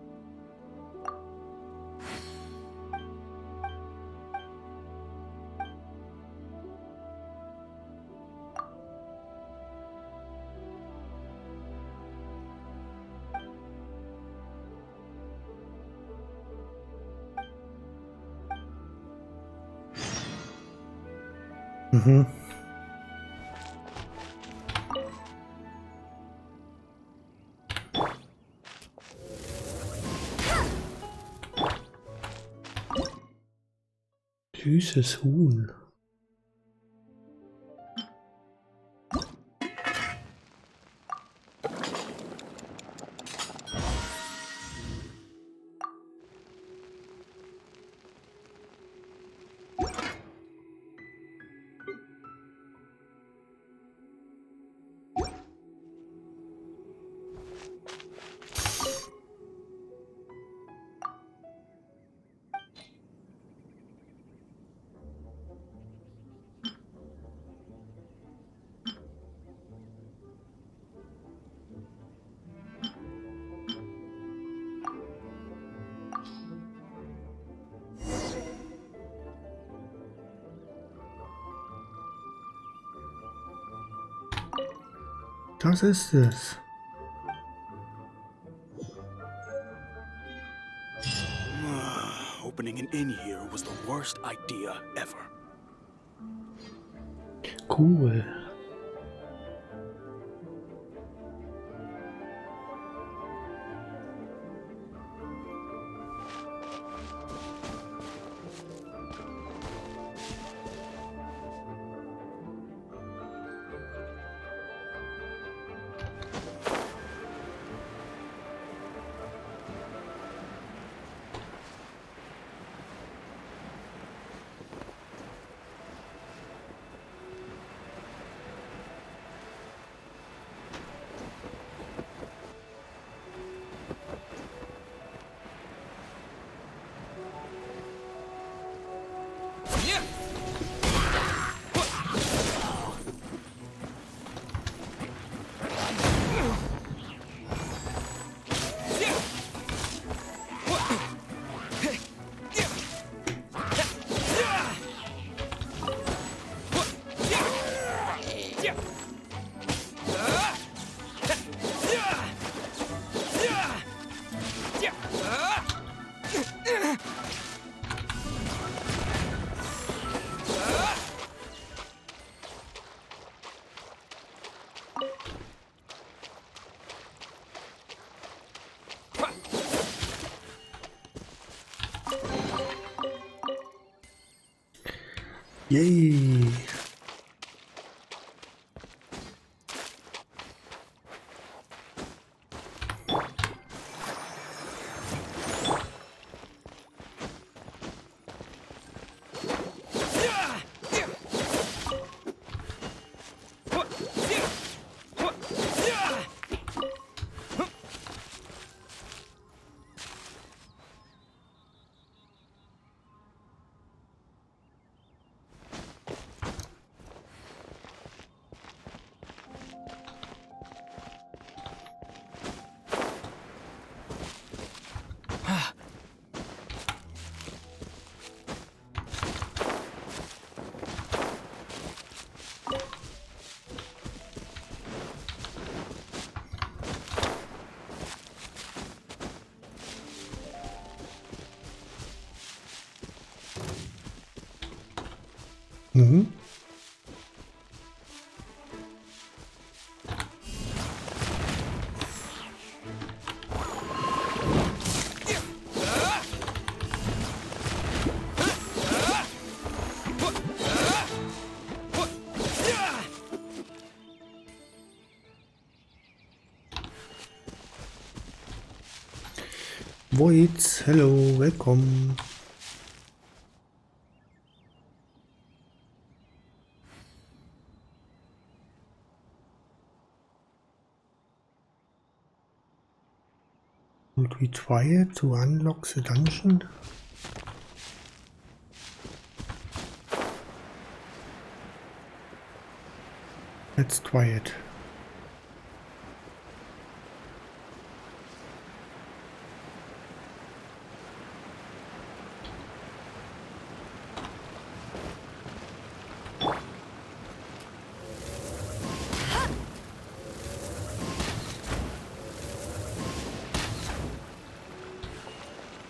Mm-hmm. Süßes Huhn. Was ist es? Opening an inn here was the worst idea ever. Cool. E aí, Mhm. Voids, hello, welcome. It to unlock the dungeon? Let's try it.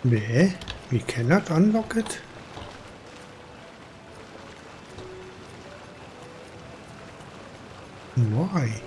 Where? We cannot unlock it? Why?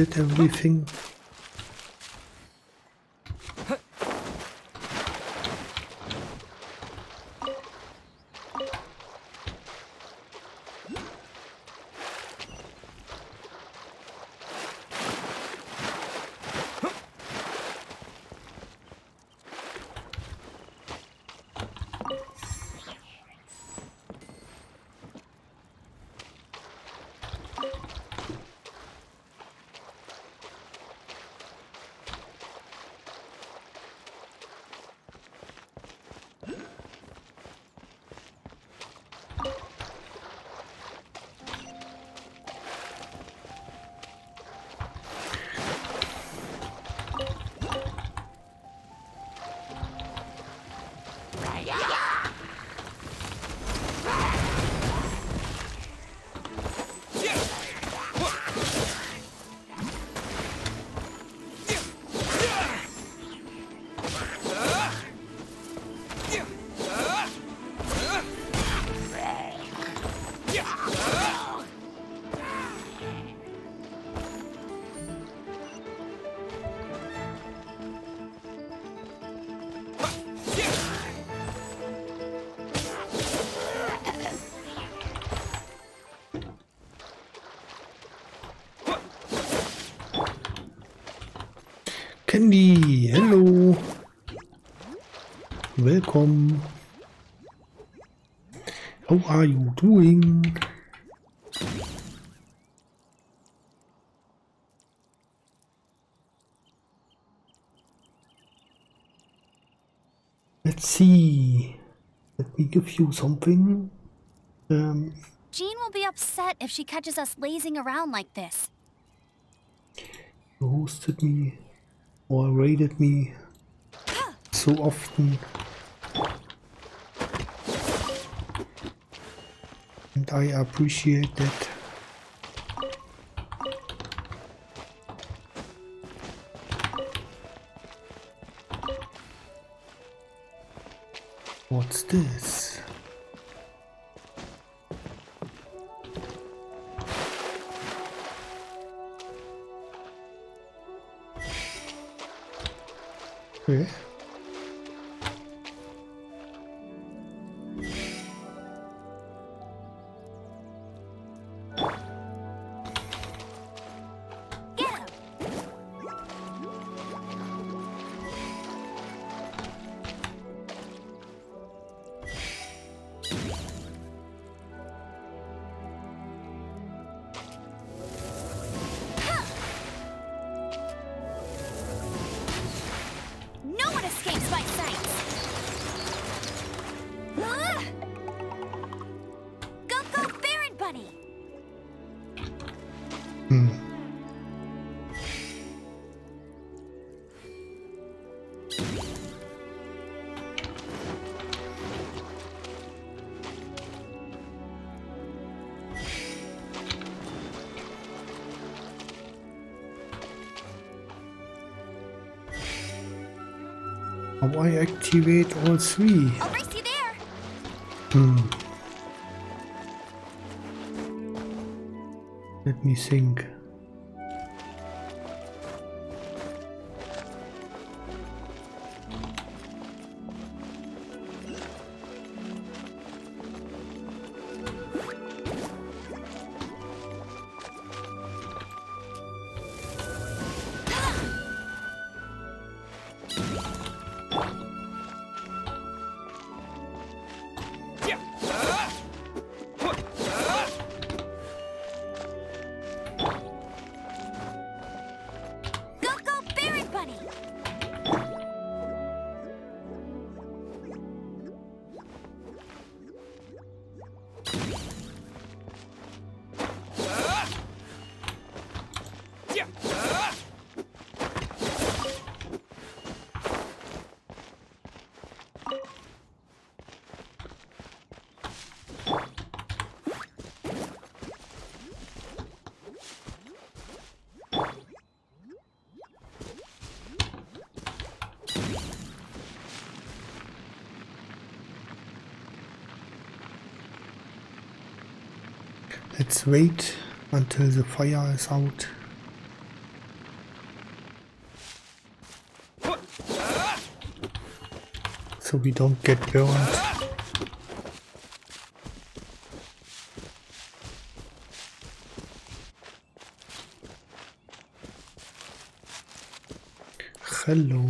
Everything. welcome. How are you doing? Let's see. Let me give you something. Um, Jean will be upset if she catches us lazing around like this. You hosted me or raided me so often. And I appreciate that. What's this? Activate all three? I'll race you there! Hmm. Let me think. Let's wait until the fire is out. So we don't get burned. Hello.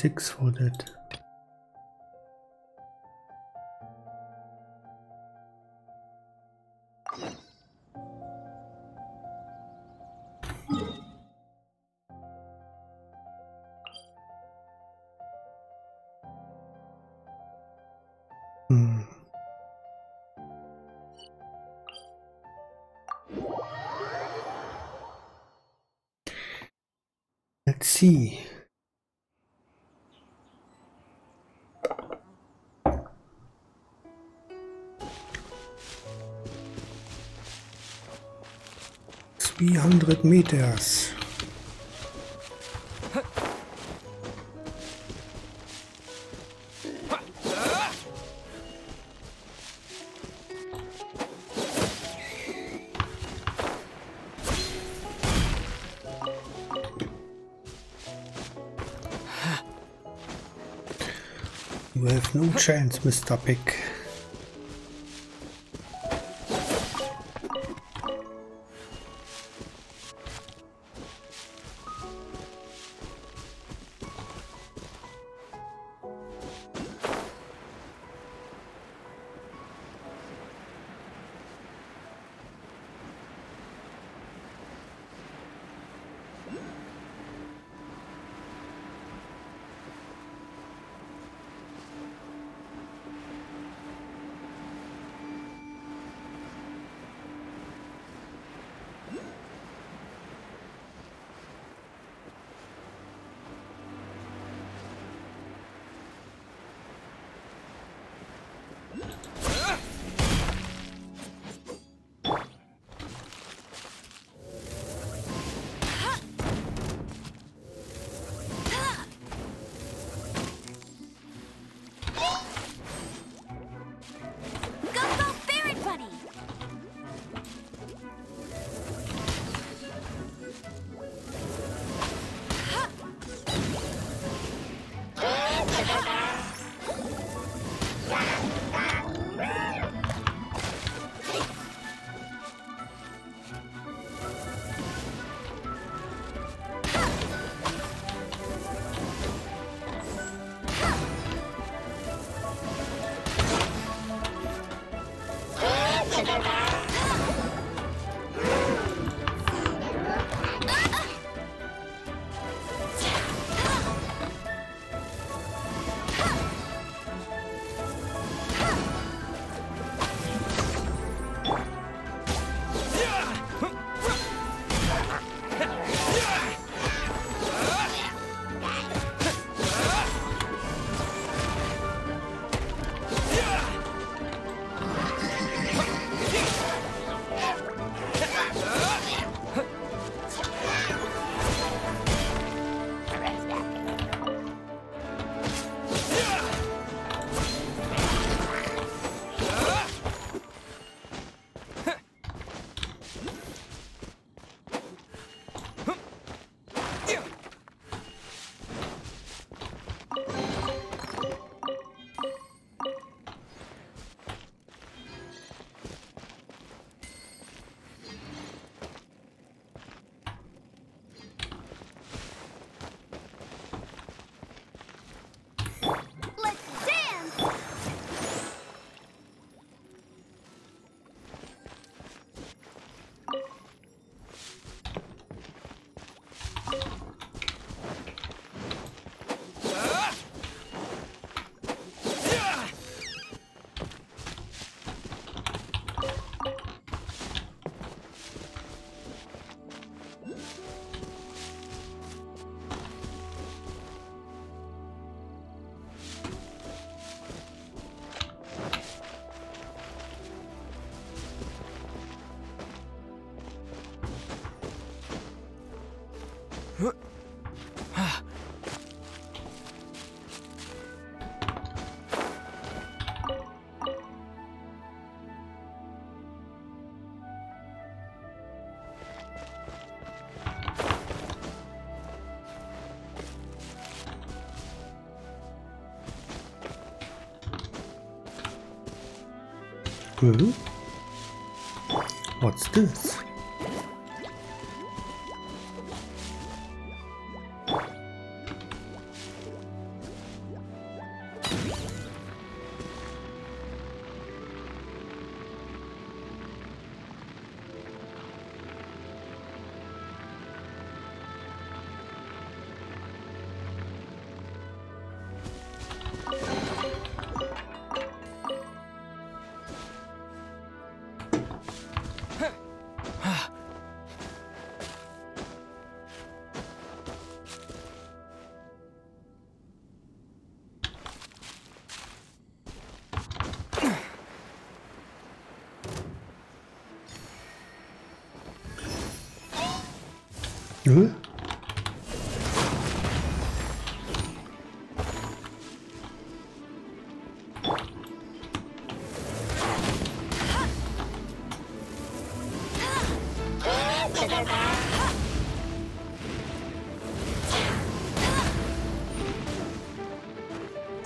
26 for that. 300 meters. You have no chance, Mr. Pick. What's this? Huh?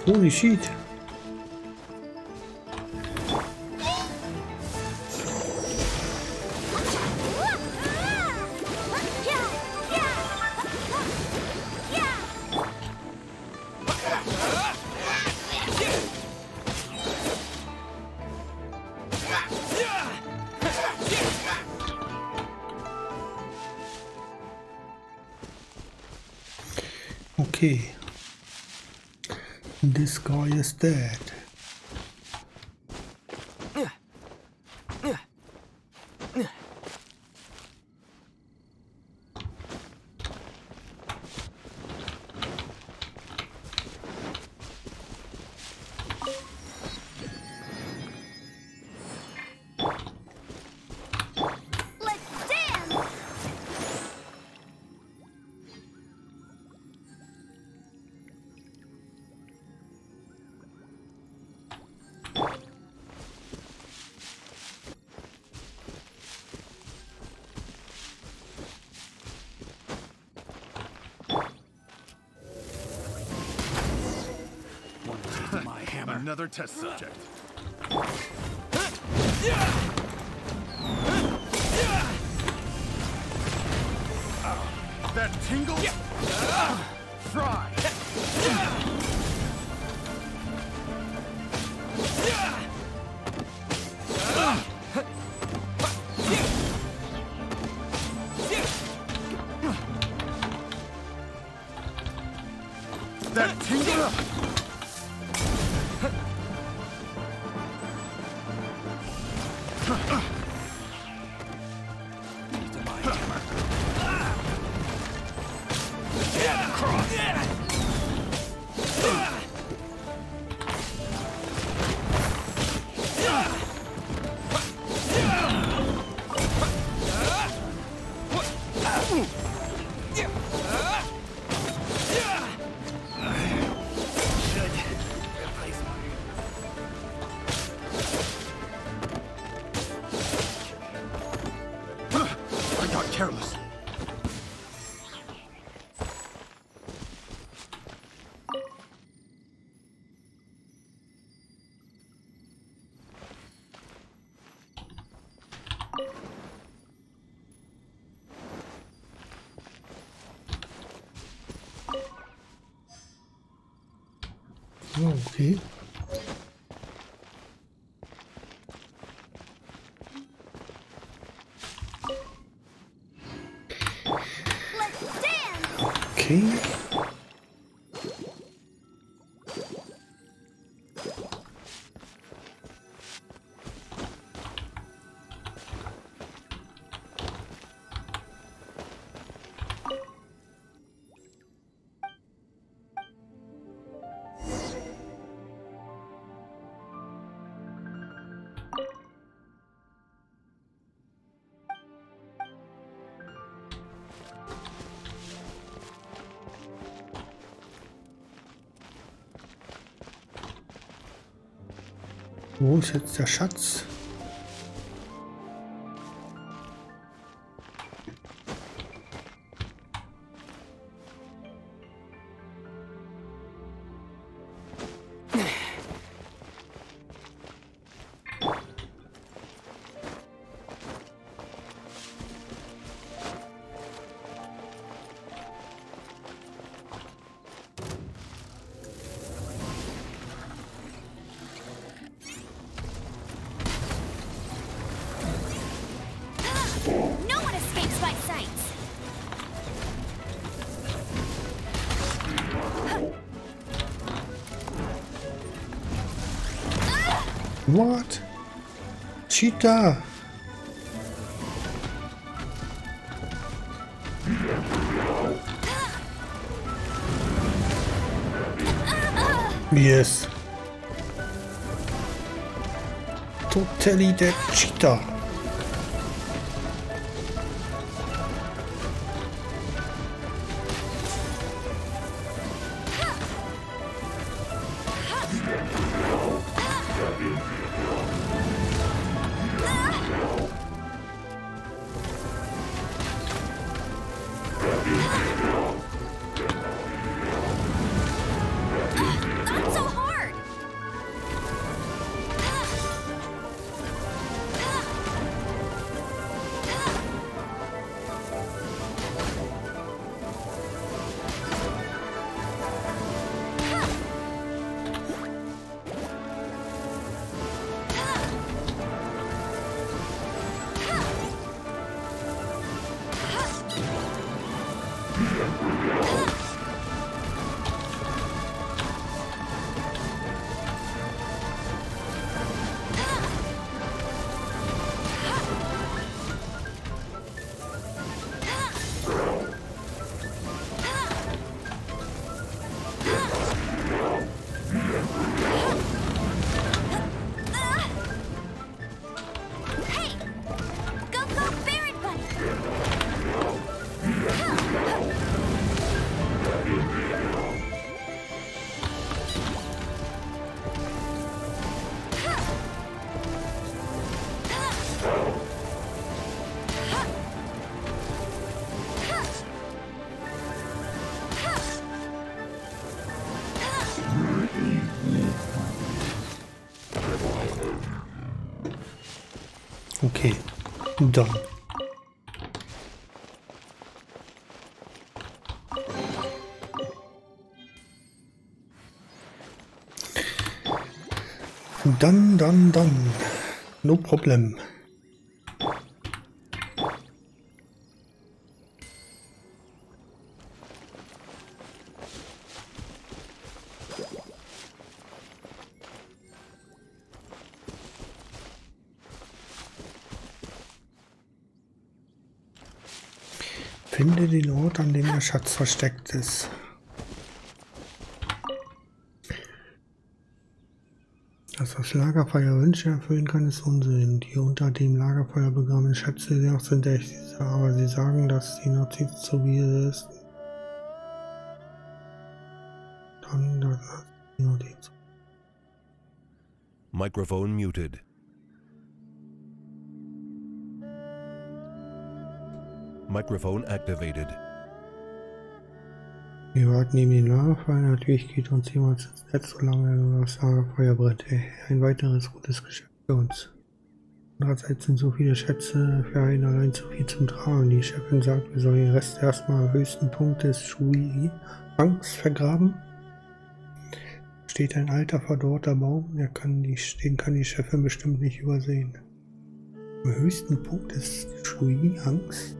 Holy shit. Okay. This guy is dead. Another test subject. Okay. Let's dance! Okay. Wo ist jetzt der Schatz? What? Cheetah! Yes. Totally dead cheetah. Done, done, done. No problem. Finde den Ort, an dem der Schatz versteckt ist. Dass das Lagerfeuer Wünsche erfüllen kann, ist Unsinn. Die unter dem Lagerfeuer begrabenen Schätze sind echt, aber sie sagen, dass die so wie sie ist. Dann das Notiz. Microphone muted. Microphone activated. Wir warten neben den Lagerfeuer. Natürlich geht uns jemand ins Netz, solange das Lagerfeuer brennt. Ein weiteres gutes Geschäft für uns. Andererseits sind so viele Schätze für einen allein zu viel zum Tragen. Die Chefin sagt, wir sollen den Rest erstmal am höchsten Punkt des Shui-Rangs vergraben. Steht ein alter, verdorrter Baum, der kann die, den kann die Chefin bestimmt nicht übersehen. Am höchsten Punkt des Shui-Rangs?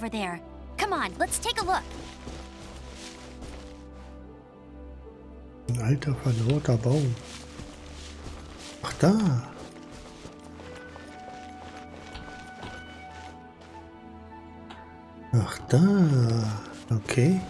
Over there. Come on, let's take a look. Ein alter, verdorrter Baum. Ach da. Ach da. Okay.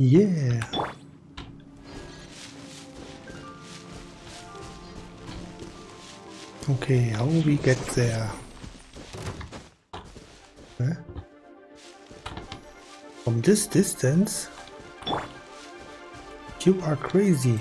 Yeah. Okay, how we get there? Huh? From this distance? You are crazy.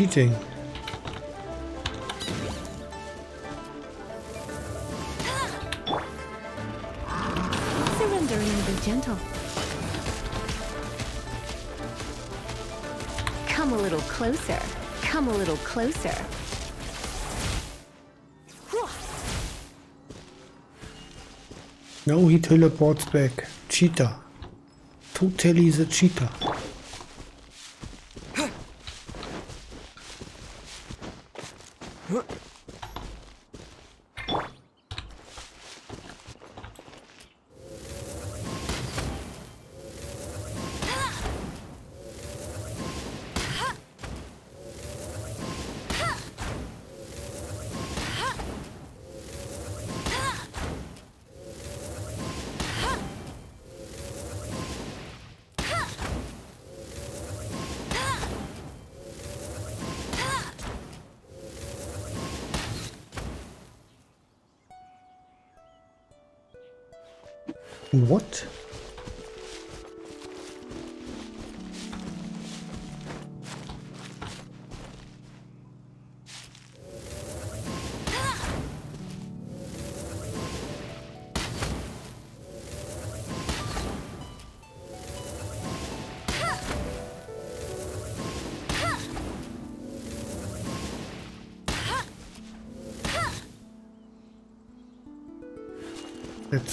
Cheating. Surrender and be gentle. Come a little closer. Come a little closer. No, he teleports back. Cheetah. Totally the cheetah.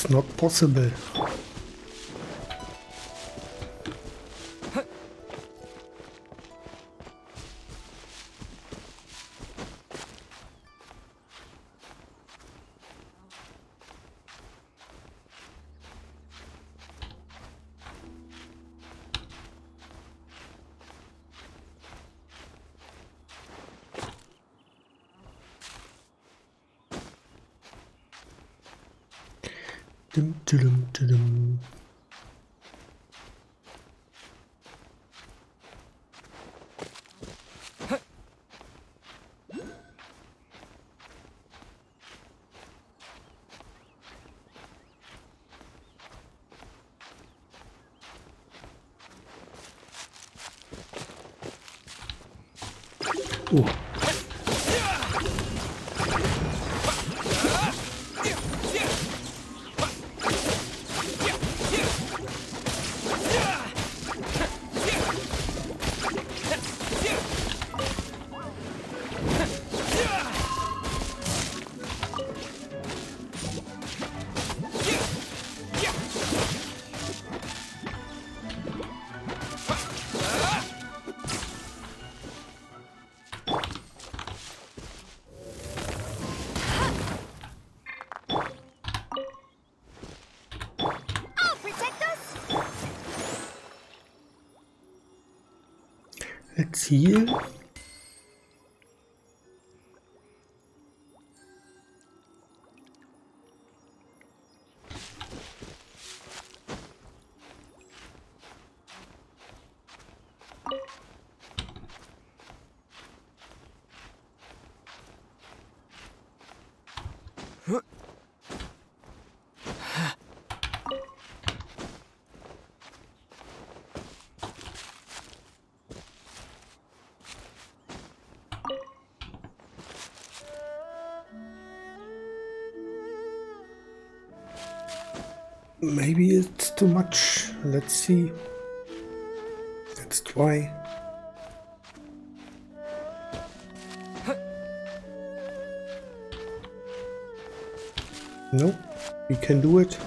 Not possible. Let's Maybe it's too much. Let's see. Let's try. No, we can do it.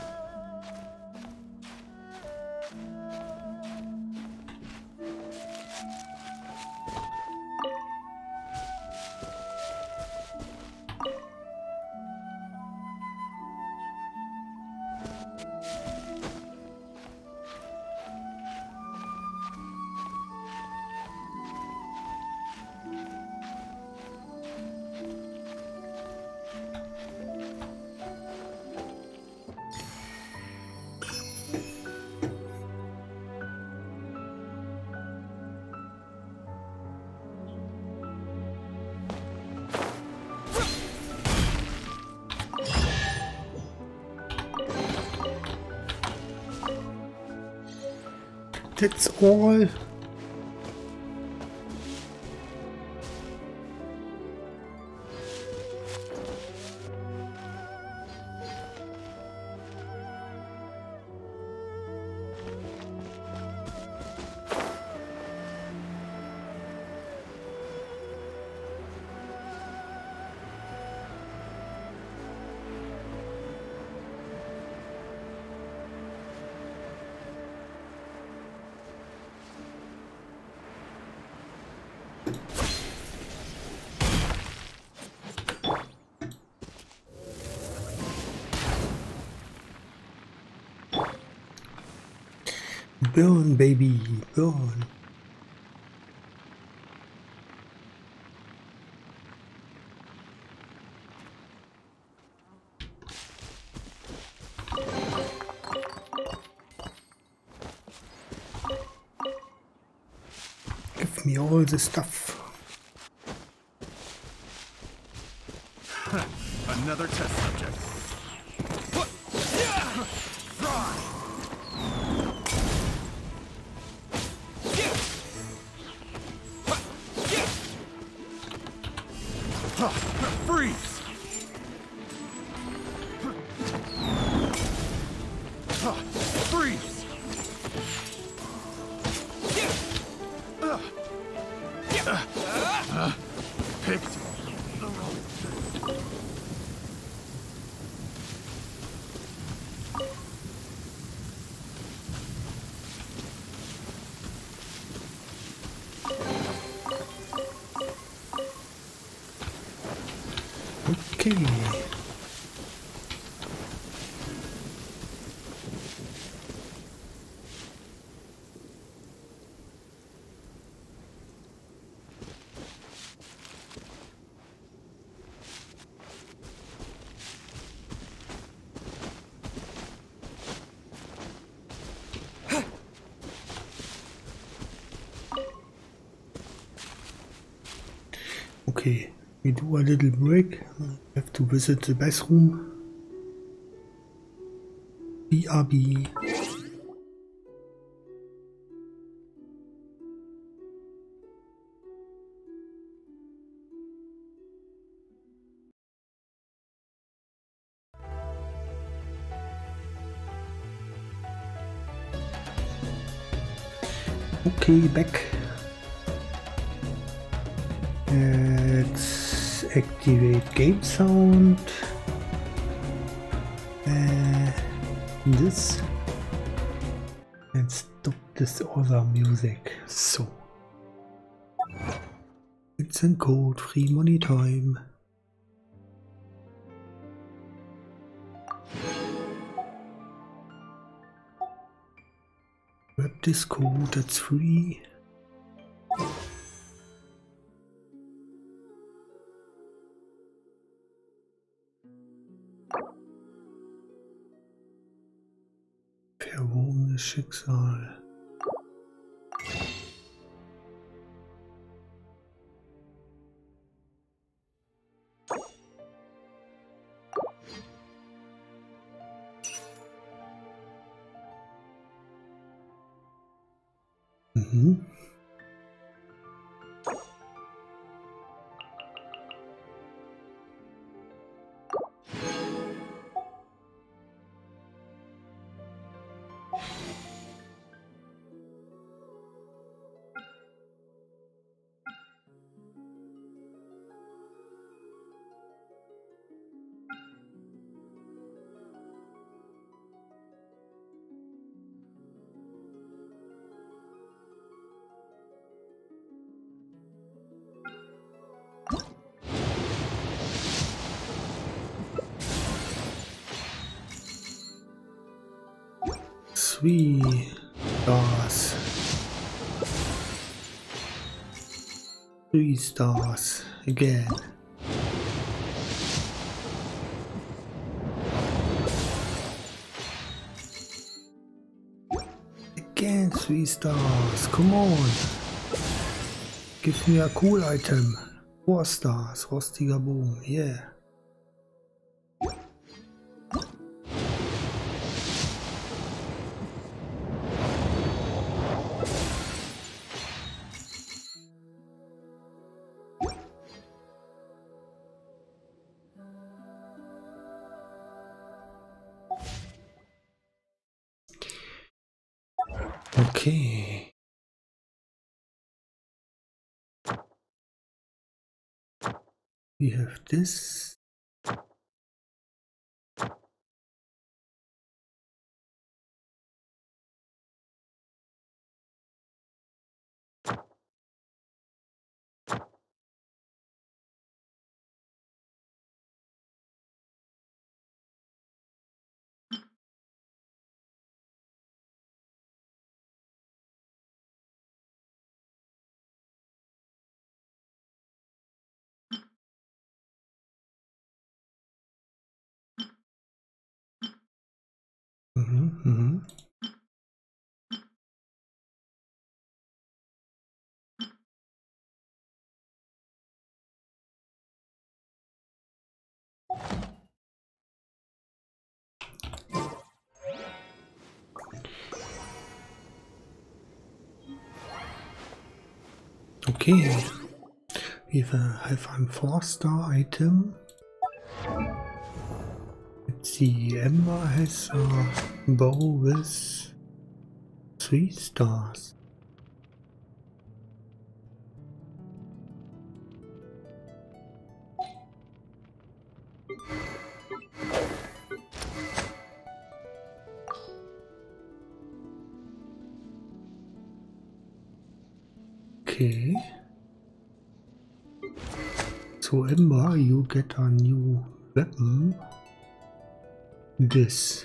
Burn, baby, burn. Give me all the stuff. Another test a little break. We have to visit the bathroom. BRB. Okay, back. Activate game sound. Uh, this. And stop this other music. So. It's in code, free money time. Grab this code, that's free. Verwobenes Schicksal. Three stars. Three stars again. Again, three stars. Come on. Give me a cool item. Four stars. Rostiger Bogen. Yeah. We have this. Mhm. Okay. We have a four star item. Amber has a bow with three stars. Okay. So Amber, you get a new weapon. This.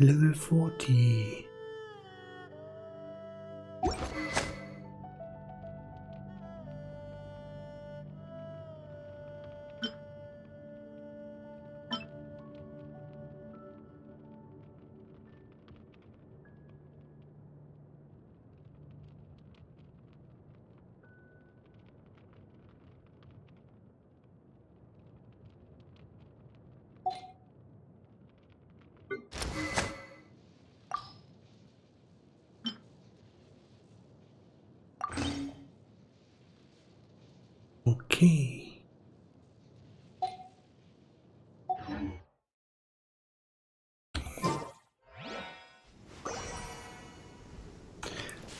Level 40.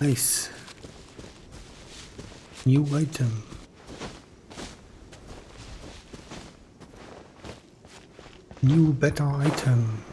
Nice. New item. New better item.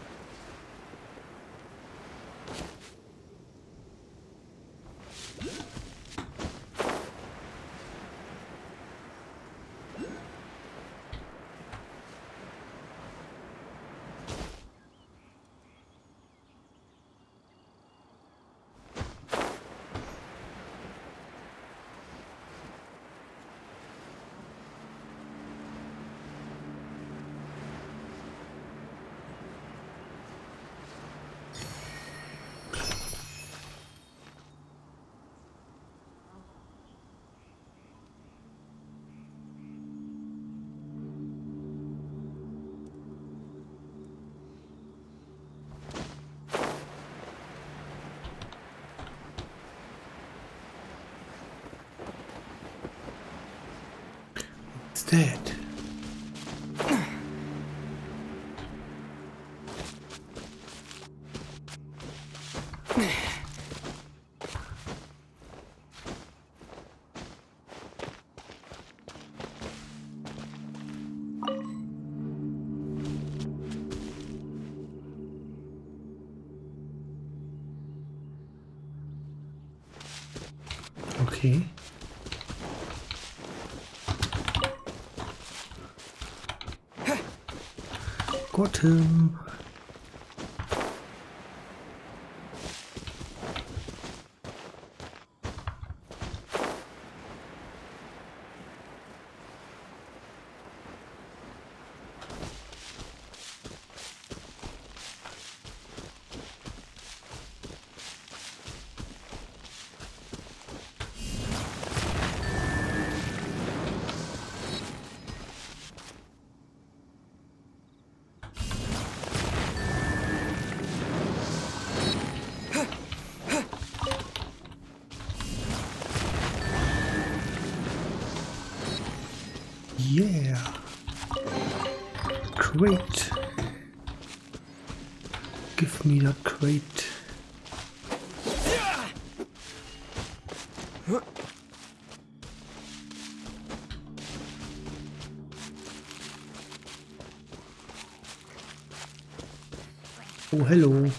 Okay. Got Me crate. Oh, hello.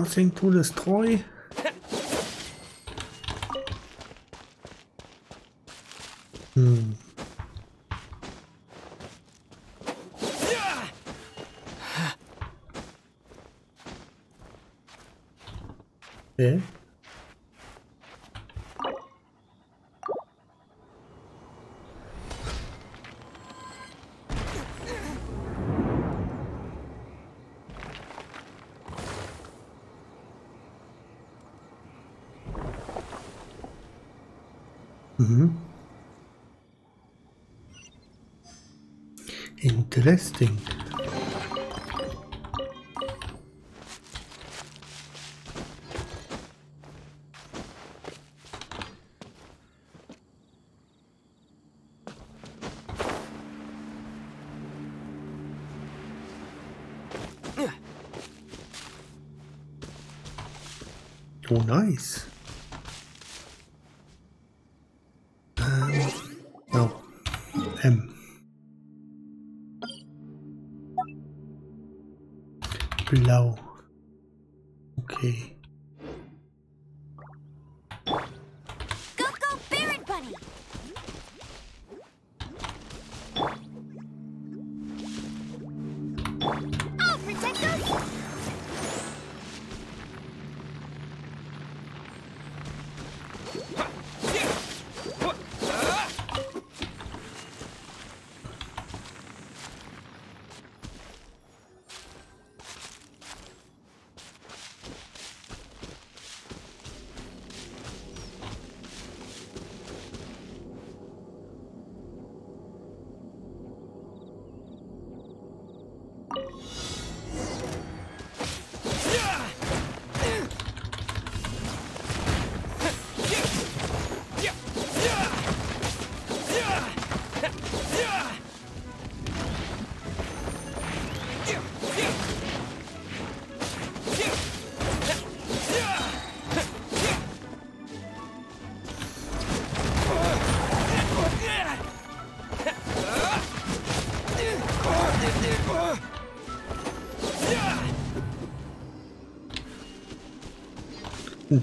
Nothing to destroy. Hmm. Okay. Mhm. Interesting.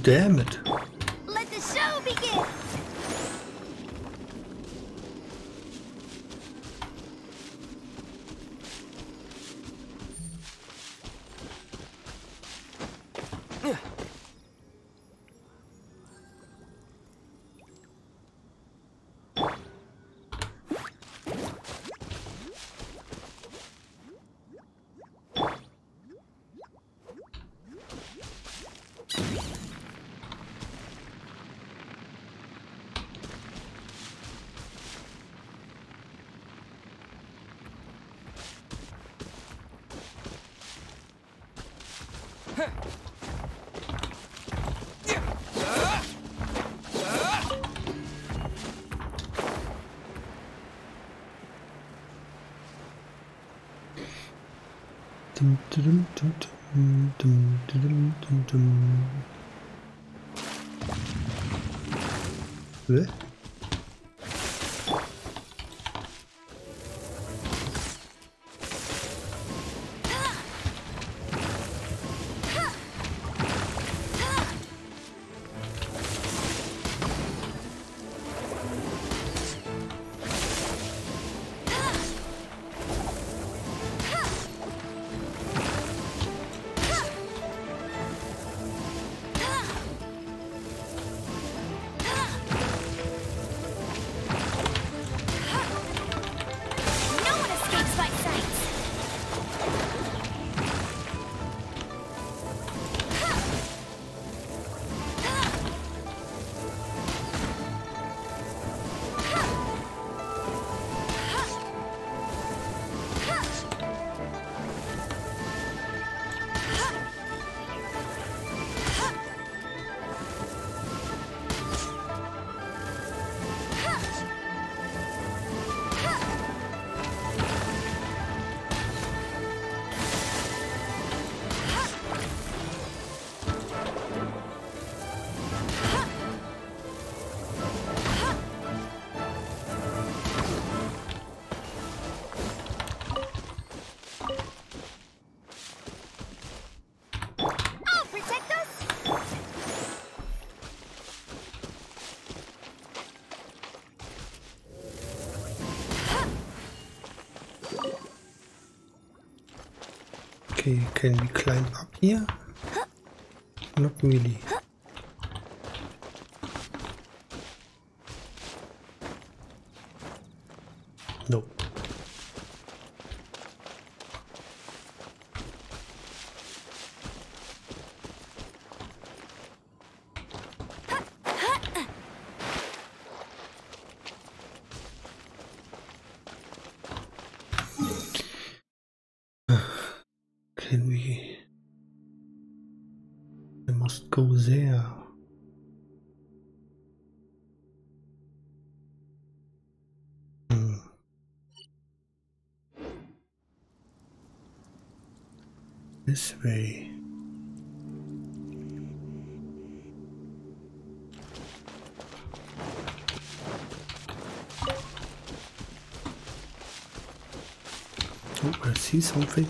damn it. Bleh. killen die kleinen ab hier. Locken wir die. three. Oh, I see something.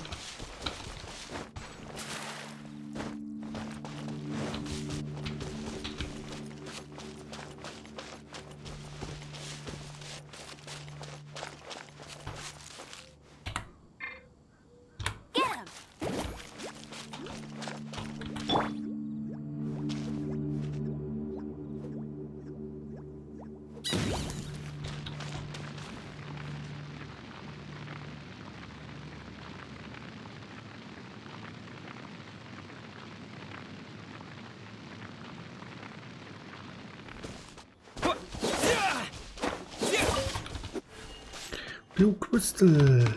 still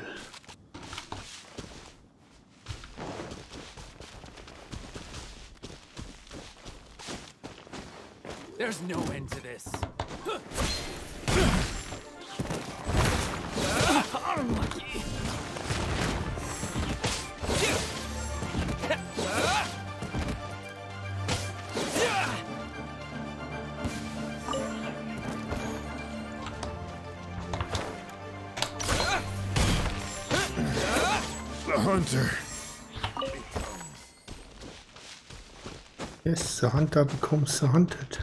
Yes, the hunter becomes the hunted.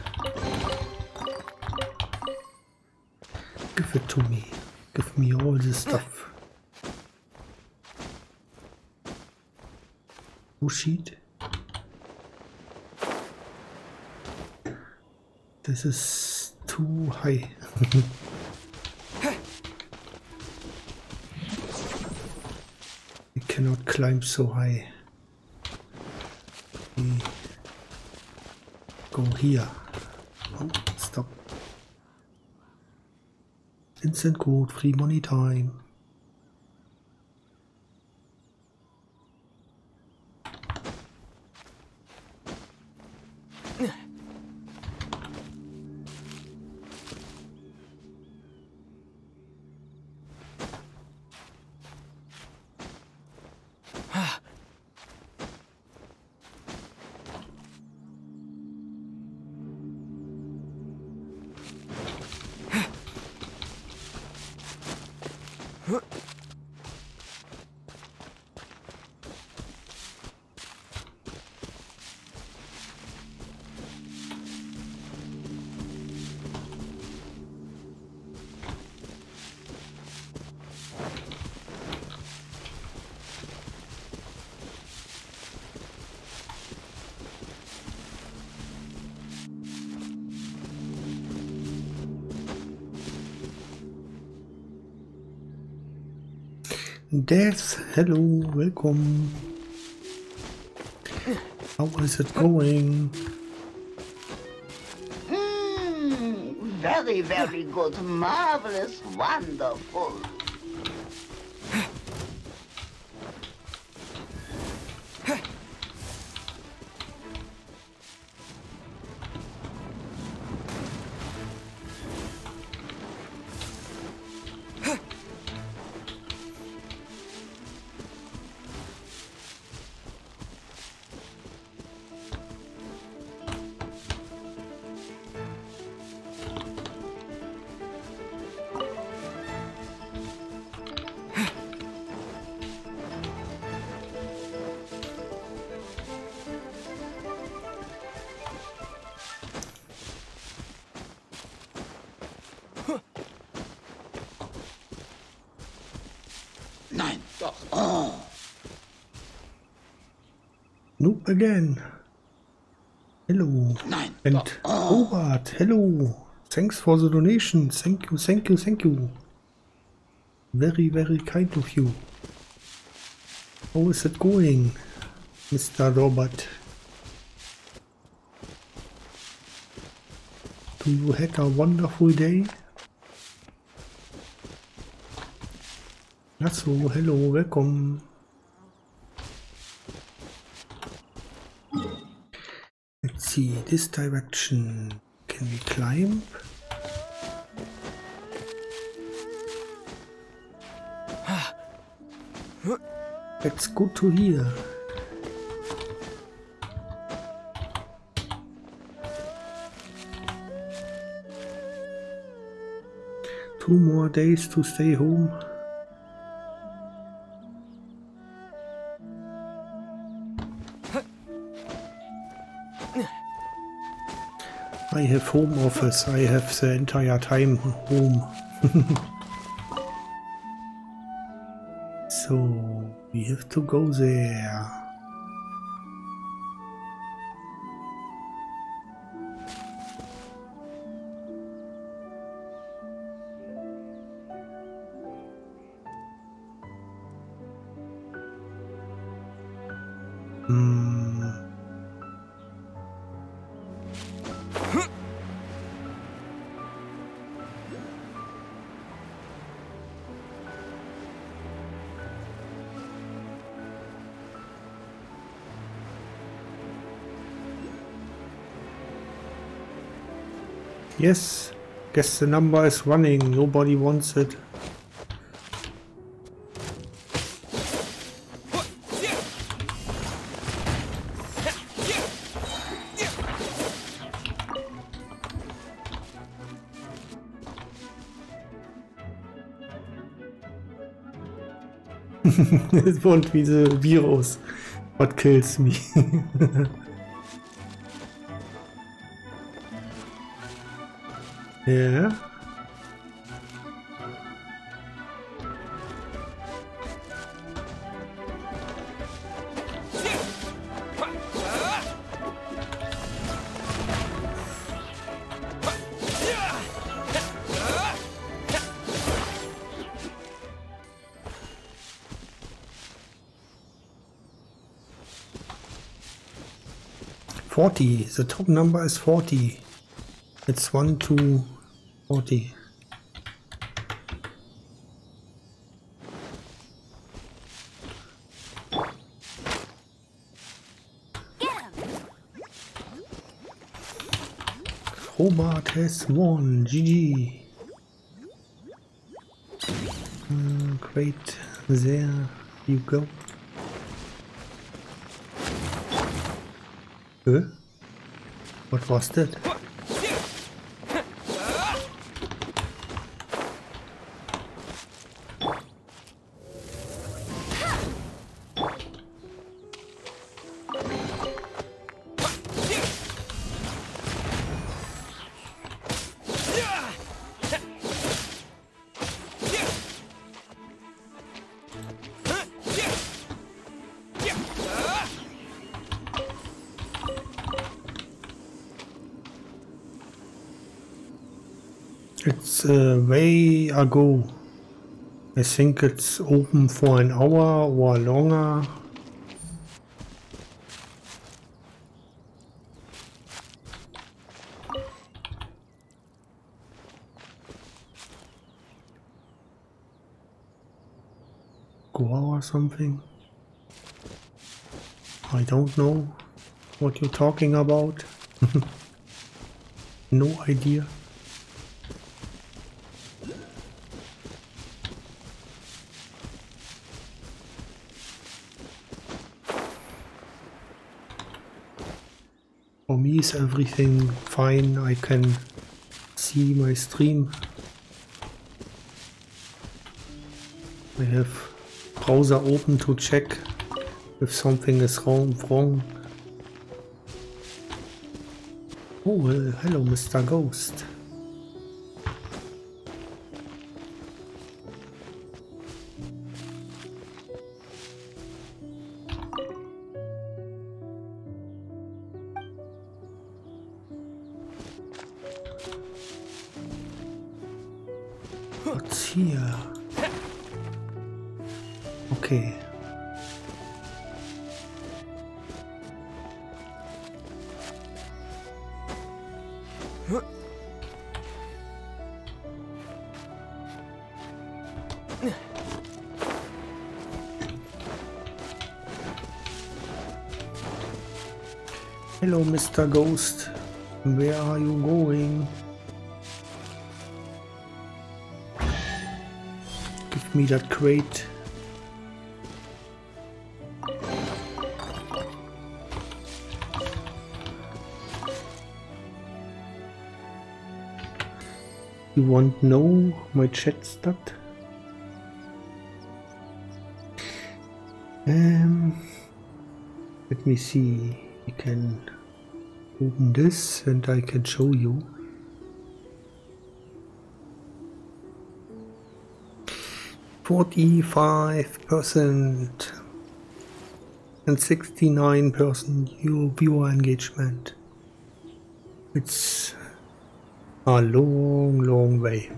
Give it to me. Give me all the stuff. Oh sheet. This is too high. We cannot climb so high. Go here. Oh, stop. Instant code, free money time. Death, hello, welcome. How is it going? Mm, very, very good. Marvelous. Wonderful. Nope again. Hello. Nein. And Robert, hello. Thanks for the donation. Thank you, thank you, thank you. Very, very kind of you. How is it going, Mr. Robert? Do you had a wonderful day? Lasso, hello, welcome. Let's see, this direction. Can we climb? It's good to hear. Two more days to stay home. I have home office. I have the entire time home. so we have to go there. Yes, guess the number is running. Nobody wants it. it won't be the virus what kills me. Yeah. Forty. The top number is forty. It's one, two, 40. Hobart has won, GG. Mm, great, there you go. Huh? What was that? Ago. I think it's open for an hour or longer. Goa or something. I don't know what you're talking about. no idea. For me is everything fine. I can see my stream. I have browser open to check if something is wrong. wrong. Oh, well, hello, Mr. Ghost. Ghost. Where are you going? Give me that crate. You want know my chat stat? Um, let me see. You can open this and I can show you. Forty-five percent and sixty-nine percent your viewer engagement. It's a long, long way.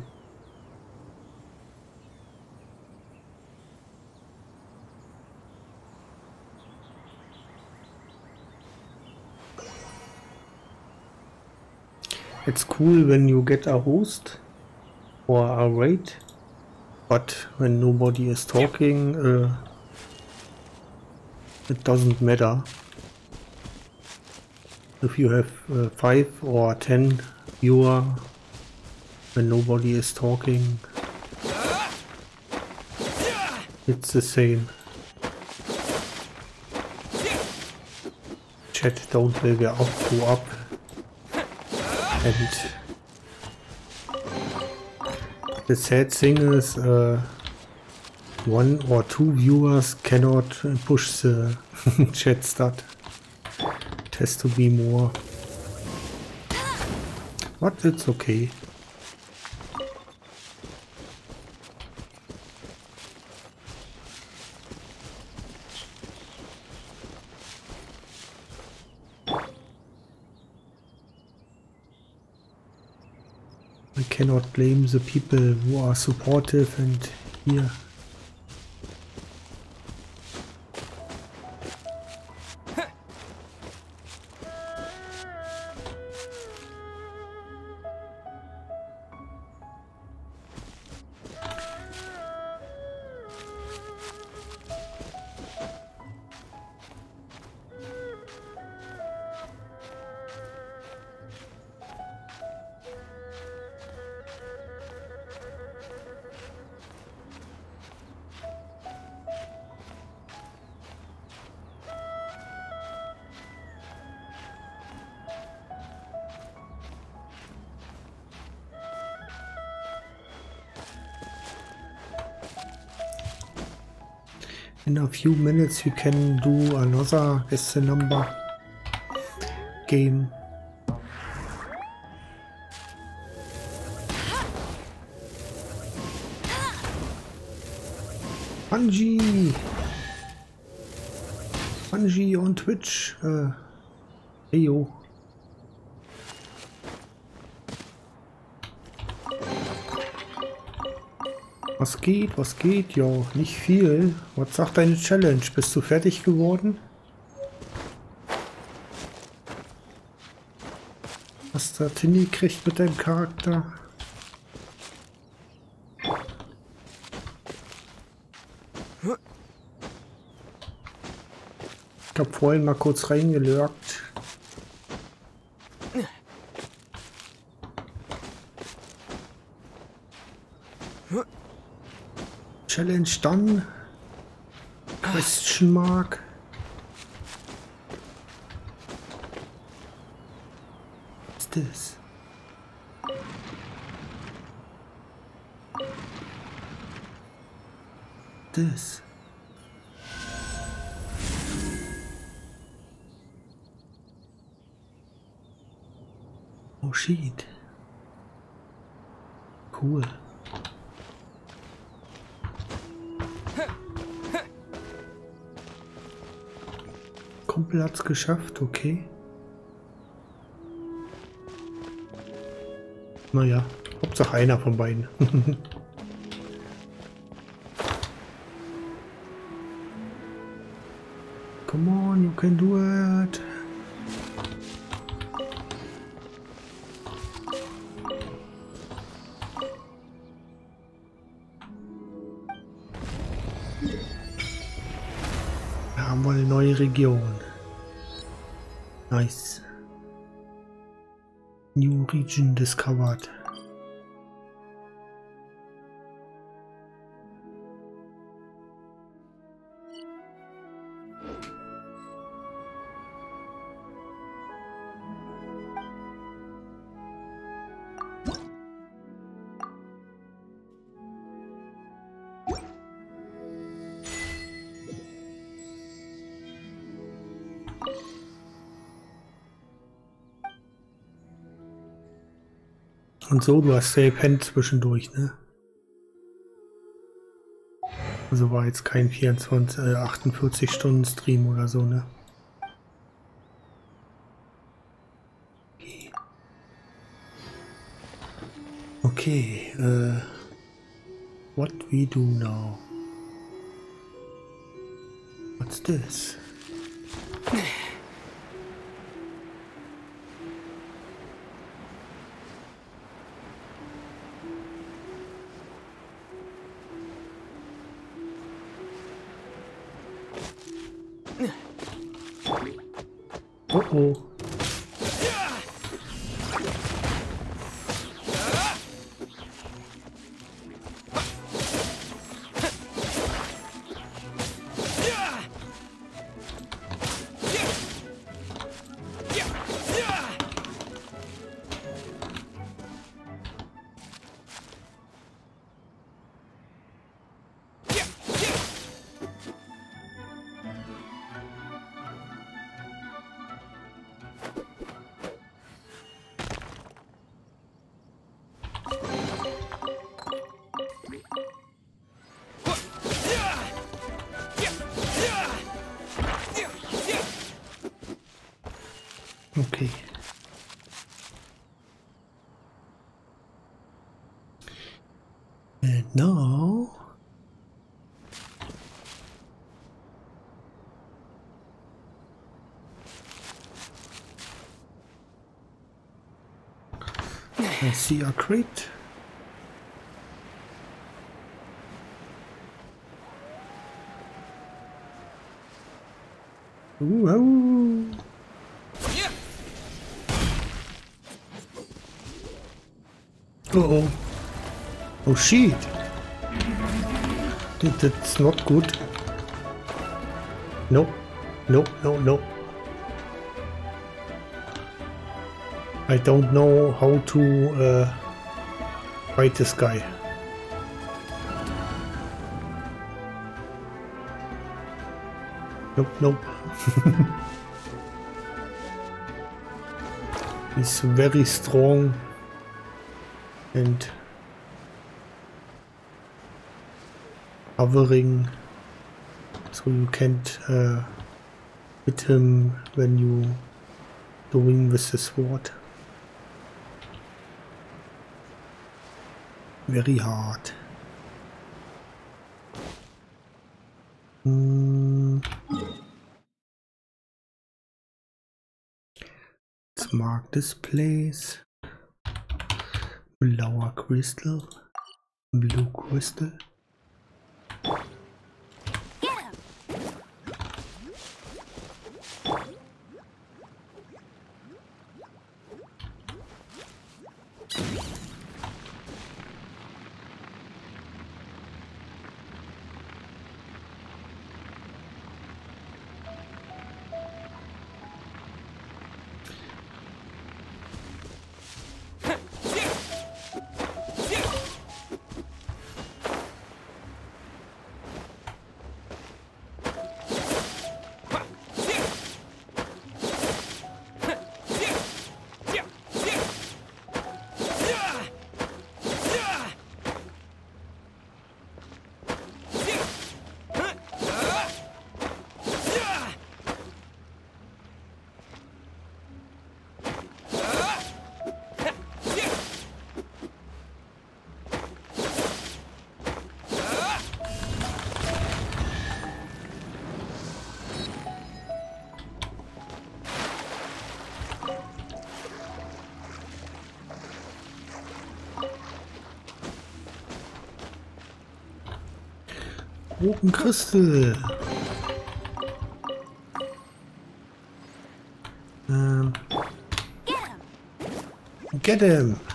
It's cool when you get a host or a raid, but when nobody is talking, uh, it doesn't matter. If you have uh, 5 or 10 viewer when nobody is talking, it's the same. Chat don't will get up to up and the sad thing is uh, one or two viewers cannot push the chat start. It has to be more. But it's okay. I cannot blame the people who are supportive and here. Few minutes we can do another guess the number game. Bungie! Bungie on Twitch. Uh, äh, hey yo. Geht, was geht? Jo, nicht viel. Was sagt deine Challenge? Bist du fertig geworden? Was du das hingekriegt mit deinem Charakter? Ich hab vorhin mal kurz reingelurkt. Challenge done? Question mark. What's this? This. Oh shit. Cool. Kumpel hat's geschafft, okay. Naja, Hauptsache einer von beiden. Come on, you can do it. Da haben wir eine neue Region. New region discovered. Und so, du hast Safe Hand zwischendurch, ne? Also war jetzt kein 24, äh, 48 Stunden Stream oder so, ne? Okay. Okay, äh, what we do now? What's this? Crate. Ooh, ooh. Uh oh. Oh shit. That- That's not good. No. No, no, no. I don't know how to uh, fight this guy. Nope, nope. He's very strong and hovering so you can't uh, hit him when you doing with the sword. Very hard. Mm. Let's mark this place. Blauer crystal. Blue crystal. Ähm. Get him. Give me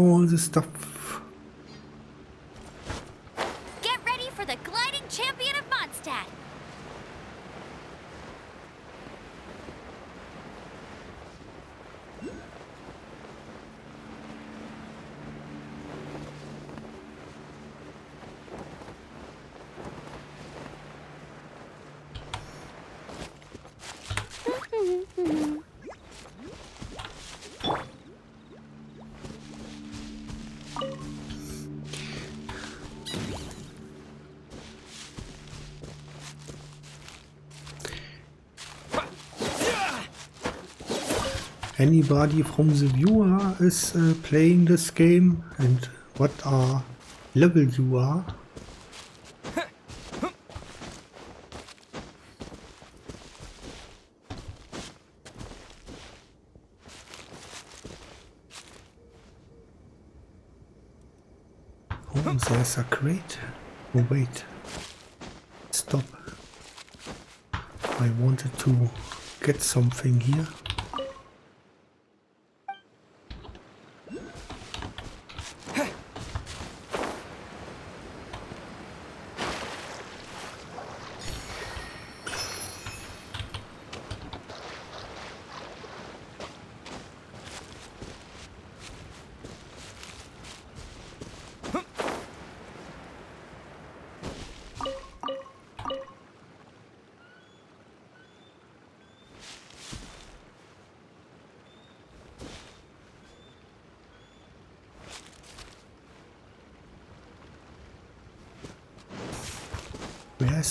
all the stuff. Anybody from the viewer is uh, playing this game and what are level you are? Oh, there's a crate. Oh, wait. Stop. I wanted to get something here.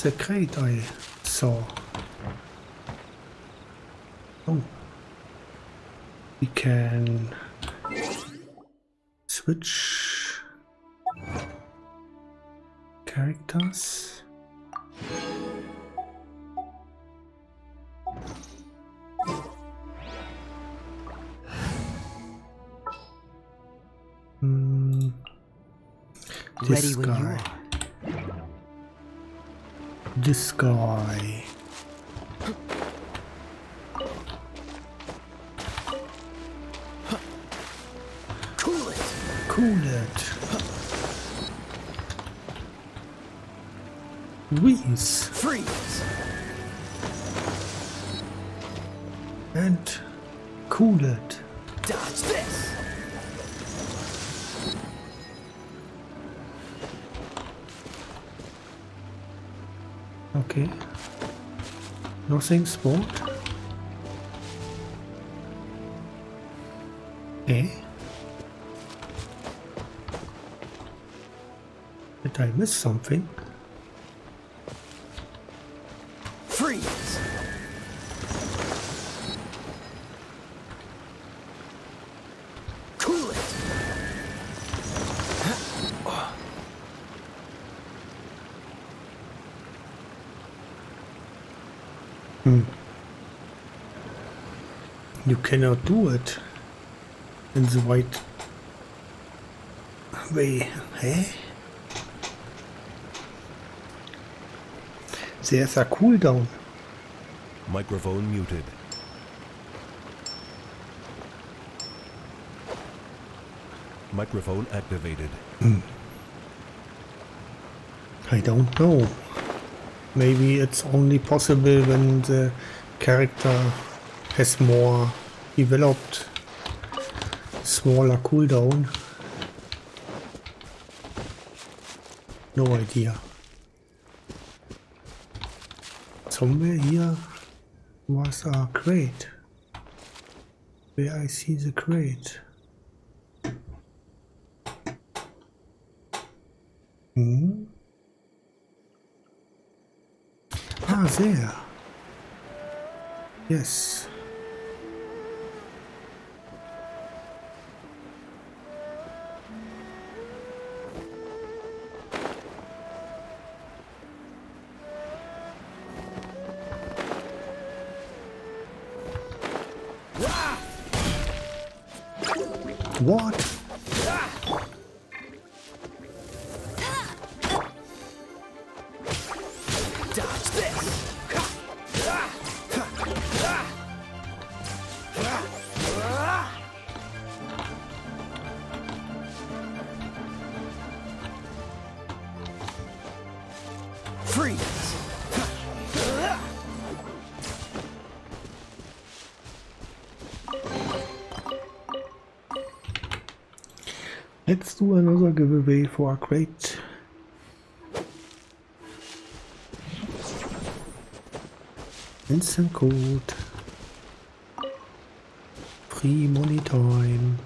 The crate I saw? Oh. We can switch characters. Hmm. Ready when you. This guy. Cool it. Cool it. Wheeze. Freeze. And cool it. Sport. Eh? Did I miss something? Cannot do it in the right way. Eh? There's a cooldown. Microphone muted. Microphone activated. I don't know. Maybe it's only possible when the character has more developed, smaller cooldown. No idea. Somewhere here was a crate. Where I see the crate. Hmm? Ah, there. Yes. Crate. Instant code. Free money time.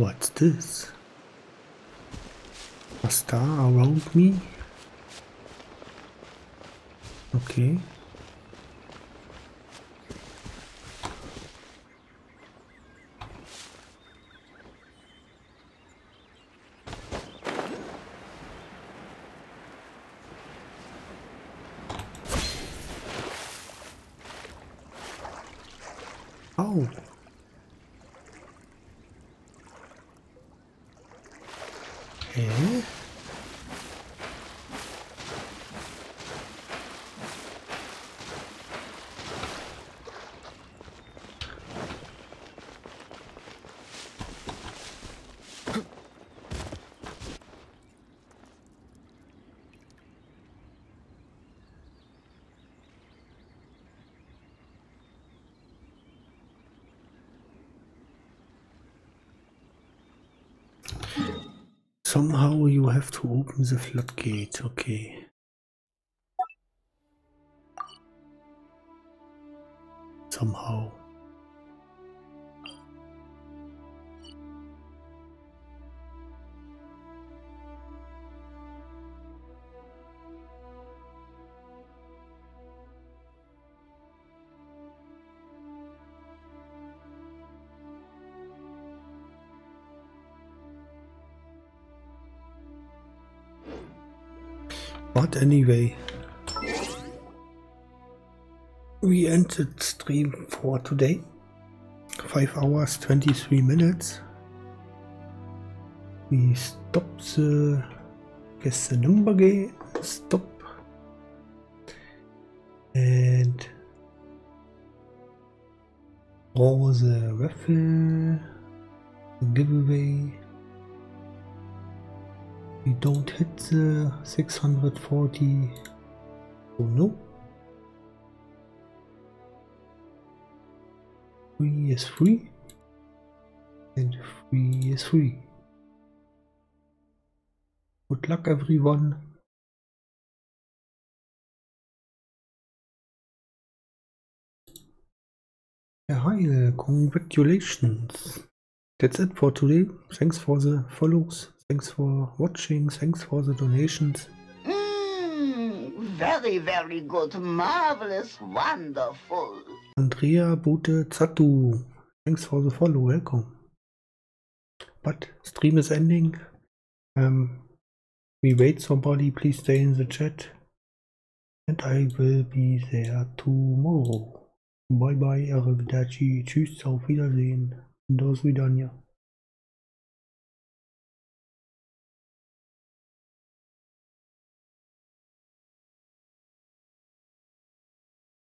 What's this? A star around me? Okay. Oh. Hä? Somehow you have to open the floodgate, okay. Anyway, we ended stream for today. 5 hours 23 minutes. We stop the guess the number game. Stop. And all the raffle, 640. Oh no. Free is free. And free is free. Good luck everyone. Hi, uh, congratulations. That's it for today. Thanks for the follows. Thanks for watching. Thanks for the donations. Mmm, very, very good, marvelous, wonderful. Andrea Bute Zatu. Thanks for the follow. Welcome. But stream is ending. Um, we wait somebody. Please stay in the chat. And I will be there tomorrow. Bye bye, arrivederci. Tschüss, auf Wiedersehen. Und aus Vidania.